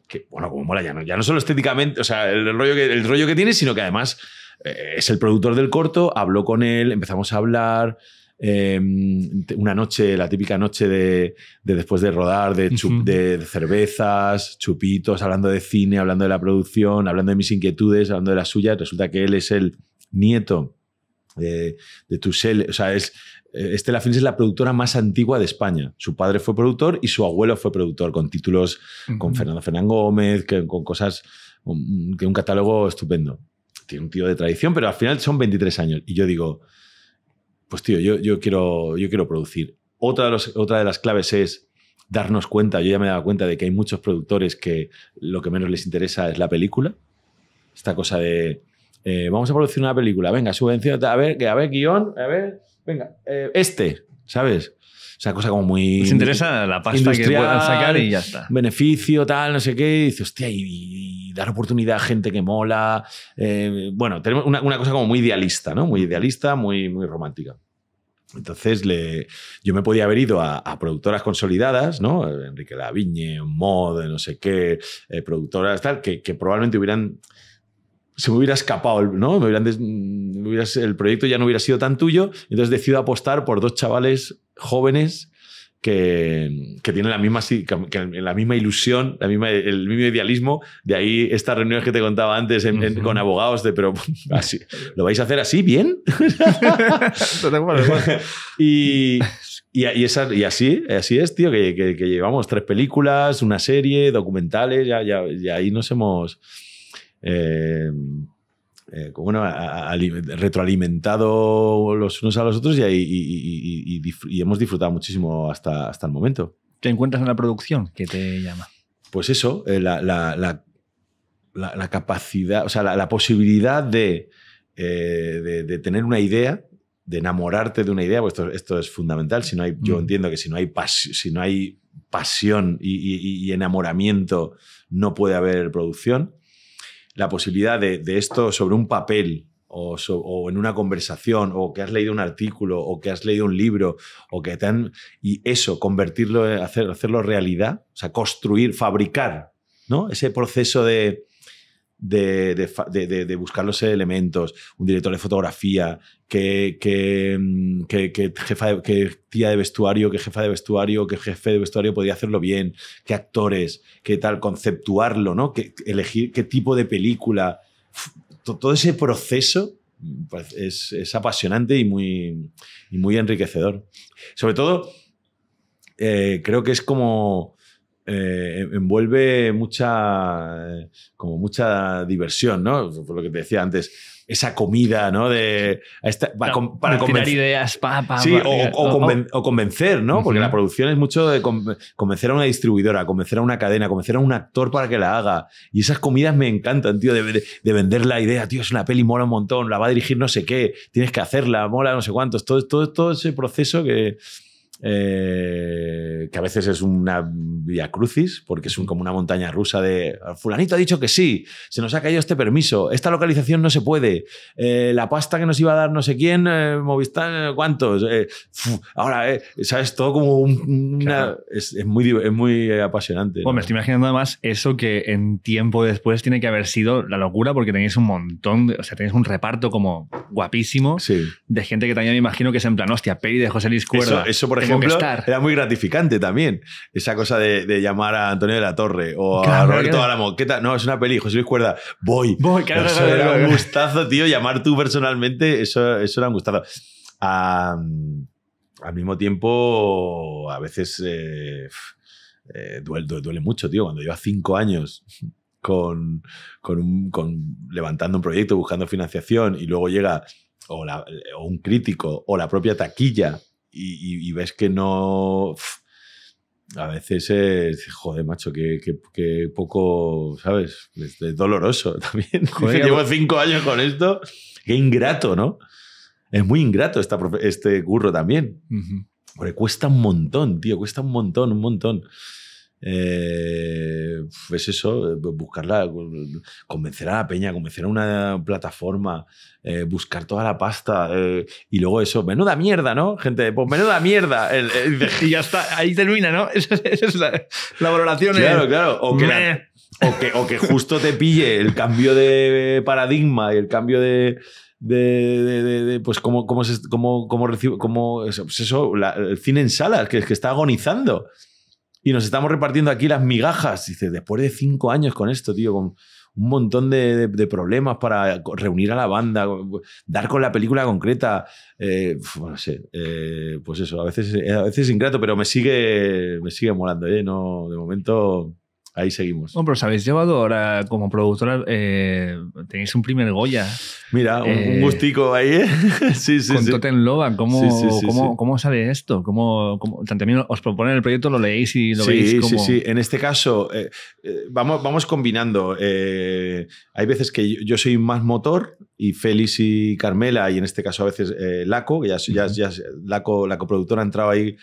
que, bueno, como mola ya no, ya no solo estéticamente, o sea, el rollo que, el rollo que tiene, sino que además eh, es el productor del corto, habló con él, empezamos a hablar. eh, una noche, la típica noche de, de después de rodar, de, chup- Ujú. de- de cervezas, chupitos, hablando de cine, hablando de la producción, hablando de mis inquietudes, hablando de las suyas. Resulta que él es el nieto de, de Tussell, o sea, es, eh, Estela Films es la productora más antigua de España. Su padre fue productor y su abuelo fue productor, con títulos con. Fernando Fernán Gómez, que, con cosas, un- que un catálogo estupendo. Tiene un tío de tradición, pero al final son 23 años. Y yo digo, pues tío, yo, yo, quiero, yo quiero producir. Otra de, los- otra de las claves es darnos cuenta, yo ya me he dado cuenta de que hay muchos productores que lo que menos les interesa es la película. Esta cosa de, eh, vamos a producir una película, venga, subvención, a ver, a ver, guion, a ver, venga, eh, este, ¿sabes? O sea, cosa como muy... Les interesa la pasta que Industrial, puedan sacar y ya está. beneficio, tal, no sé qué, y dices, hostia, y, y dar oportunidad a gente que mola. Eh, bueno, tenemos una, una cosa como muy idealista, ¿no? Muy idealista, muy, muy romántica. Entonces, le, yo me podía haber ido a, a productoras consolidadas, ¿no? Enrique Laviñe, Mod, no sé qué, eh, productoras tal, que, que probablemente hubieran. Se me hubiera escapado, ¿no? Me hubieran des- me hubieras- el proyecto ya no hubiera sido tan tuyo. Entonces decido apostar por dos chavales jóvenes que, que tienen la misma, que- la misma ilusión, la misma, el mismo idealismo. De ahí estas reuniones que te contaba antes en- en- con abogados de, pero así, ¿lo vais a hacer así? ¿Bien? y, y, y esa- y así, así es, tío, que, que- que llevamos tres películas, una serie, documentales, ya, ya, ya ahí nos hemos eh, eh, bueno, a- a- ali- retroalimentado los unos a los otros y, hemos disfrutado muchísimo hasta, hasta el momento. ¿Qué encuentras en la producción que te llama? Pues eso, eh, la, la- la- capacidad, o sea, la, posibilidad de, eh, de, de tener una idea, de enamorarte de una idea, pues esto, esto es fundamental. Si no hay, yo Mm. entiendo que si no hay, pas- si no hay pasión y enamoramiento, no puede haber producción. La posibilidad de, esto sobre un papel o, en una conversación, o que has leído un artículo, o que has leído un libro, o que te han. Y eso, convertirlo, hacer, hacerlo realidad, o sea, construir, fabricar, ¿no? Ese proceso de. De, de de- buscar los elementos, un director de fotografía, que, que, mm, que- jefa que tía de vestuario, que jefa de vestuario, que jefe de vestuario podía hacerlo bien, qué actores, qué tal, conceptuarlo, ¿no? Que, elegir qué tipo de película. Todo ese proceso pues, es, es apasionante y muy, y muy enriquecedor. Sobre todo, eh, creo que es como. Eh, envuelve mucha. eh, como mucha diversión, ¿no? Por lo que te decía antes. Esa comida, ¿no? De. esta- para, Tirar convencer. ideas, pa, pa, Sí, o, o conven- o convencer, ¿no? Porque la producción es mucho de con- convencer a una distribuidora, convencer a una cadena, convencer a un actor para que la haga. Y esas comidas me encantan, tío, de, de- de vender la idea, tío, es una peli, mola un montón, la va a dirigir no sé qué, tienes que hacerla, mola no sé cuántos. Todo, todo, todo ese proceso que, eh, que a veces es una vía crucis, porque es un, como una montaña rusa de fulanito ha dicho que sí, se nos ha caído este permiso, esta localización no se puede, eh, la pasta que nos iba a dar no sé quién, eh, Movistar, ¿cuántos? Eh, fu, ahora, eh, ¿sabes? Todo como un- una... Claro. Es, es muy, es muy apasionante. Bueno, me estoy imaginando además eso que en tiempo después tiene que haber sido la locura porque tenéis un montón, de- o sea, tenéis un reparto como guapísimo Sí. de gente que también me imagino que es en plan, hostia, peli de José Luis Eso, Cuerda. eso, por tengo que ejemplo, era muy gratificante también. Esa cosa de, de llamar a Antonio de la Torre o a Claro, Roberto claro. Álamo. ¿Qué tal? No, es una peli, José Luis Cuerda. Voy. Voy, claro, Eso era un gustazo, tío. Llamar tú personalmente, eso, eso era un gustazo. Ah, al mismo tiempo, a veces eh, eh, duele, duele- duele mucho, tío. Cuando llevas cinco años con, con, un- con- levantando un proyecto, buscando financiación y luego llega o, la- o un crítico o la propia taquilla y, y- ves que no... A veces es, joder, macho, que, que- que poco, ¿sabes? Es, es doloroso también. Joder, Llevo cinco años con esto. Qué ingrato, ¿no? Es muy ingrato esta este curro también. Ujú. Porque cuesta un montón, tío, cuesta un montón, un montón. Eh, pues eso, buscarla, convencer a la peña, convencer a una plataforma, eh, buscar toda la pasta eh, y luego eso, menuda mierda, ¿no? Gente, pues menuda mierda. El- el- Y ya está, ahí termina, ¿no? Esa es, esa es la, la valoración. claro, eh. claro. O que, la- o, que, o que justo te pille el cambio de paradigma y el cambio de. de, de- de- de, pues cómo, cómo, se, cómo, cómo recibe, cómo, pues eso, la- el cine en salas, que, que está agonizando. Y nos estamos repartiendo aquí las migajas. Dice, después de cinco años con esto, tío, con un montón de, problemas para reunir a la banda, dar con la película concreta. eh, no sé, eh, pues eso, a veces, a veces es ingrato, pero me sigue, me sigue molando, ¿eh? No, de momento, ahí seguimos. Bueno, pero os habéis llevado ahora como productora, eh, tenéis un primer Goya Mira, un, un Eh, gustico ahí, ¿eh? sí, sí, con sí. Totem Loba. ¿Cómo, Sí, sí, sí, cómo, cómo sale esto? ¿Cómo, cómo- también os proponen el proyecto, lo leéis y lo veis Sí, como... sí, sí. En este caso, eh, eh, vamos, vamos combinando. Hay veces que yo, yo soy más motor y Félix y Carmela, y en este caso a veces eh, Laco, que ya, ya, ya Laco, la coproductora ha entrado ahí,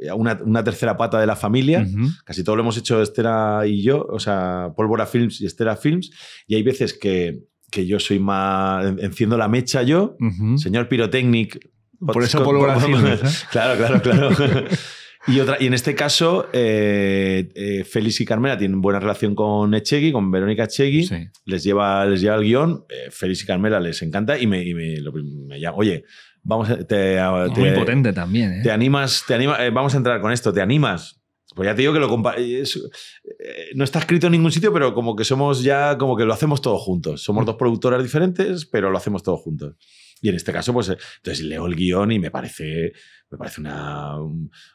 eh, una, una tercera pata de la familia. Ujú. Casi todo lo hemos hecho Estera y yo, o sea, Pólvora Films y Estera Films. Y hay veces que, que yo soy más. en- Enciendo la mecha yo, Ujú. señor Pirotecnic. Por eso Pólvora Films, ¿eh? Claro, claro, claro. Y, otra, y en este caso, eh, eh, Félix y Carmela tienen buena relación con Echegui, con Verónica Echegui. Sí. Les, lleva, les lleva el guion. eh, Félix y Carmela les encanta y me, y me, lo me llama, oye, vamos a, te, Muy te- potente también, ¿eh? te animas, te anima, eh, vamos a entrar con esto, ¿te animas? Pues ya te digo que lo es- eh, no está escrito en ningún sitio, pero como que somos ya, como que lo hacemos todos juntos. Somos dos productoras diferentes, pero lo hacemos todos juntos. Y en este caso, pues, entonces leo el guion y me parece, me parece una,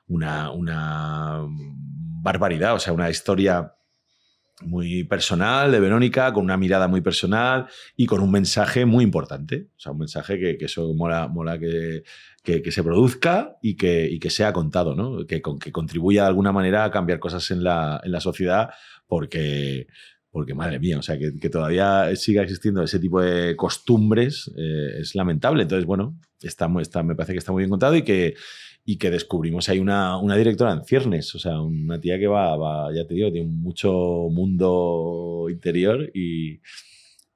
una, una barbaridad, o sea, una historia muy personal de Verónica, con una mirada muy personal y con un mensaje muy importante. O sea, un mensaje que, que eso mola, mola que, que, se produzca y que, y que sea contado, ¿no? Que, con- que contribuya de alguna manera a cambiar cosas en la, en la sociedad, porque, porque madre mía, o sea, que, que todavía siga existiendo ese tipo de costumbres eh, es lamentable. Entonces, bueno, está, está, me parece que está muy bien contado y que, y que descubrimos ahí una, una directora en ciernes, o sea, una tía que va, va, ya te digo, tiene mucho mundo interior y,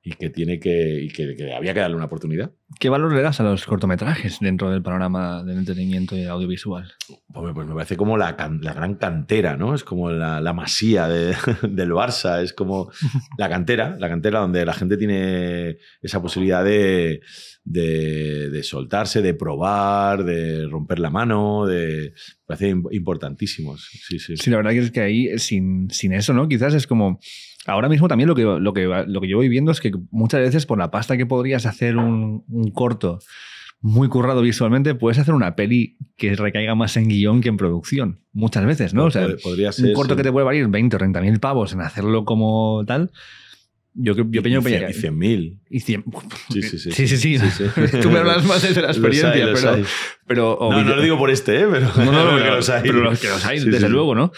y que tiene que, y que, que había que darle una oportunidad. ¿Qué valor le das a los cortometrajes dentro del panorama del entretenimiento y audiovisual? Hombre, Pues me parece como la, can- la gran cantera, ¿no? Es como la, la masía de- del Barça, es como la cantera, la cantera donde la gente tiene esa posibilidad de, de, de soltarse, de probar, de romper la mano, de... Me parece im- importantísimos. Sí, sí. Sí, la verdad que es que ahí, sin, sin eso, ¿no? Quizás es como. Ahora mismo también lo que, lo, que, lo que yo voy viendo es que muchas veces por la pasta que podrías hacer un, un corto muy currado visualmente, puedes hacer una peli que recaiga más en guion que en producción. Muchas veces, ¿no? O sea, Pod- podría ser, un corto sí. que te puede valer 20 o 30 mil pavos en hacerlo como tal. Yo, yo pienso que. y 100.000. y cien- Sí, sí, sí. Sí, sí, sí. Sí, sí. Tú me hablas más desde la Los experiencia, hay, los pero. hay. pero No, no lo digo por este, ¿eh? Pero, No, no, no, pero, los hay. pero los que los hay, desde luego, ¿no?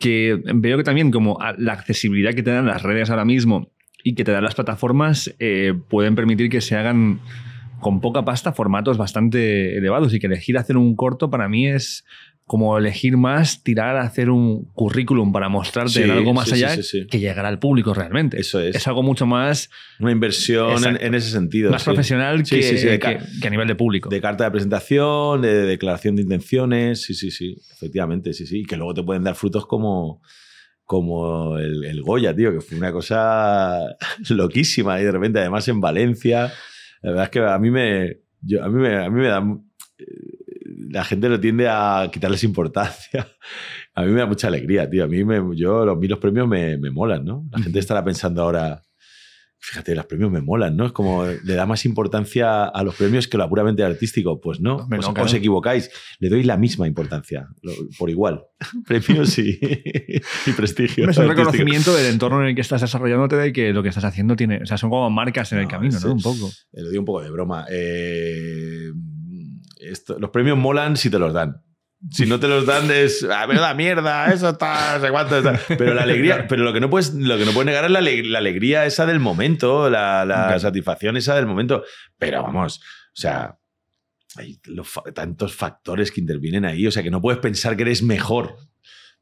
Que veo que también como la accesibilidad que te dan las redes ahora mismo y que te dan las plataformas eh, pueden permitir que se hagan con poca pasta formatos bastante elevados y que elegir hacer un corto para mí es como elegir más, tirar a hacer un currículum para mostrarte Sí, en algo más sí, allá sí, que llegar al público realmente. Eso es. Es algo mucho más, Una inversión en, ese sentido. más profesional que, que- a nivel de público. De carta de presentación, de declaración de intenciones, sí, sí, sí, efectivamente, sí, sí. Y que luego te pueden dar frutos como, como el, el Goya, tío, que fue una cosa loquísima y de repente, además en Valencia, la verdad es que a mí me, yo, a mí me, a mí me da... eh, La gente lo tiende a quitarles importancia. A mí me da mucha alegría, tío. A mí, me, yo, a mí los premios me, me molan, ¿no? La gente estará pensando ahora, Fíjate, los premios me molan, ¿no? Es como le da más importancia a los premios que lo puramente artístico. Pues no, os, no, claro. os equivocáis. Le doy la misma importancia, lo- por igual. Premios y, y prestigio. Es un reconocimiento del entorno en el que estás desarrollándote de que lo que estás haciendo tiene. O sea, son como marcas en el No, camino, ese- ¿no? Un poco. Eh, Lo digo un poco de broma. Eh, esto- los premios molan si te los dan. Si no te los dan es ah, da mierda, eso está, no sé cuánto está". Pero la alegría, pero lo que no puedes, lo que no puedes negar es la, ale- la alegría esa del momento, la, satisfacción esa del momento. Pero vamos, o sea, hay los tantos factores que intervienen ahí, o sea que no puedes pensar que eres mejor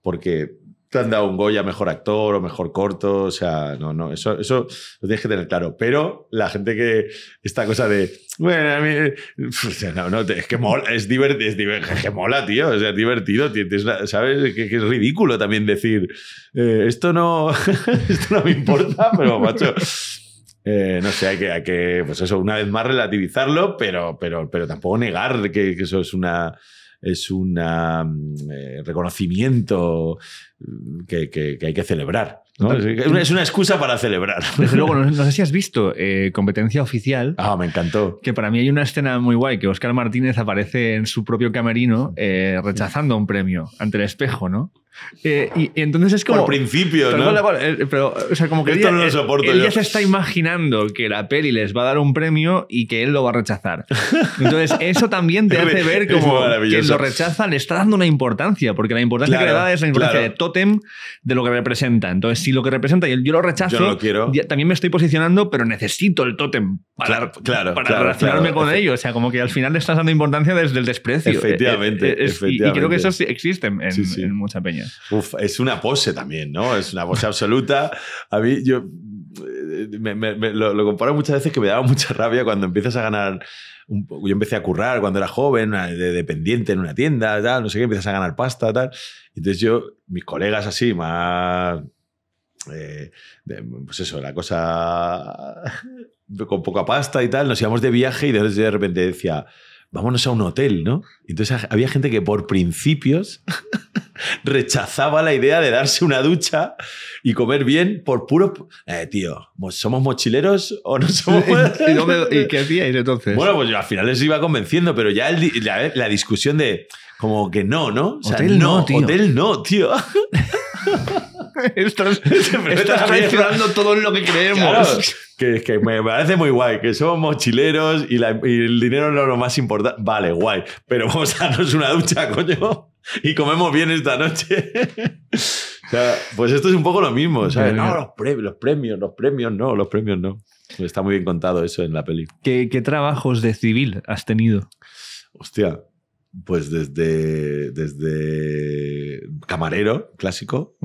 porque te han dado un Goya mejor actor o mejor corto, o sea, no, no, eso, eso lo tienes que tener claro. Pero la gente que esta cosa de, bueno, a mí, no, no, es que mola, es divertido, es, diver- es que mola, tío, o sea, es divertido, una- ¿sabes? Que, que es ridículo también decir, eh, esto no, esto no me importa, pero macho. eh, no sé, hay que, hay que, pues eso, una vez más relativizarlo, pero, pero, pero tampoco negar que, que eso es una, es un reconocimiento mm, que, que- que hay que celebrar. ¿no? Es, una, es una excusa para celebrar. Desde luego, no, no sé si has visto eh, Competencia Oficial. Ah, me encantó. Que para mí hay una escena muy guay que Oscar Martínez aparece en su propio camerino eh, rechazando un premio ante el espejo, ¿no? Eh, y, y entonces es como. Por principio, ¿no? cual, tal cual, eh, pero, o sea, como que Esto él, no lo él- soporto él yo. ya se está imaginando que la peli les va a dar un premio y que él lo va a rechazar. Entonces, eso también te hace ver como que lo rechaza, le está dando una importancia, porque la importancia que Claro, le da es la importancia claro. de tótem de lo que representa. Entonces, si lo que representa y yo lo rechazo, Yo no lo quiero. ya- también me estoy posicionando, pero necesito el tótem para, Claro, claro, para relacionarme con ello. O sea, como que al final le estás dando importancia desde el desprecio. Efectivamente, Eh, eh, es- y- Y, creo efectivamente. que eso existe en, Sí, sí. en mucha peña. Uf, es una pose también, ¿no? Es una pose absoluta. A mí, yo me- me- me- lo, lo comparo muchas veces que me daba mucha rabia cuando empiezas a ganar. un yo empecé a currar cuando era joven, de dependiente en una tienda, tal, no sé qué, empiezas a ganar pasta, tal. Entonces yo, mis colegas así, más. eh, pues eso, la cosa con poca pasta y tal, nos íbamos de viaje y de repente decía, vámonos a un hotel, ¿no? Entonces había gente que por principios rechazaba la idea de darse una ducha y comer bien por puro... Eh, tío, ¿mo- ¿somos mochileros o no somos? ¿Y, y qué hacíais entonces? Bueno, pues yo al final les iba convenciendo, pero ya el la, la discusión de como que no, ¿no? O sea, Hotel no, tío. Hotel no, tío. estás, estás traicionando todo lo que creemos. Claro, que, que me parece muy guay, que somos mochileros y, la- y el dinero no es lo más importante. Vale, guay, pero vamos a darnos una ducha, coño, y comemos bien esta noche. O sea, pues esto es un poco lo mismo, ¿sabes? No, los, pre- los premios, los premios no, los premios no. Está muy bien contado eso en la peli. ¿Qué, qué trabajos de civil has tenido? Hostia, pues desde, desde camarero clásico.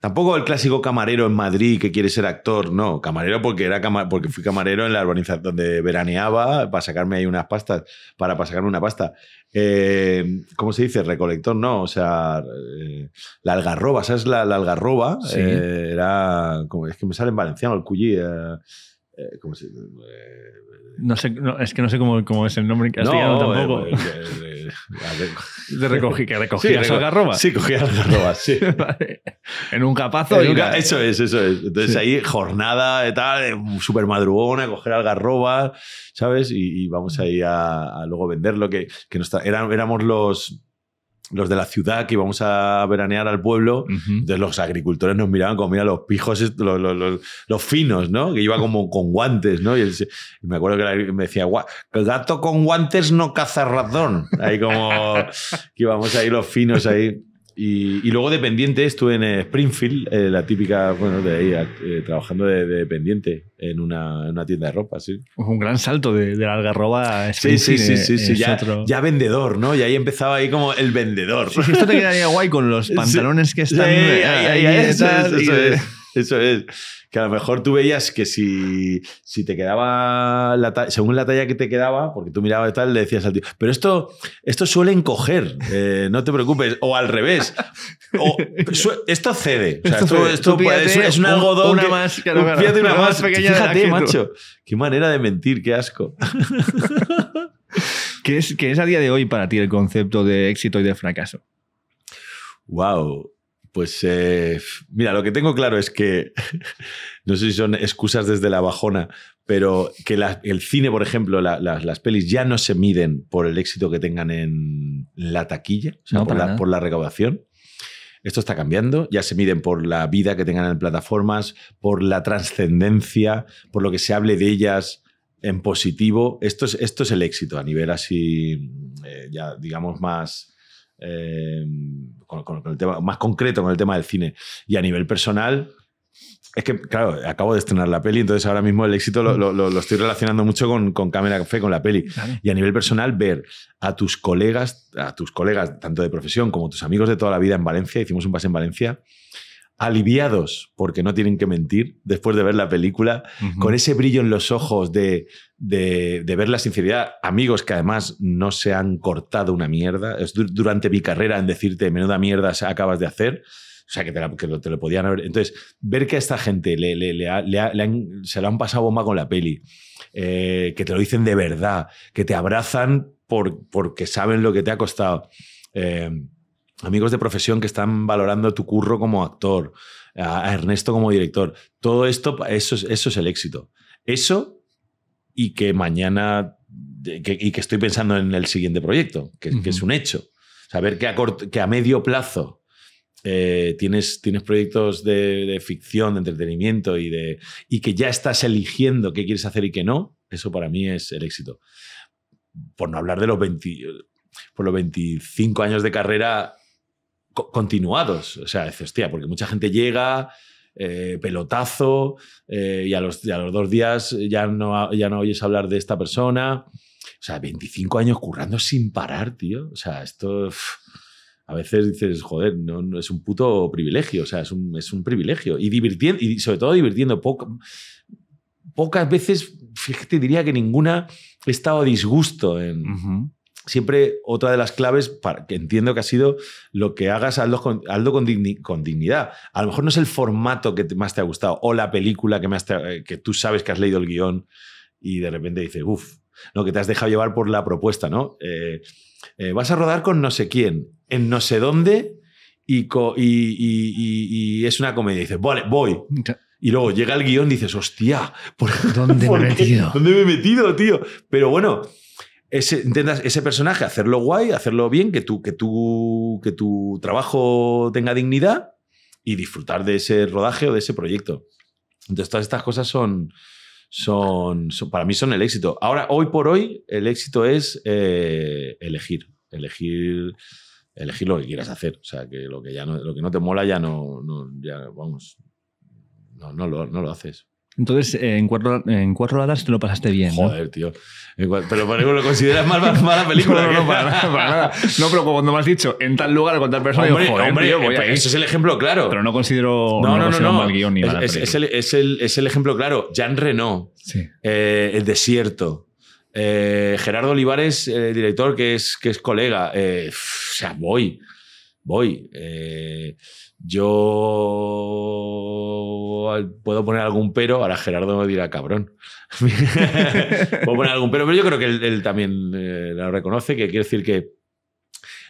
Tampoco el clásico camarero en Madrid que quiere ser actor, no. Camarero porque, era cama- porque fui camarero en la urbanización donde veraneaba para sacarme ahí unas pastas, para, para sacarme una pasta. Eh, ¿Cómo se dice? Recolector, no. O sea, eh, la algarroba, ¿sabes? La, la algarroba Sí. eh, era. Como, es que me sale en valenciano el cuyí. Eh, eh, ¿Cómo se dice? No sé, no, es que no sé cómo, cómo es el nombre en castellano no, tampoco. eh, eh, eh, de recogí, que recogías Sí, reco- algarroba. Sí, cogía algarroba, sí. Vale. En un capazo. y la- eso es, eso es. Entonces Sí. ahí jornada de tal, súper madrugona, coger algarroba, ¿sabes? Y, y vamos ahí a, a luego venderlo, que, que nos éramos los, los de la ciudad que íbamos a veranear al pueblo. Entonces los agricultores nos miraban como, mira, los pijos, los, los- los- los finos, ¿no? Que iba como con guantes, ¿no? Y, él se- y me acuerdo que la- me decía, "Gua- el gato con guantes no caza ratón. Ahí como que íbamos ahí los finos ahí. Y, y luego dependiente, estuve en Springfield, eh, la típica, bueno, de ahí, eh, trabajando de, de dependiente en una, en una tienda de ropa, sí. Un gran salto de, de la algarroba a Sí, sí, sí, sí, eh, sí, es ya, otro- ya vendedor, ¿no? Y ahí empezaba ahí como el vendedor. Sí, sí, esto te quedaría guay con los Sí. pantalones que Sí, están ahí, eh, ahí, ahí eso, es, eso es. Que a lo mejor tú veías que si, si te quedaba, la según la talla que te quedaba, porque tú mirabas y tal, le decías al tío, pero esto, esto suele encoger, eh, no te preocupes, o al revés, o, su- esto cede. O sea, Esto puede- es, es un algodón. una que- más, un- píllate una una más más. pequeña Fíjate, macho, qué manera de mentir, qué asco. ¿Qué es, qué es a día de hoy para ti el concepto de éxito y de fracaso? Wow. Pues eh, mira, lo que tengo claro es que, no sé si son excusas desde la bajona, pero que la- el cine, por ejemplo, la- las- las pelis ya no se miden por el éxito que tengan en la taquilla, o sea, No, por, para la, nada. por la recaudación. Esto está cambiando, ya se miden por la vida que tengan en plataformas, por la trascendencia, por lo que se hable de ellas en positivo. Esto es, esto es el éxito a nivel así, eh, ya digamos más, eh, con, el tema, más concreto con el tema del cine. Y a nivel personal, es que, claro, acabo de estrenar la peli, entonces ahora mismo el éxito lo, lo- lo- lo estoy relacionando mucho con, con Cámara Café, con la peli. Y a nivel personal, ver a tus colegas, a tus colegas tanto de profesión como tus amigos de toda la vida en Valencia, hicimos un pase en Valencia, aliviados porque no tienen que mentir después de ver la película, con ese brillo en los ojos de, de- de ver la sinceridad, amigos que además no se han cortado una mierda, es du- durante mi carrera en decirte, menuda mierda acabas de hacer. O sea, que, te, la- que lo- te lo podían haber. Entonces, ver que a esta gente le, le- le ha- le ha- le han- se lo han pasado bomba con la peli, eh, que te lo dicen de verdad, que te abrazan por, porque saben lo que te ha costado. Eh, amigos de profesión que están valorando tu curro como actor, a, Ernesto como director. Todo esto, eso es, eso es el éxito. Eso y que mañana, que- y que estoy pensando en el siguiente proyecto, que, que es un hecho. Saber que a, cort- que a medio plazo eh, tienes, tienes proyectos de, de ficción, de entretenimiento y, de, y que ya estás eligiendo qué quieres hacer y qué no, eso para mí es el éxito. Por no hablar de los 20, por los 25 años de carrera co- continuados. O sea, dices, hostia, porque mucha gente llega, eh, pelotazo, eh, y, a los, los dos días ya no, ya no oyes hablar de esta persona. O sea, 25 años currando sin parar, tío. O sea, esto... a veces dices, joder, no, es un puto privilegio, o sea, es un, es un privilegio. Y divirtiendo, y sobre todo divirtiendo. Pocas veces, fíjate, diría que ninguna he estado a disgusto en. Siempre otra de las claves para, que entiendo que ha sido lo que hagas, hazlo, con, hazlo con, digni- con dignidad. A lo mejor no es el formato que más te ha gustado o la película que, más te- eh, que tú sabes que has leído el guion y de repente dices, uff, no, que te has dejado llevar por la propuesta, ¿no? Eh, eh, vas a rodar con no sé quién, en no sé dónde y, co- y, y- es una comedia. Y dices, vale, voy. Y luego llega el guion y dices, hostia, ¿por, ¿Dónde ¿por me he metido? ¿Dónde me he metido, tío? Pero bueno, ese, intentas ese personaje hacerlo guay, hacerlo bien, que tu, que, tu, que tu trabajo tenga dignidad y disfrutar de ese rodaje o de ese proyecto. Entonces, todas estas cosas son, son, para mí son el éxito. Ahora, hoy por hoy, el éxito es eh, elegir, elegir, elegir lo que quieras hacer. O sea, que lo que ya no, lo que no te mola ya no, no ya, vamos, no, no, lo, no lo haces. Entonces, eh, en cuatro, en cuatro horas te lo pasaste bien. ¿no? Joder, tío. Pero por ejemplo, lo consideras más más mala película. No, no, para nada, para nada. No, pero cuando me has dicho en tal lugar con tal persona, Hombre, digo, joder, hombre, tío, voy eh, ahí. ese es el ejemplo claro. Pero no considero, no, no, no, considero no. un mal guion ni es, mala es- es el, es, el, es el ejemplo claro. Jean Reno, Sí. eh, El Desierto. Eh, Gerardo Olivares, eh, director, que es, que es colega. Eh, o sea, voy. Voy. Eh, yo puedo poner algún pero, ahora Gerardo me dirá cabrón. puedo poner algún pero, pero yo creo que él, él también eh, lo reconoce, que quiere decir que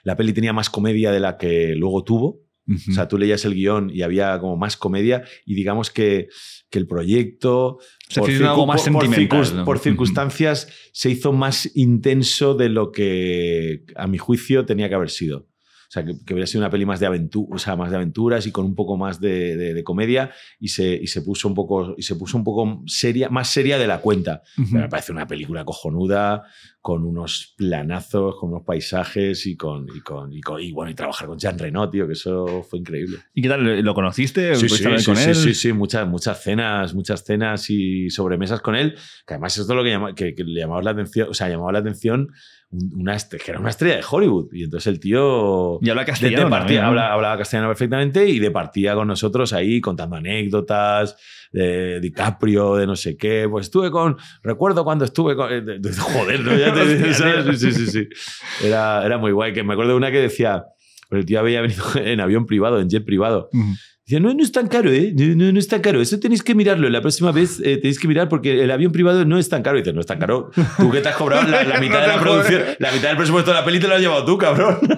la peli tenía más comedia de la que luego tuvo. O sea, tú leías el guion y había como más comedia y digamos que, que el proyecto... Se hizo algo más por por circunstancias se hizo más intenso de lo que a mi juicio tenía que haber sido. O sea, que, que hubiera sido una peli más de aventura, o sea, más de aventuras y con un poco más de, de- de comedia y se, y se puso un poco y se puso un poco seria, más seria de la cuenta. Pero me parece una película cojonuda, con unos planazos, con unos paisajes y con, y con, y con- y bueno, y trabajar con Jean Reno, tío, que eso fue increíble. ¿Y qué tal? ¿Lo conociste? Sí, ¿Pudiste sí, sí, con sí, él? sí, sí, muchas, muchas cenas, muchas cenas y sobremesas con él, que además esto es lo que, llama- que, que le llamaba la atención, o sea, llamaba la atención una, que era una estrella de Hollywood. Y entonces el tío Y habla castellano. de habla- hablaba castellano perfectamente y de partida con nosotros ahí contando anécdotas de DiCaprio, de no sé qué. Pues estuve con. Recuerdo cuando estuve con. eh, de- de- joder, ¿no? Ya te- ¿sabes? Sí, sí, sí, sí. Era, era muy guay. Que me acuerdo de una que decía. pero el tío había venido en avión privado, en jet privado. Ujú. Decía, no, no es tan caro, ¿eh? No, no, no es tan caro. Eso tenéis que mirarlo. La próxima vez eh, tenéis que mirar porque el avión privado no es tan caro. Y dices, no es tan caro. Tú que te has cobrado la, la mitad No de la producción, la mitad del presupuesto de la peli te lo has llevado tú, cabrón.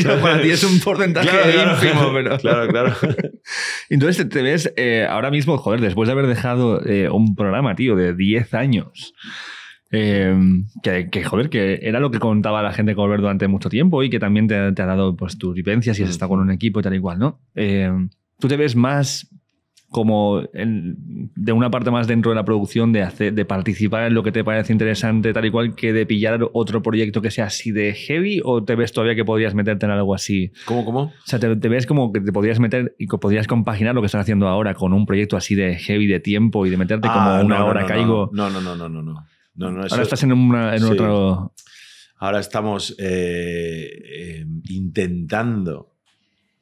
Claro, para ti es un porcentaje Claro, claro. ínfimo, pero... Claro, claro. Entonces te, te ves eh, ahora mismo, joder, después de haber dejado eh, un programa, tío, de 10 años, eh, que, que, joder, que era lo que contaba la gente con volver durante mucho tiempo y que también te, te ha dado pues, tus vivencias y has estado con un equipo y tal y cual, ¿no? Eh, Tú te ves más como en- de una parte más dentro de la producción, de, hacer, de participar en lo que te parece interesante, tal y cual, que de pillar otro proyecto que sea así de heavy, o te ves todavía que podrías meterte en algo así? ¿Cómo, cómo? O sea, te, te ves como que te podrías meter y que podrías compaginar lo que estás haciendo ahora con un proyecto así de heavy de tiempo y de meterte como Ah, una no, hora no, caigo. No, no, no, no, no. no. No, no, eso- ahora estás en, una- en Sí. otro. Ahora estamos eh, eh, intentando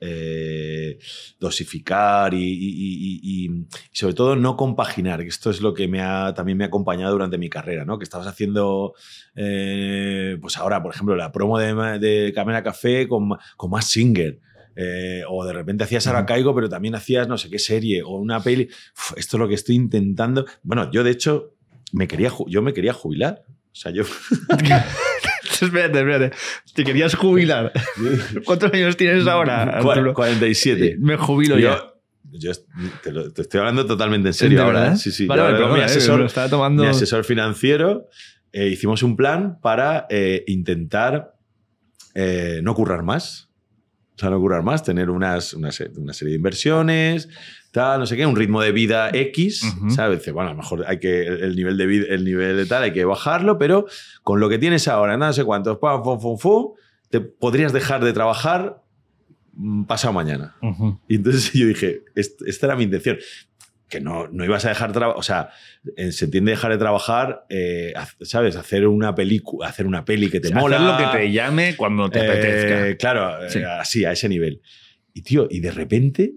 eh, dosificar y, y- y- y- y sobre todo no compaginar, que esto es lo que me ha, también me ha acompañado durante mi carrera, ¿no? que estabas haciendo, eh, pues ahora, por ejemplo, la promo de, de Camera Café con, más Singer. eh, o de repente hacías Ahora Caigo, pero también hacías no sé qué serie o una peli. Uf, esto es lo que estoy intentando. Bueno, yo de hecho me quería, yo me quería jubilar. O sea, yo, espérate, espérate. Te querías jubilar. ¿Cuántos años tienes ahora? Arturo? 47. Me jubilo ya. Yo, te, lo- te estoy hablando totalmente en serio ¿De ahora. ¿eh? Sí, sí. Vale, perdona, mi, eh, asesor, tomando. mi asesor financiero eh, hicimos un plan para eh, intentar eh, no currar más. O sea, no currar más, tener unas, una serie de inversiones, tal, no sé qué, un ritmo de vida X, Ujú. ¿sabes? Dice, Bueno, a lo mejor hay que, el nivel de vida, el nivel de tal hay que bajarlo, pero con lo que tienes ahora, no sé cuántos, pam, fum, fum, fum, te podrías dejar de trabajar mm, pasado mañana. Y entonces yo dije, "Est- esta era mi intención. Que no, no ibas a dejar trabajar, o sea, se entiende dejar de trabajar, eh, ¿sabes? Hacer una película, hacer una peli que te Hacer mola. lo que te llame cuando te Eh, apetezca. Claro, eh, Sí. así, a ese nivel. Y tío, y de repente,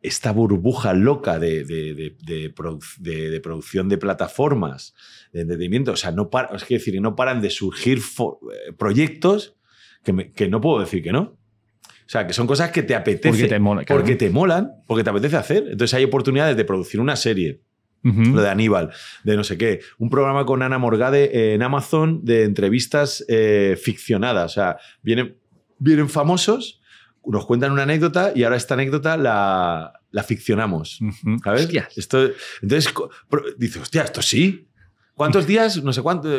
esta burbuja loca de, de- de- de produ- de- producción de plataformas, de entretenimiento, o sea, no para, es que decir, no paran de surgir eh, proyectos que, me- que no puedo decir que no. O sea, que son cosas que te apetece. Porque te mola. claro. Porque te molan, porque te apetece hacer. Entonces hay oportunidades de producir una serie, Ujú. lo de Aníbal, de no sé qué, un programa con Ana Morgade en Amazon de entrevistas eh, ficcionadas. O sea, vienen, vienen famosos, nos cuentan una anécdota y ahora esta anécdota la, la ficcionamos. ¿Sabes? Hostias. Esto, entonces dice, hostia, esto sí. ¿Cuántos días? No sé cuánto.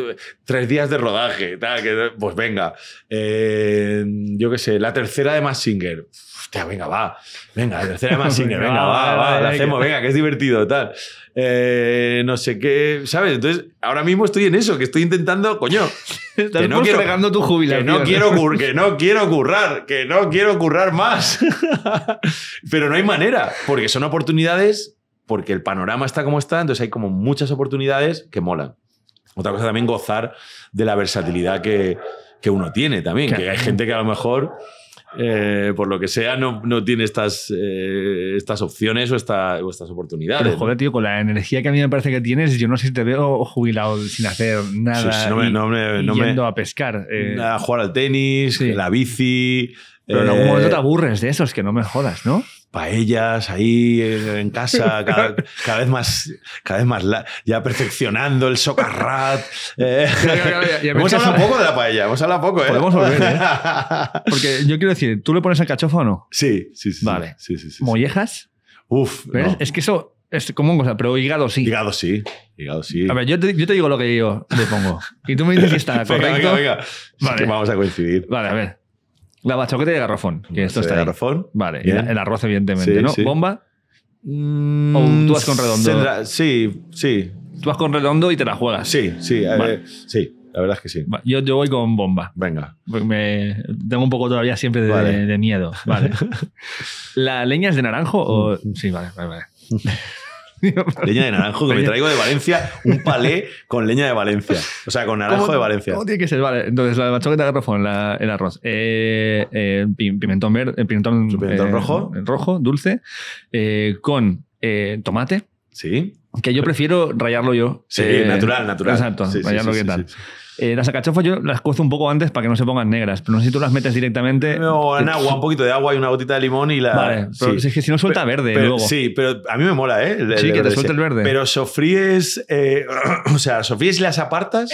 Tres días de rodaje. Tal, que, pues venga. Eh, yo qué sé, la tercera de Massinger. Hostia, venga, va. Venga, la tercera de Massinger. Venga, va, va. La hacemos, venga, que es divertido, tal. Eh, no sé qué. ¿Sabes? Entonces, ahora mismo estoy en eso, que estoy intentando, coño, Estás que no quiero- postergando tu que jubilación. no quiero, cur- que no quiero currar, que no quiero currar más. Pero no hay manera, porque son oportunidades, porque el panorama está como está, entonces hay como muchas oportunidades que molan. Otra cosa también gozar de la versatilidad que, que uno tiene también, que hay gente que a lo mejor, eh, por lo que sea, no, no tiene estas, eh, estas opciones o, esta- o estas oportunidades. Pero joder, tío, con la energía que a mí me parece que tienes, yo no sé si te veo jubilado sin hacer nada. Sí, sí, no me- y- no me- no me- yendo a pescar. eh, A jugar al tenis, Sí. la bici. pero en algún eh, momento te aburres de esos, que no me jodas, ¿no? Paellas ahí eh, en casa, cada, cada vez más, cada vez más la- ya perfeccionando el socarrat. Eh, Ya, ya, ya, ya me hemos hablado poco de la paella, hemos hablado poco, ¿eh? Podemos volver, ¿eh? Porque yo quiero decir, ¿tú le pones el cachofa o no? Sí, sí, sí. Vale. Sí, sí, sí. ¿Mollejas? Uf. Es que eso es como cosa, pero hígado sí. Hígado sí, hígado sí. A ver, yo te, yo te digo lo que yo le pongo. Y tú me dices si está correcto. venga, venga. Vale. vamos a coincidir. Vale, a ver. La bachoqueta y el garrofón. Que esto está de ahí. garrofón. Vale, y el arroz, evidentemente, Sí, ¿no? sí. ¿Bomba? Mm, ¿O tú vas con redondo? Sendra- Sí, sí, Tú vas con redondo y te la juegas. sí, sí. Vale. ver, sí, la verdad es que sí. Yo, yo voy con bomba. Venga. Me tengo un poco todavía siempre de, Vale. de miedo. Vale. ¿La leña es de naranjo o.? Mm. Sí, vale, vale, vale. Leña de naranjo que me traigo de Valencia, un palé con leña de Valencia. O sea, con naranjo ¿Cómo- de Valencia. ¿Cómo tiene que ser? Vale, entonces la de garrofón, la- el arroz. Eh, eh, pi- pimentón verde, pimentón, Pimentón eh, rojo. rojo, dulce, eh, con eh, tomate, Sí, que yo prefiero rayarlo yo. sí, natural, natural. Exacto, Sí, rayarlo sí, que sí, tal. Eh, las alcachofas yo las cuezo un poco antes para que no se pongan negras, pero no sé si tú las metes directamente. No, en agua, un poquito de agua y una gotita de limón y la. Vale, pero sí. si es que si no suelta verde Pero- luego. Sí, pero a mí me mola, ¿eh? El- Sí, el que te ese. el verde. Pero sofríes. eh, o sea, sofríes y las apartas,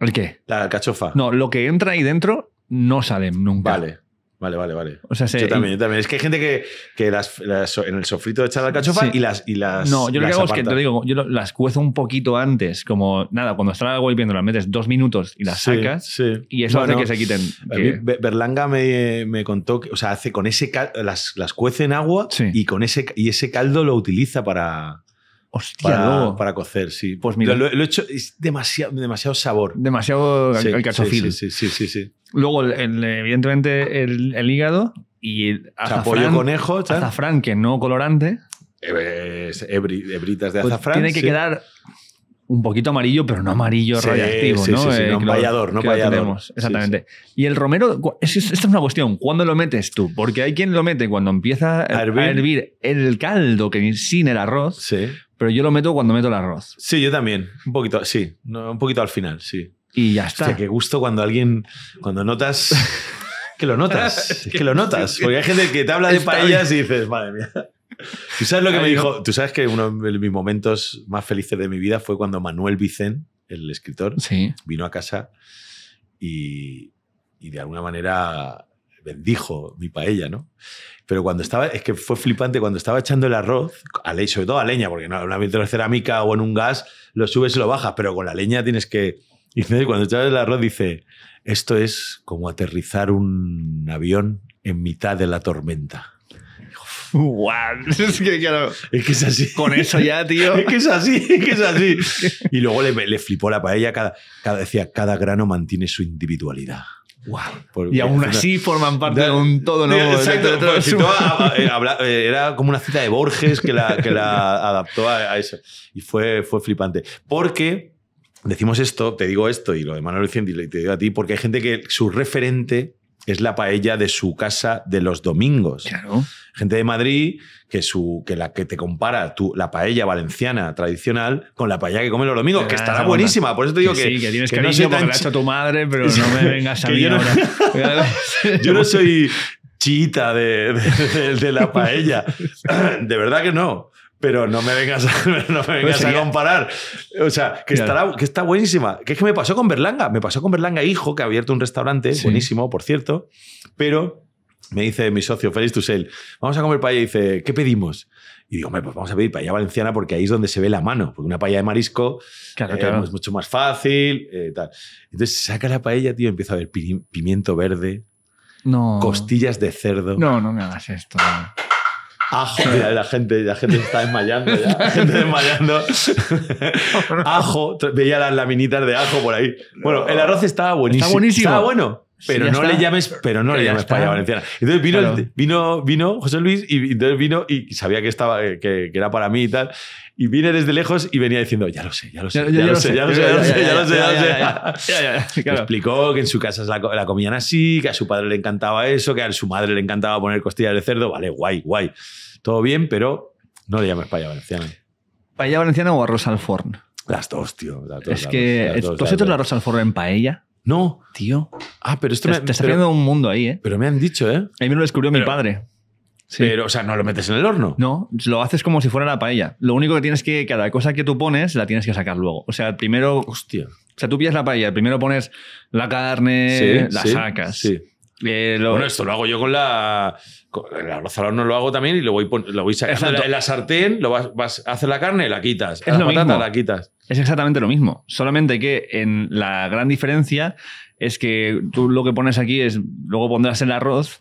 ¿El qué? la alcachofa. No, lo que entra ahí dentro no sale nunca. Vale, vale, vale, vale. O sea, se- yo también, yo también. Es que hay gente que, que las, las- en el sofrito echa la alcachofa Sí. y las. Y las No, yo lo que hago es que te digo, yo lo- las cuezo un poquito antes, como nada, cuando está el agua hirviendo, las metes dos minutos y las Sí, sacas. sí. Y eso Bueno, hace que se quiten. Que- mí Berlanga me, me contó que, o sea, hace con ese cal- las, las cuece en agua Sí. y con ese y ese caldo lo utiliza para, Hostia, para, para cocer, sí. Pues mira. Lo, lo he hecho, es demasiado, demasiado sabor. Demasiado Sí, alcachofil. Sí, sí, sí, sí, sí. Luego, el- evidentemente, el, el hígado y el azafrán, conejo, azafrán que no colorante. Eh, es hebri- hebritas de pues azafrán. tiene que sí. quedar un poquito amarillo, pero no amarillo Sí, radiactivo, sí, ¿no? sí, sí, no payador, no payador. Exactamente. Y el romero, cu- es- es- esta es una cuestión. ¿Cuándo lo metes tú? Porque hay quien lo mete cuando empieza a A hervir. hervir, el caldo que sin el arroz, pero yo lo meto cuando meto el arroz. Sí, yo también. Un poquito, sí. Un poquito al final, sí. Y ya está. Hostia, qué gusto cuando alguien, cuando notas que lo notas, es que lo notas. Porque hay gente que te habla de paellas y dices, madre mía. ¿Tú sabes lo que me dijo? Tú sabes que uno de mis momentos más felices de mi vida fue cuando Manuel Vicen, el escritor, Sí. vino a casa y, y de alguna manera bendijo mi paella, ¿no? Pero cuando estaba, es que fue flipante, cuando estaba echando el arroz, a leña, sobre todo a leña, porque no, en un ambiente de cerámica o en un gas, lo subes y lo bajas, pero con la leña tienes que... Y entonces cuando echaba el arroz dice, esto es como aterrizar un avión en mitad de la tormenta. Guau, Es que, claro, Es que es así. con eso ya, tío. Es que es así, es que es así. Y luego le, le flipó la paella, cada, cada, decía, cada grano mantiene su individualidad. Porque- Y aún así forman parte de un todo nuevo. Exacto, de- si eh, habla- eh, era como una cita de Borges que la, que la adaptó a, a eso. Y fue, fue flipante. Porque decimos esto, te digo esto y lo de Manuel Vicente y te digo a ti, porque hay gente que su referente es la paella de su casa de los domingos. Claro. Gente de Madrid que, su, que la que te compara tú, la paella valenciana tradicional con la paella que come los domingos, que estará buenísima. Por eso te digo que, sí, que tienes que no soy tan la ha hecho tu madre, pero no me vengas a Que mí yo no- ahora. yo no soy chiita de, de- de la paella. De verdad que no. Pero no me vengas a, no me vengas a comparar. O sea, que, estará, que está buenísima. Que es que me pasó con Berlanga. Me pasó con Berlanga Hijo, que ha abierto un restaurante, Sí. buenísimo, por cierto. Pero me dice mi socio, Félix Tusell, vamos a comer paella. Y dice, ¿qué pedimos? Y digo, hombre, pues vamos a pedir paella valenciana porque ahí es donde se ve la mano. Porque una paella de marisco Claro, eh, claro. es mucho más fácil. eh, tal. Entonces saca la paella, tío, empieza a ver pi- pimiento verde, No. costillas de cerdo, No, no me hagas esto. Ajo. Mira, la gente, la gente se está desmayando ya. La gente desmayando. ajo. Veía las laminitas de ajo por ahí. Bueno, el arroz estaba buenísimo. Está buenísimo. Estaba bueno. Pero no está. le llames, pero no Pero le llames paella valenciana. Entonces vino, Claro. vino, vino José Luis y entonces vino y sabía que estaba eh, que, que era para mí y tal. Y vine desde lejos y venía diciendo, ya lo sé, ya lo sé, ya, lo sé, ya lo sé, ya lo sé, ya lo sé, ya lo sé. Explicó que en su casa la, la comían así, que a su padre le encantaba eso, que a su madre le encantaba poner costillas de cerdo. Vale, guay, guay. Todo bien, pero no le llames paella valenciana. ¿Paella valenciana o arroz al forn? Las dos, tío. las dos, Es que. las dos, ¿Tú has hecho el arroz al forn en paella? No. Tío. Ah, pero esto Te, me, te está pero, un mundo ahí, ¿eh? pero me han dicho, ¿eh? A mí me lo descubrió mi Pero- padre. Sí. Pero, o sea, no lo metes en el horno. No, lo haces como si fuera la paella. Lo único que tienes que, cada cosa que tú pones, la tienes que sacar luego. O sea, primero, o Hostia. sea, tú pillas la paella, primero pones la carne, la sí, sacas. Sí. Eh, lo- Bueno, esto lo hago yo con la. Con el arroz al horno lo hago también y lo voy, lo voy sacando. En la sartén, lo vas, vas a hacer la carne, la quitas. Es la lo patata, mismo. la quitas. Es exactamente lo mismo, solamente que en la gran diferencia es que tú lo que pones aquí es, luego pondrás el arroz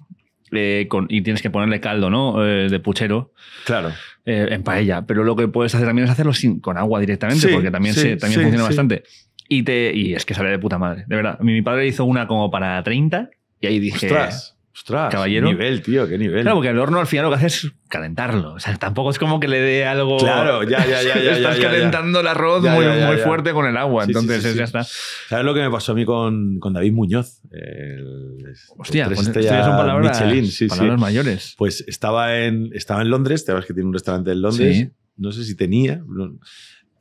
eh, con- y tienes que ponerle caldo, ¿no? Eh, de puchero Claro. eh, en paella. Pero lo que puedes hacer también es hacerlo sin, con agua directamente, Sí, porque también, sí, se, también sí, funciona bastante. Y, te, y es que sale de puta madre, de verdad. Mi, mi padre hizo una como para 30 y ahí dije... Ostras, ostras. caballero. Qué nivel, tío, qué nivel. Claro, porque el horno al final lo que hace es calentarlo. O sea, tampoco es como que le dé algo. Claro, ya, ya, ya, ya, Estás ya, ya, calentando el arroz muy, muy fuerte con el agua. Sí, Entonces sí, es- sí. ya está. ¿Sabes lo que me pasó a mí con, con David Muñoz? El, Hostia, pues son palabras, Michelin, sí, palabras mayores. Pues estaba en, estaba en Londres, te que tiene un restaurante en Londres. Sí. No sé si tenía, no-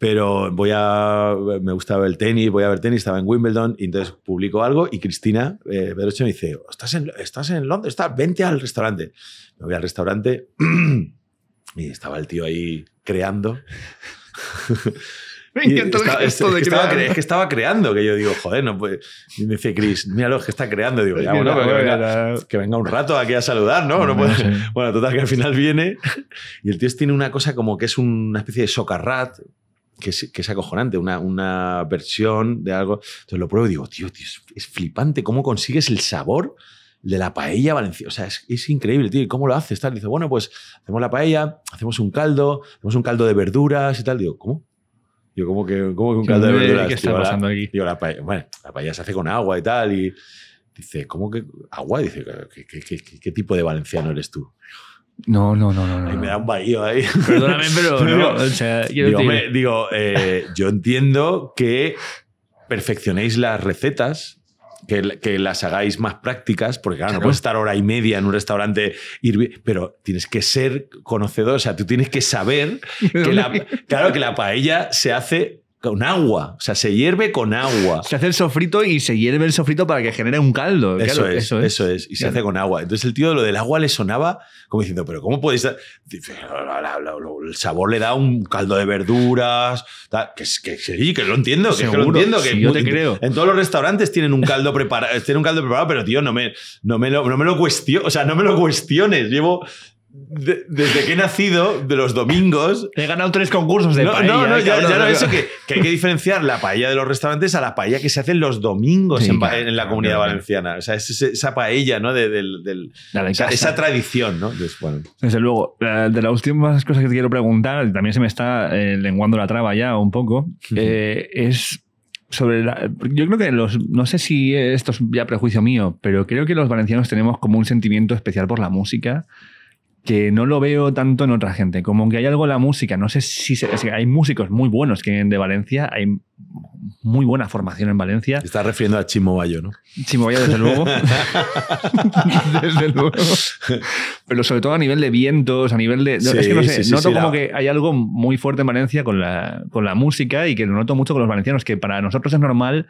pero voy a. Me gustaba el tenis, voy a ver tenis, estaba en Wimbledon, y entonces publico algo y Cristina eh, Pedroche me dice: ¿Estás en, estás en Londres? Estás, vente al restaurante. Me voy al restaurante y estaba el tío ahí creando. Me encanta estaba- gesto es, de que estaba, es que estaba creando, que yo digo, joder, no puede. Y me dice Chris, míralo, es que está creando. Digo, ya, bueno, pero que venga, que venga un rato aquí a saludar, ¿no? No puede- Sí. Bueno, total, que al final viene y el tío tiene una cosa como que es una especie de socarrat, que es, que es acojonante, una, una versión de algo. Entonces lo pruebo y digo, tío, tío, es, es flipante cómo consigues el sabor de la paella valenciana. O sea, es, es increíble, tío. ¿Y cómo lo haces? Tal. Dice, bueno, pues hacemos la paella, hacemos un caldo, hacemos un caldo de verduras y tal. Digo, ¿cómo? Digo, ¿cómo que, cómo que un caldo de verduras? ¿Qué está la- pasando aquí? Digo, la paella, bueno, la paella se hace con agua y tal. Y dice, ¿cómo que agua? Dice, ¿qué, qué- qué- qué- qué tipo de valenciano eres tú? No, no, no, no. Y no. me da un vaío ahí. Perdóname, pero Digo, no. O sea, quiero digo, eh, yo entiendo que perfeccionéis las recetas, que, que las hagáis más prácticas, porque claro, no puedes estar hora y media en un restaurante, ir, pero tienes que ser conocedor, o sea, tú tienes que saber que la, claro, que la paella se hace con agua, o sea, se hierve con agua. Se hace el sofrito y se hierve el sofrito para que genere un caldo. Eso, Claro, es, eso es, y se hace con agua. Entonces el tío lo del agua le sonaba como diciendo, pero ¿cómo podéis dar? Dice, "La- la- la- la- el sabor le da un caldo de verduras, tal". que, es- que sí, que lo entiendo, que, es que lo entiendo. Que sí, yo te creo. En todos los restaurantes tienen un caldo preparado, tienen un caldo preparado, pero tío, no me, no me lo, no me lo cuestiones, o sea, no me lo cuestiones. Llevo de- desde que he nacido, de los domingos, He ganado tres concursos de no, paella. no, no, eh, ya, cabrón. ya no, eso que, que hay que diferenciar la paella de los restaurantes a la paella que se hace los domingos Sí, en, pa- claro, en la comunidad claro. valenciana. O sea, es esa paella, ¿no? De, del- del- esa, tradición, ¿no? Entonces, bueno. Desde luego, eh, de las últimas cosas que te quiero preguntar, y también se me está eh, lenguando la traba ya un poco, eh, es sobre la- yo creo que los no sé si esto es ya prejuicio mío, pero creo que los valencianos tenemos como un sentimiento especial por la música que no lo veo tanto en otra gente, como que hay algo en la música, no sé si se- es que hay músicos muy buenos que vienen de Valencia, hay muy buena formación en Valencia, Te estás refiriendo a Chimo Bayo, ¿no? Chimoya, desde luego. desde luego. Pero sobre todo a nivel de vientos, a nivel de. Sí, es que no sé, sí, sí, noto como la- que hay algo muy fuerte en Valencia con la, con la música y que lo noto mucho con los valencianos, que para nosotros es normal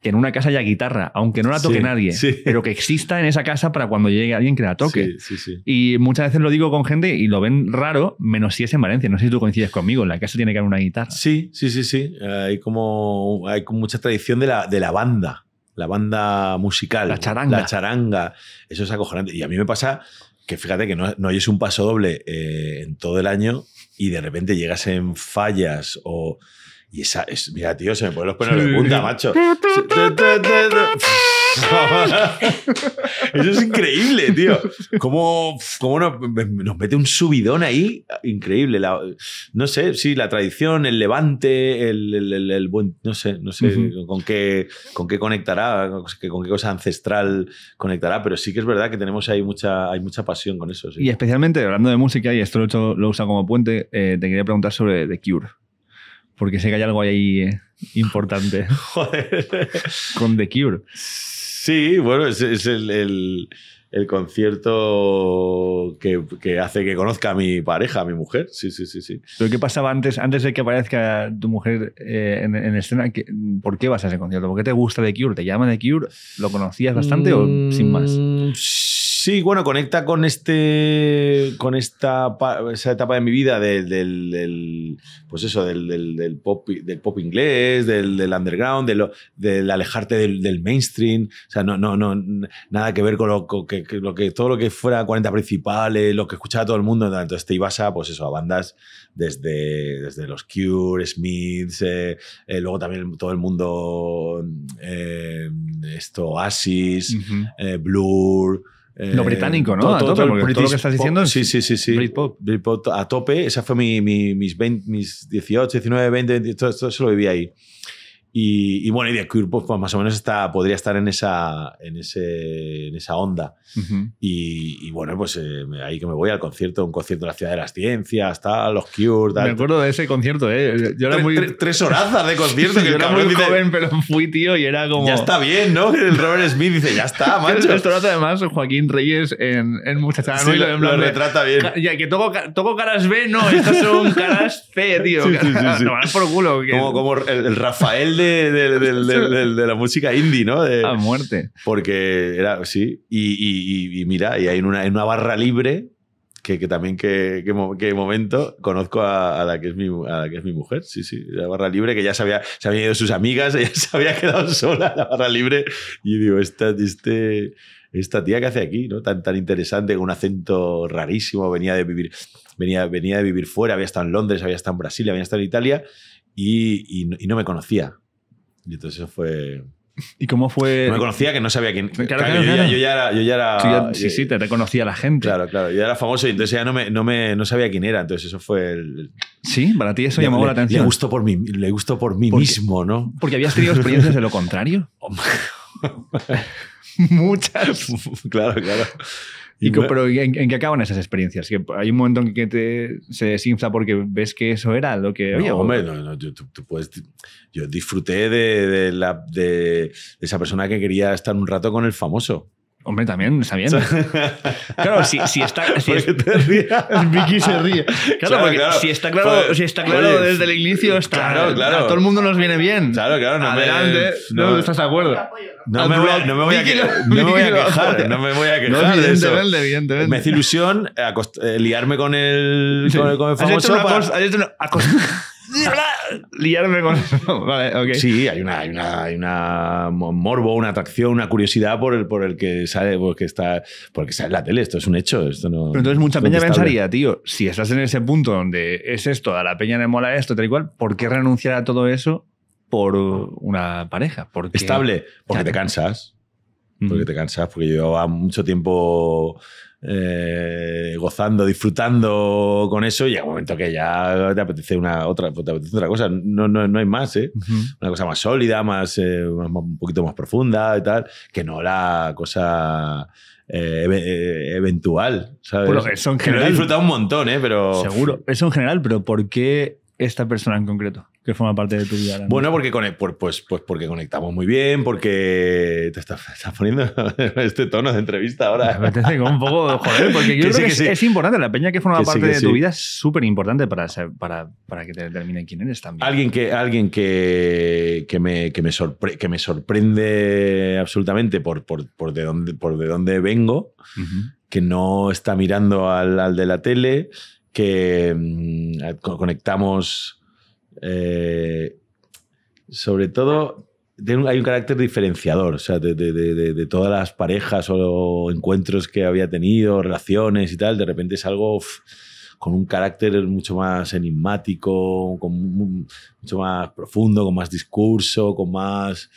que en una casa haya guitarra, aunque no la toque Sí, nadie, sí. pero que exista en esa casa para cuando llegue alguien que la toque. Sí, sí, sí. Y muchas veces lo digo con gente y lo ven raro, menos si es en Valencia. No sé si tú coincides conmigo, en la casa tiene que haber una guitarra. Sí, sí, sí, sí. Hay como, hay mucha tradición de la, de la banda, la banda musical. La charanga. La charanga. Eso es acojonante. Y a mí me pasa que fíjate que no, no oyes un paso doble eh, en todo el año y de repente llegas en fallas o... Y esa es, mira, tío, se me ponen los pelos de punta, macho. Eso es increíble, tío. Cómo, cómo nos, nos mete un subidón ahí increíble. La- no sé, sí, la tradición, el levante, el, el- el- el buen. No sé, no sé con, qué, con qué conectará, con qué cosa ancestral conectará, pero sí que es verdad que tenemos ahí mucha, hay mucha pasión con eso. sí. Y especialmente hablando de música, y esto lo, he hecho- lo usado como puente, eh, te quería preguntar sobre The Cure. Porque sé que hay algo ahí eh, importante Joder. con The Cure. Sí, bueno, es, es el, el- el concierto que, que hace que conozca a mi pareja, a mi mujer. Sí, sí, sí, sí. ¿Pero qué pasaba antes, antes de que aparezca tu mujer eh, en, en escena? ¿Qué- ¿Por qué vas a ese concierto? ¿Por qué te gusta The Cure? ¿Te llama The Cure? ¿Lo conocías bastante o sin más? Mm, Sí, Sí, bueno, conecta con este. con esta esa etapa de mi vida del. del, pues eso, del, del, pop, del pop inglés, del, underground, del, alejarte del, mainstream. O sea, no, no, no, nada que ver con lo, que, lo que todo lo que fuera 40 principales, lo que escuchaba todo el mundo. Entonces te ibas a, pues eso, a bandas desde, desde los Cure, Smiths, eh, eh, luego también todo el mundo. Eh, esto, Oasis, Blur. Lo británico, ¿no? a tope, porque todo lo que estás diciendo sí, sí, sí, sí. Britpop. Britpop a tope. Esa fue mi, mis, 20, mis 18, 19, 20, 20 todo, todo eso lo viví ahí. Y, bueno, y de Cure pues, más o menos está, podría estar en esa, en ese, en esa onda. y, bueno, pues eh, ahí que me voy al concierto, un concierto de la Ciudad de las Ciencias, tal, los Cure. Tal. Me acuerdo de ese concierto, ¿eh? Yo era muy... tres horazas de concierto. que yo era muy joven, pero fui, tío, y era como. Ya está bien, ¿no? El Robert Smith dice, ya está, macho. Esto lo hace además Joaquín Reyes en, en Muchachada. Sí, lo, lo retrata bien. Ya, que toco, toco caras B, no, estas son caras C, tío. Sí, sí, no, por culo. Como, como el Rafael de, de, la música indie, ¿no? a muerte. Porque era, sí, y, mira, y hay una, en una barra libre que, también que, que, momento conozco a, la que es mi, a la que es mi mujer, sí, sí, la barra libre que ya se, había, se habían ido sus amigas, ella se había quedado sola en la barra libre y digo, esta, este, esta tía que hace aquí, ¿no? Tan, tan interesante, con un acento rarísimo, venía de vivir, venía, venía de vivir fuera, había estado en Londres, había estado en Brasil, había estado en Italia y, y no me conocía. Y entonces eso fue... ¿Y cómo fue? No me conocía, que no sabía quién. Claro, claro, yo, Ya, yo, ya, era. Yo ya era sí, sí, te reconocía la gente. Claro, claro. Yo era famoso y entonces ya no, me, no, me, no sabía quién era. Entonces eso fue el. Sí, para ti eso llamó la atención. Le gustó por mí, le gustó por mí mismo, ¿no? Porque habías tenido experiencias de lo contrario. Muchas. claro, claro. ¿Y pero ¿en, qué acaban esas experiencias? ¿Que hay un momento en que te, se desinfla porque ves que eso era lo que... Hombre, no, no, tú, puedes, yo disfruté de, de, la, de esa persona que quería estar un rato con el famoso. Hombre, también, está bien. claro, si, si está. Si es, te ríes? Vicky se ríe. Claro, porque si está claro, si está claro desde el inicio, está, claro, claro. A todo el mundo nos viene bien. Claro, claro. No Adelante. Me, no, ¿Estás de acuerdo? No me, voy a, no me voy a, no me voy a quejar. No me voy a quejar. No, evidentemente, de evidentemente. Me hace ilusión eh, liarme con el, con el, con el famoso. Has hecho una, para... has hecho una liarme con eso. Vale, okay. Sí, hay una, hay una, hay una morbo, una atracción, una curiosidad por el, por el que sale, porque está, porque sale la tele. Esto es un hecho. Esto no, Pero entonces mucha peña pensaría, tío, si estás en ese punto donde es esto, a la peña le mola esto, tal y cual, ¿por qué renunciar a todo eso por una pareja? Porque, Estable, porque te cansas. Porque te cansas, porque yo mucho tiempo eh, gozando, disfrutando con eso, y llega un momento que ya te apetece una otra, te apetece otra cosa. No, no, no hay más, ¿eh? Una cosa más sólida, más, eh, un poquito más profunda y tal, que no la cosa. Eh, eventual, ¿sabes? Bueno, eso en general. Que lo he disfrutado un montón, ¿eh? Pero... Seguro. Eso en general, pero ¿por qué esta persona en concreto? Que forma parte de tu vida? Bueno, porque, pues, pues porque conectamos muy bien, porque te estás, poniendo este tono de entrevista ahora. Me apetece como un poco, joder, porque yo creo que, es, importante. La peña que forma parte de tu vida es súper importante para, para, para, que te determine quién eres también. Alguien que, alguien que, que, me, que, me, que me sorprende absolutamente por, por, por, de, dónde, por de dónde vengo, que no está mirando al, al de la tele, que mm, conectamos eh, sobre todo, hay un carácter diferenciador, de, todas las parejas o encuentros que había tenido, relaciones y tal, de repente es algo con un carácter mucho más enigmático, con, mucho más profundo, con más discurso, con más,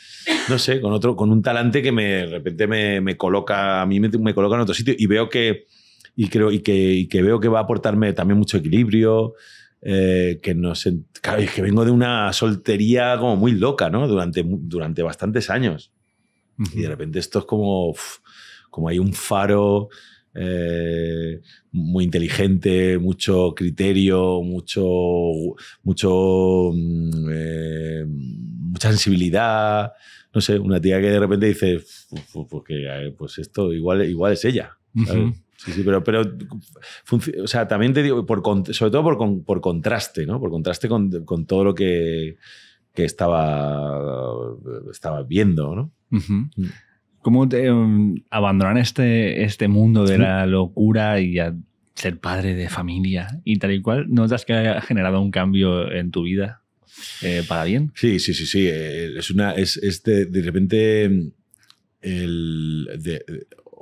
no sé, con otro, con un talante que me, de repente me, coloca, a mí me, me, coloca en otro sitio y veo que, y creo, y que, y que veo que va a aportarme también mucho equilibrio, eh, que no sé, claro, es que vengo de una soltería como muy loca, ¿no? Durante, durante bastantes años. Y de repente esto es como, como hay un faro eh, muy inteligente, mucho criterio, mucho, mucho, mm, eh, mucha sensibilidad. No sé, una tía que de repente dice, pues, pues esto igual, igual es ella. Sí, sí, pero, pero o sea, también te digo, por, sobre todo por, por contraste, ¿no? Por contraste con, con todo lo que, que estaba, estaba viendo, ¿no? Mm. ¿Cómo te um, abandonar este, este mundo de la locura y a ser padre de familia y tal y cual? ¿Notas que ha generado un cambio en tu vida eh, para bien? Sí, sí, sí, sí. eh, Es una. Es, es de, de repente. El, de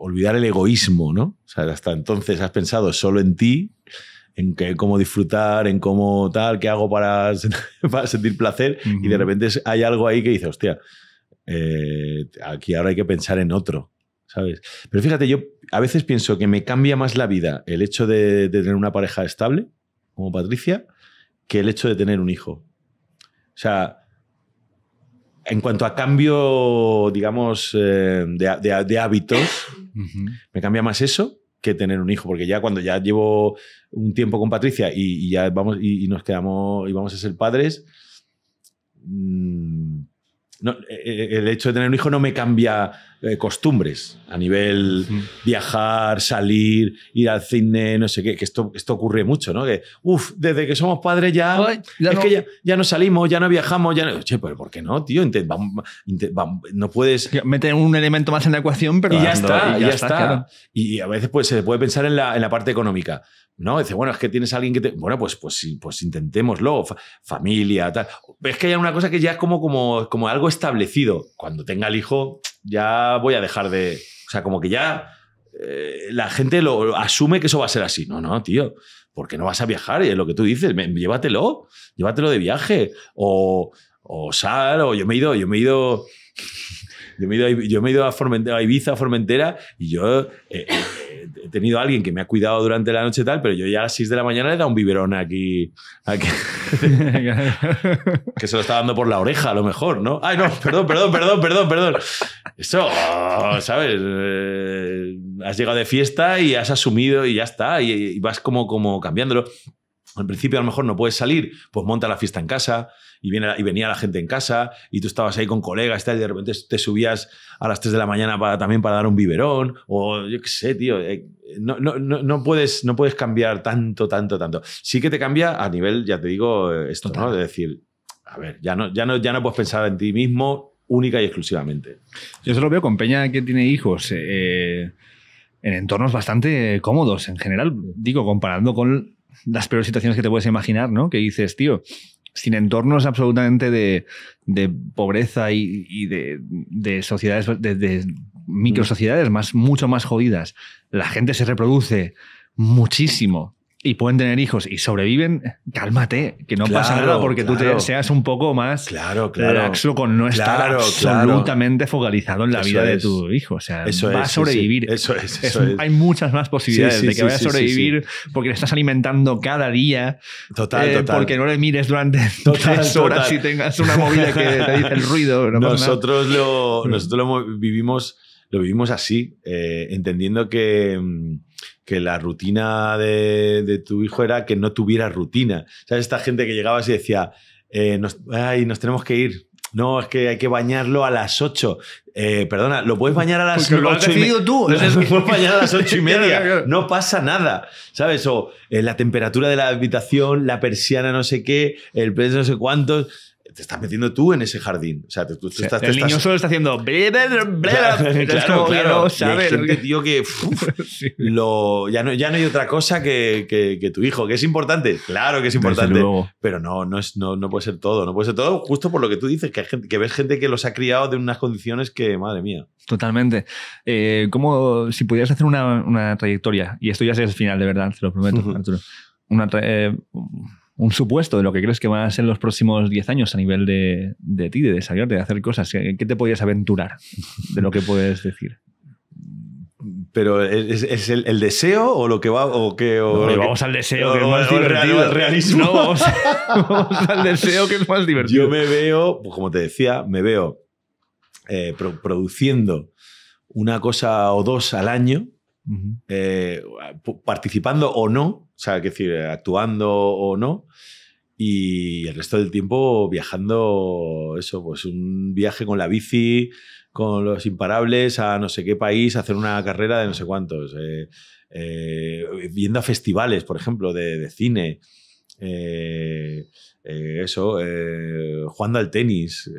olvidar el egoísmo, ¿no? O sea, hasta entonces has pensado solo en ti, en que, cómo disfrutar, en cómo tal, qué hago para, para sentir placer, y de repente hay algo ahí que dice, hostia, eh, aquí ahora hay que pensar en otro, ¿sabes? Pero fíjate, yo a veces pienso que me cambia más la vida el hecho de, de tener una pareja estable, como Patricia, que el hecho de tener un hijo. O sea, en cuanto a cambio, digamos, eh, de, de- de hábitos, me cambia más eso que tener un hijo, porque ya cuando ya llevo un tiempo con Patricia y, y ya vamos y, y nos quedamos y vamos a ser padres, mm, no, eh, eh, el hecho de tener un hijo no me cambia eh, costumbres a nivel viajar, salir, ir al cine, no sé qué, que esto, esto ocurre mucho, ¿no? Que, uff, desde que somos padres ya... Ay, ya es no. que ya, ya no salimos, ya no viajamos, ya no... Che, pero ¿por qué no, tío? Inte- vamos- no puedes... Mete un elemento más en la ecuación, pero Y ya ando- está, y ya, está. claro. Y a veces pues, se puede pensar en la, en la parte económica. ¿No? Dice, bueno, es que tienes a alguien que te. Bueno, pues, pues, pues intentémoslo. fa- familia, tal. Es que hay una cosa que ya es como, como, como algo establecido. Cuando tenga el hijo, ya voy a dejar de. O sea, como que ya eh, la gente lo asume que eso va a ser así. No, no, tío. porque no vas a viajar? Y es lo que tú dices, me- llévatelo, llévatelo de viaje. O, o sal, o yo me he ido, yo me he ido. Yo me he ido, a- yo me he ido a, Formentera, a Ibiza, a Formentera, y yo eh, eh, he tenido a alguien que me ha cuidado durante la noche y tal, pero yo ya a las 6 de la mañana le he dado un biberón aquí, aquí que se lo está dando por la oreja a lo mejor, ¿no? Ay, no, perdón, perdón, perdón, perdón, perdón. Eso, oh, ¿sabes? Eh, has llegado de fiesta y has asumido y ya está, y, y vas como, como cambiándolo. Al principio a lo mejor no puedes salir, pues monta la fiesta en casa y, viene, y venía la gente en casa y tú estabas ahí con colegas y tal, y de repente te subías a las 3 de la mañana para, también para dar un biberón o yo qué sé, tío. eh, No, no, no, puedes, no puedes cambiar tanto, tanto, tanto. Sí que te cambia a nivel, ya te digo, esto, Total. ¿no? De decir, a ver, ya no, ya, no, ya no puedes pensar en ti mismo única y exclusivamente. Yo solo veo con Peña que tiene hijos eh, en entornos bastante cómodos en general. Digo, comparando con las peores situaciones que te puedes imaginar, ¿no? Que dices, tío, sin entornos absolutamente de, de pobreza y, de, de sociedades, de, de microsociedades más, mucho más jodidas, la gente se reproduce muchísimo y pueden tener hijos y sobreviven, cálmate, que no pasa nada porque tú te seas un poco más Claro, claro. laxo con no estar absolutamente focalizado en la Eso vida de es. tu hijo. O sea, Eso va es, a sobrevivir. sí. Eso es, Es- eso es. Hay muchas más posibilidades Sí, sí, de que vaya a sobrevivir porque le estás alimentando cada día, Total, eh, total. porque no le mires durante Total, tres horas total. y tengas una movida que te dice el ruido. No nosotros lo, nosotros lo vivimos, lo vivimos así, eh, entendiendo que, mm, que la rutina de, de tu hijo era que no tuviera rutina. ¿Sabes? Esta gente que llegaba y decía, eh, nos, ay, nos tenemos que ir. No, es que hay que bañarlo a las 8. Eh, perdona, ¿lo puedes bañar a las Porque lo has decidido tú. Lo puedes bañar a las ocho y Claro, media. No pasa nada. ¿Sabes? O eh, la temperatura de la habitación, la persiana no sé qué, el precio no sé cuántos. Te estás metiendo tú en ese jardín. O sea, tú, tú O sea, estás... te el niño estás- solo está haciendo. Claro, claro, como que claro. no Y hay sabe lo gente, que- tío, que uf, Sí. lo, ya, no, ya no hay otra cosa que, que- que tu hijo. ¿Que es importante? Claro que es importante. Pero no, no, es, no, no puede ser todo. No puede ser todo justo por lo que tú dices, que, hay gente, que ves gente que los ha criado de unas condiciones que, madre mía. Totalmente. Eh, como si pudieras hacer una, una trayectoria, y esto ya es el final, de verdad, te lo prometo. Arturo. Una eh, un supuesto de lo que crees que van a ser los próximos 10 años a nivel de, de ti, de desarrollarte, de hacer cosas. ¿Qué te podrías aventurar de lo que puedes decir? Pero ¿es, es el, el deseo o lo que va o qué? O No, que- vamos al deseo, que es o- más o divertido. el realismo. No, vamos, vamos al deseo, que es más divertido. Yo me veo, pues como te decía, me veo eh, pro- produciendo una cosa o dos al año, eh, participando o no, o sea, es decir, actuando o no, y el resto del tiempo viajando, eso, pues un viaje con la bici, con los imparables a no sé qué país, a hacer una carrera de no sé cuántos, eh, eh, yendo a festivales, por ejemplo, de, de cine. eh, eh, eso, eh, jugando al tenis,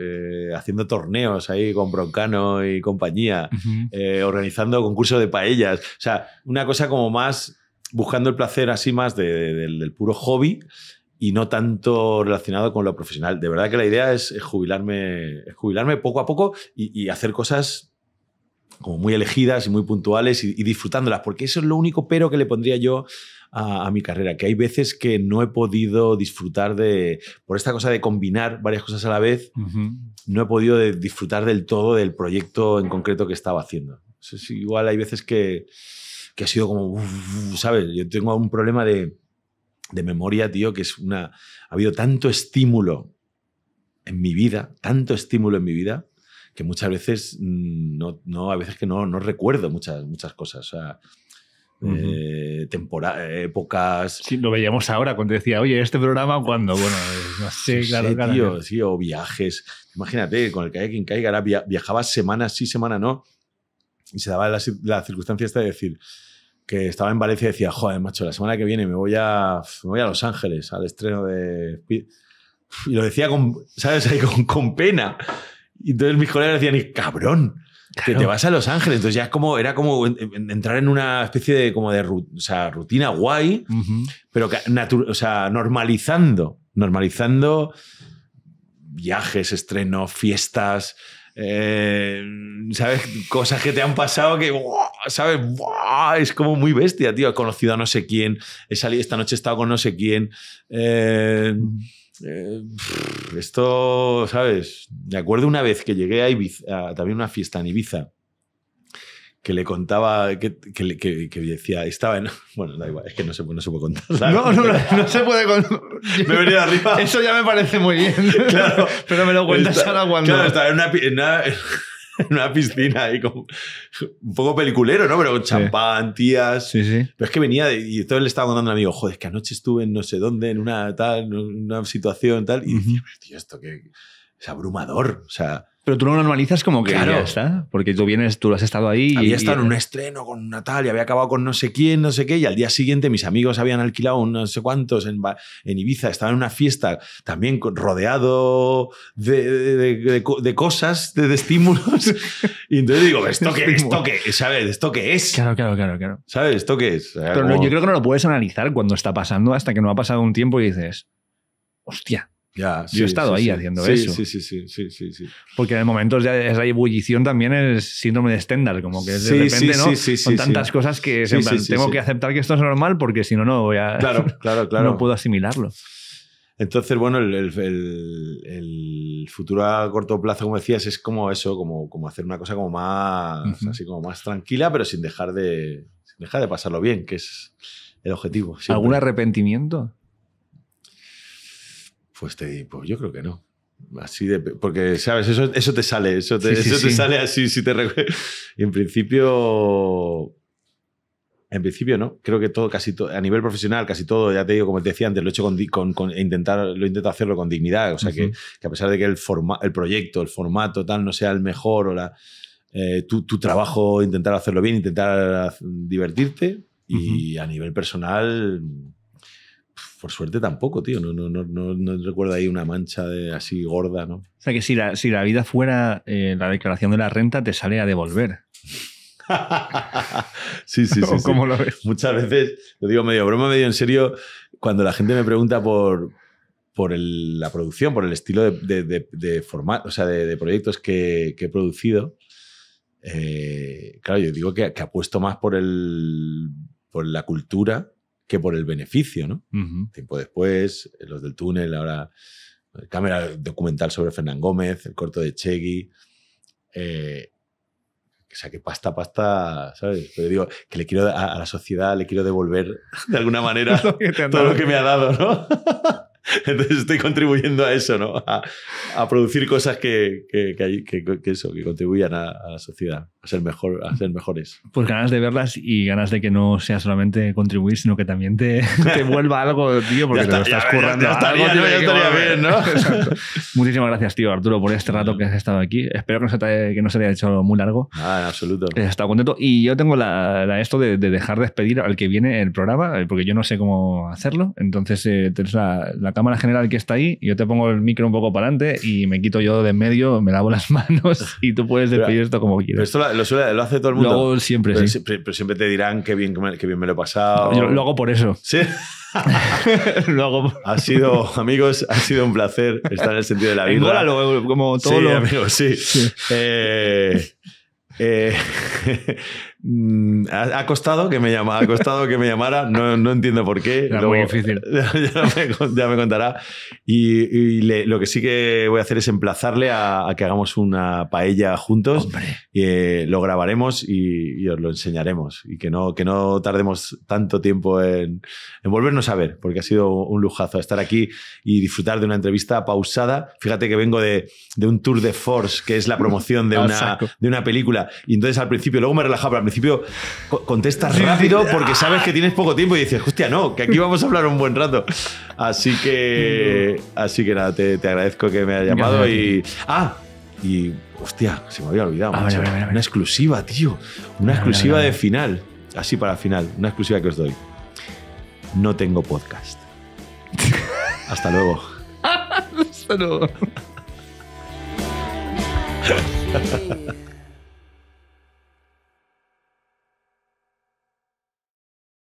haciendo torneos ahí con Broncano y compañía, organizando concursos de paellas. O sea, una cosa como más buscando el placer así más del puro hobby y no tanto relacionado con lo profesional. De verdad que la idea es, jubilarme, jubilarme poco a poco y, hacer cosas como muy elegidas y muy puntuales y, disfrutándolas, porque eso es lo único pero que le pondría yo a, mi carrera, que hay veces que no he podido disfrutar de, por esta cosa de combinar varias cosas a la vez, no he podido disfrutar del todo del proyecto en concreto que estaba haciendo. igual hay veces que, que ha sido como, ¿sabes? Yo tengo un problema de de memoria, tío, que es una... Ha habido tanto estímulo en mi vida, tanto estímulo en mi vida, que muchas veces mm, no, no a veces que no, no recuerdo muchas, muchas cosas. O sea, eh, épocas. Sí, lo veíamos ahora cuando decía, oye, este programa, cuando Bueno, no sé, claro, tío, sí, o viajes. Imagínate, con el que hay quien caiga, viajaba semana sí, semana no. Y se daba la, la circunstancia esta de decir, que estaba en Valencia y decía, joder, macho, la semana que viene me voy a, voy a Los Ángeles al estreno de... Y lo decía con, ¿sabes? con, pena. Y entonces mis colegas decían, cabrón, que te vas a Los Ángeles. Entonces ya es como, era como entrar en una especie de, como de rutina guay, pero que, o sea, normalizando, normalizando viajes, estrenos, fiestas, eh, ¿Sabes? Cosas que te han pasado que, ¿sabes? Es como muy bestia, tío. He conocido a no sé quién. He salido esta noche he estado con no sé quién. Eh, eh, esto, ¿sabes? Me acuerdo una vez que llegué a Ibiza, también una fiesta en Ibiza que le contaba, que, que, que, decía, estaba en... Bueno, da igual, es que no se, no se puede contar. No, no, no, se puede contar. me he venido arriba. Eso ya me parece muy bien. Claro. Pero me lo cuentas ahora cuando... Claro, estaba en una, en una, en una piscina ahí como un poco peliculero, ¿no? Pero con champán, tías. Sí, sí. Pero es que venía de, y entonces le estaba contando a un amigo, joder, es que anoche estuve en no sé dónde, en una tal, una situación tal, y decía, tío, esto que es abrumador. O sea, pero tú lo normalizas como que ya está, porque tú vienes, tú has estado ahí. Había estado en un estreno con Natalia, había acabado con no sé quién, no sé qué, y al día siguiente mis amigos habían alquilado no sé cuántos en, en Ibiza, estaba en una fiesta también rodeado de, de, cosas, de, estímulos. y entonces digo, ¿esto qué, ¿esto qué? ¿Sabes? ¿Esto qué es? Claro, claro, claro. claro. ¿Sabes? ¿Esto qué es? Pero yo creo que no lo puedes analizar cuando está pasando hasta que no ha pasado un tiempo y dices, hostia, ya, Yo he estado ahí haciendo eso. Sí, sí, sí, sí, sí, sí. Porque en el momento de esa ebullición también es síndrome de Stendhal, como que de repente, ¿no? Son tantas cosas que tengo que aceptar que esto es normal porque si no, no voy a. Claro, claro, claro. no puedo asimilarlo. Entonces, bueno, el, el, futuro a corto plazo, como decías, es como eso, como, como hacer una cosa como más, así como más tranquila, pero sin dejar de, sin dejar de pasarlo bien, que es el objetivo. ¿Algún arrepentimiento? Pues te digo, yo creo que no. Así de, porque, ¿sabes? Eso, eso te sale, eso te, eso te sale así, si te Y en principio, en principio no. Creo que todo, casi todo, a nivel profesional, casi todo, ya te digo, como te decía antes, lo he hecho con, con, intentar, lo intento hacerlo con dignidad. O sea, que, que, a pesar de que el, forma, el proyecto, el formato tal no sea el mejor o la, eh, tu, tu, trabajo, intentar hacerlo bien, intentar divertirte. Y a nivel personal, por suerte tampoco, tío. No, no, no, no, recuerdo ahí una mancha de así gorda, ¿no? O sea que si la, si la vida fuera eh, la declaración de la renta, te sale a devolver. sí, sí, sí. ¿Cómo lo ves? Muchas veces, lo digo medio broma, medio en serio, cuando la gente me pregunta por, por la producción, por el estilo de, formato, o sea, de, proyectos que, he producido, eh, claro, yo digo que, que apuesto más por, el, por la cultura que por el beneficio, ¿no? Tiempo después, los del túnel, ahora cámara documental sobre Fernán Gómez, el corto de Chegui. Eh, o sea, que pasta, pasta, ¿sabes? Pero digo, que le quiero a, la sociedad, le quiero devolver de alguna manera todo lo que me ha dado, ¿no? Entonces estoy contribuyendo a eso, ¿no? A, producir cosas que, que, eso, que contribuyan a, a la sociedad. A ser, mejor, a ser mejores. Pues ganas de verlas y ganas de que no sea solamente contribuir, sino que también te, te vuelva algo, tío, porque te lo estás currando. Ya, estaría, algo, tío, ya que estaría volver. bien, ¿no? Exacto. Muchísimas gracias, tío, Arturo, por este rato que has estado aquí. Espero que no se te, que no se te haya hecho muy largo. Ah, en absoluto. He estado contento. Y yo tengo la, la esto de, de dejar despedir al que viene el programa, eh, porque yo no sé cómo hacerlo. Entonces, eh, tienes la, la cámara general que está ahí, yo te pongo el micro un poco para adelante y me quito yo de en medio, me lavo las manos y tú puedes despedir esto como quieras. esto lo suele- lo hace todo el mundo. Luego siempre, pero, sí. siempre, pero siempre te dirán que bien, que bien me lo he pasado. Yo lo hago por eso. Sí. lo hago Ha sido, amigos, ha sido un placer estar en el sentido de la vida. Engólalo, como todo sí, lo... amigos, sí. Eh, eh, mm, ha, ha costado que me llama, ha costado que me llamara, no, no entiendo por qué. Era muy difícil. Ya, me, ya me contará. Y, y le- lo que sí que voy a hacer es emplazarle a, a que hagamos una paella juntos. Y, eh, lo grabaremos y, y os lo enseñaremos. Y que no, que no tardemos tanto tiempo en, en volvernos a ver, porque ha sido un lujazo estar aquí y disfrutar de una entrevista pausada. Fíjate que vengo de, de un tour de force, que es la promoción de A una, de una película. Y entonces al principio, luego me relajaba, al principio co- contestas rápido porque sabes que tienes poco tiempo y dices, hostia, no, que aquí vamos a hablar un buen rato. Así que, así que nada, te, te agradezco que me hayas llamado Gracias y. ¡Ah! Y, hostia, se me había olvidado. Ver, ver, ver. Una exclusiva, tío. Una exclusiva de final. Así para final. Una exclusiva que os doy. No tengo podcast. Hasta luego. Hasta luego.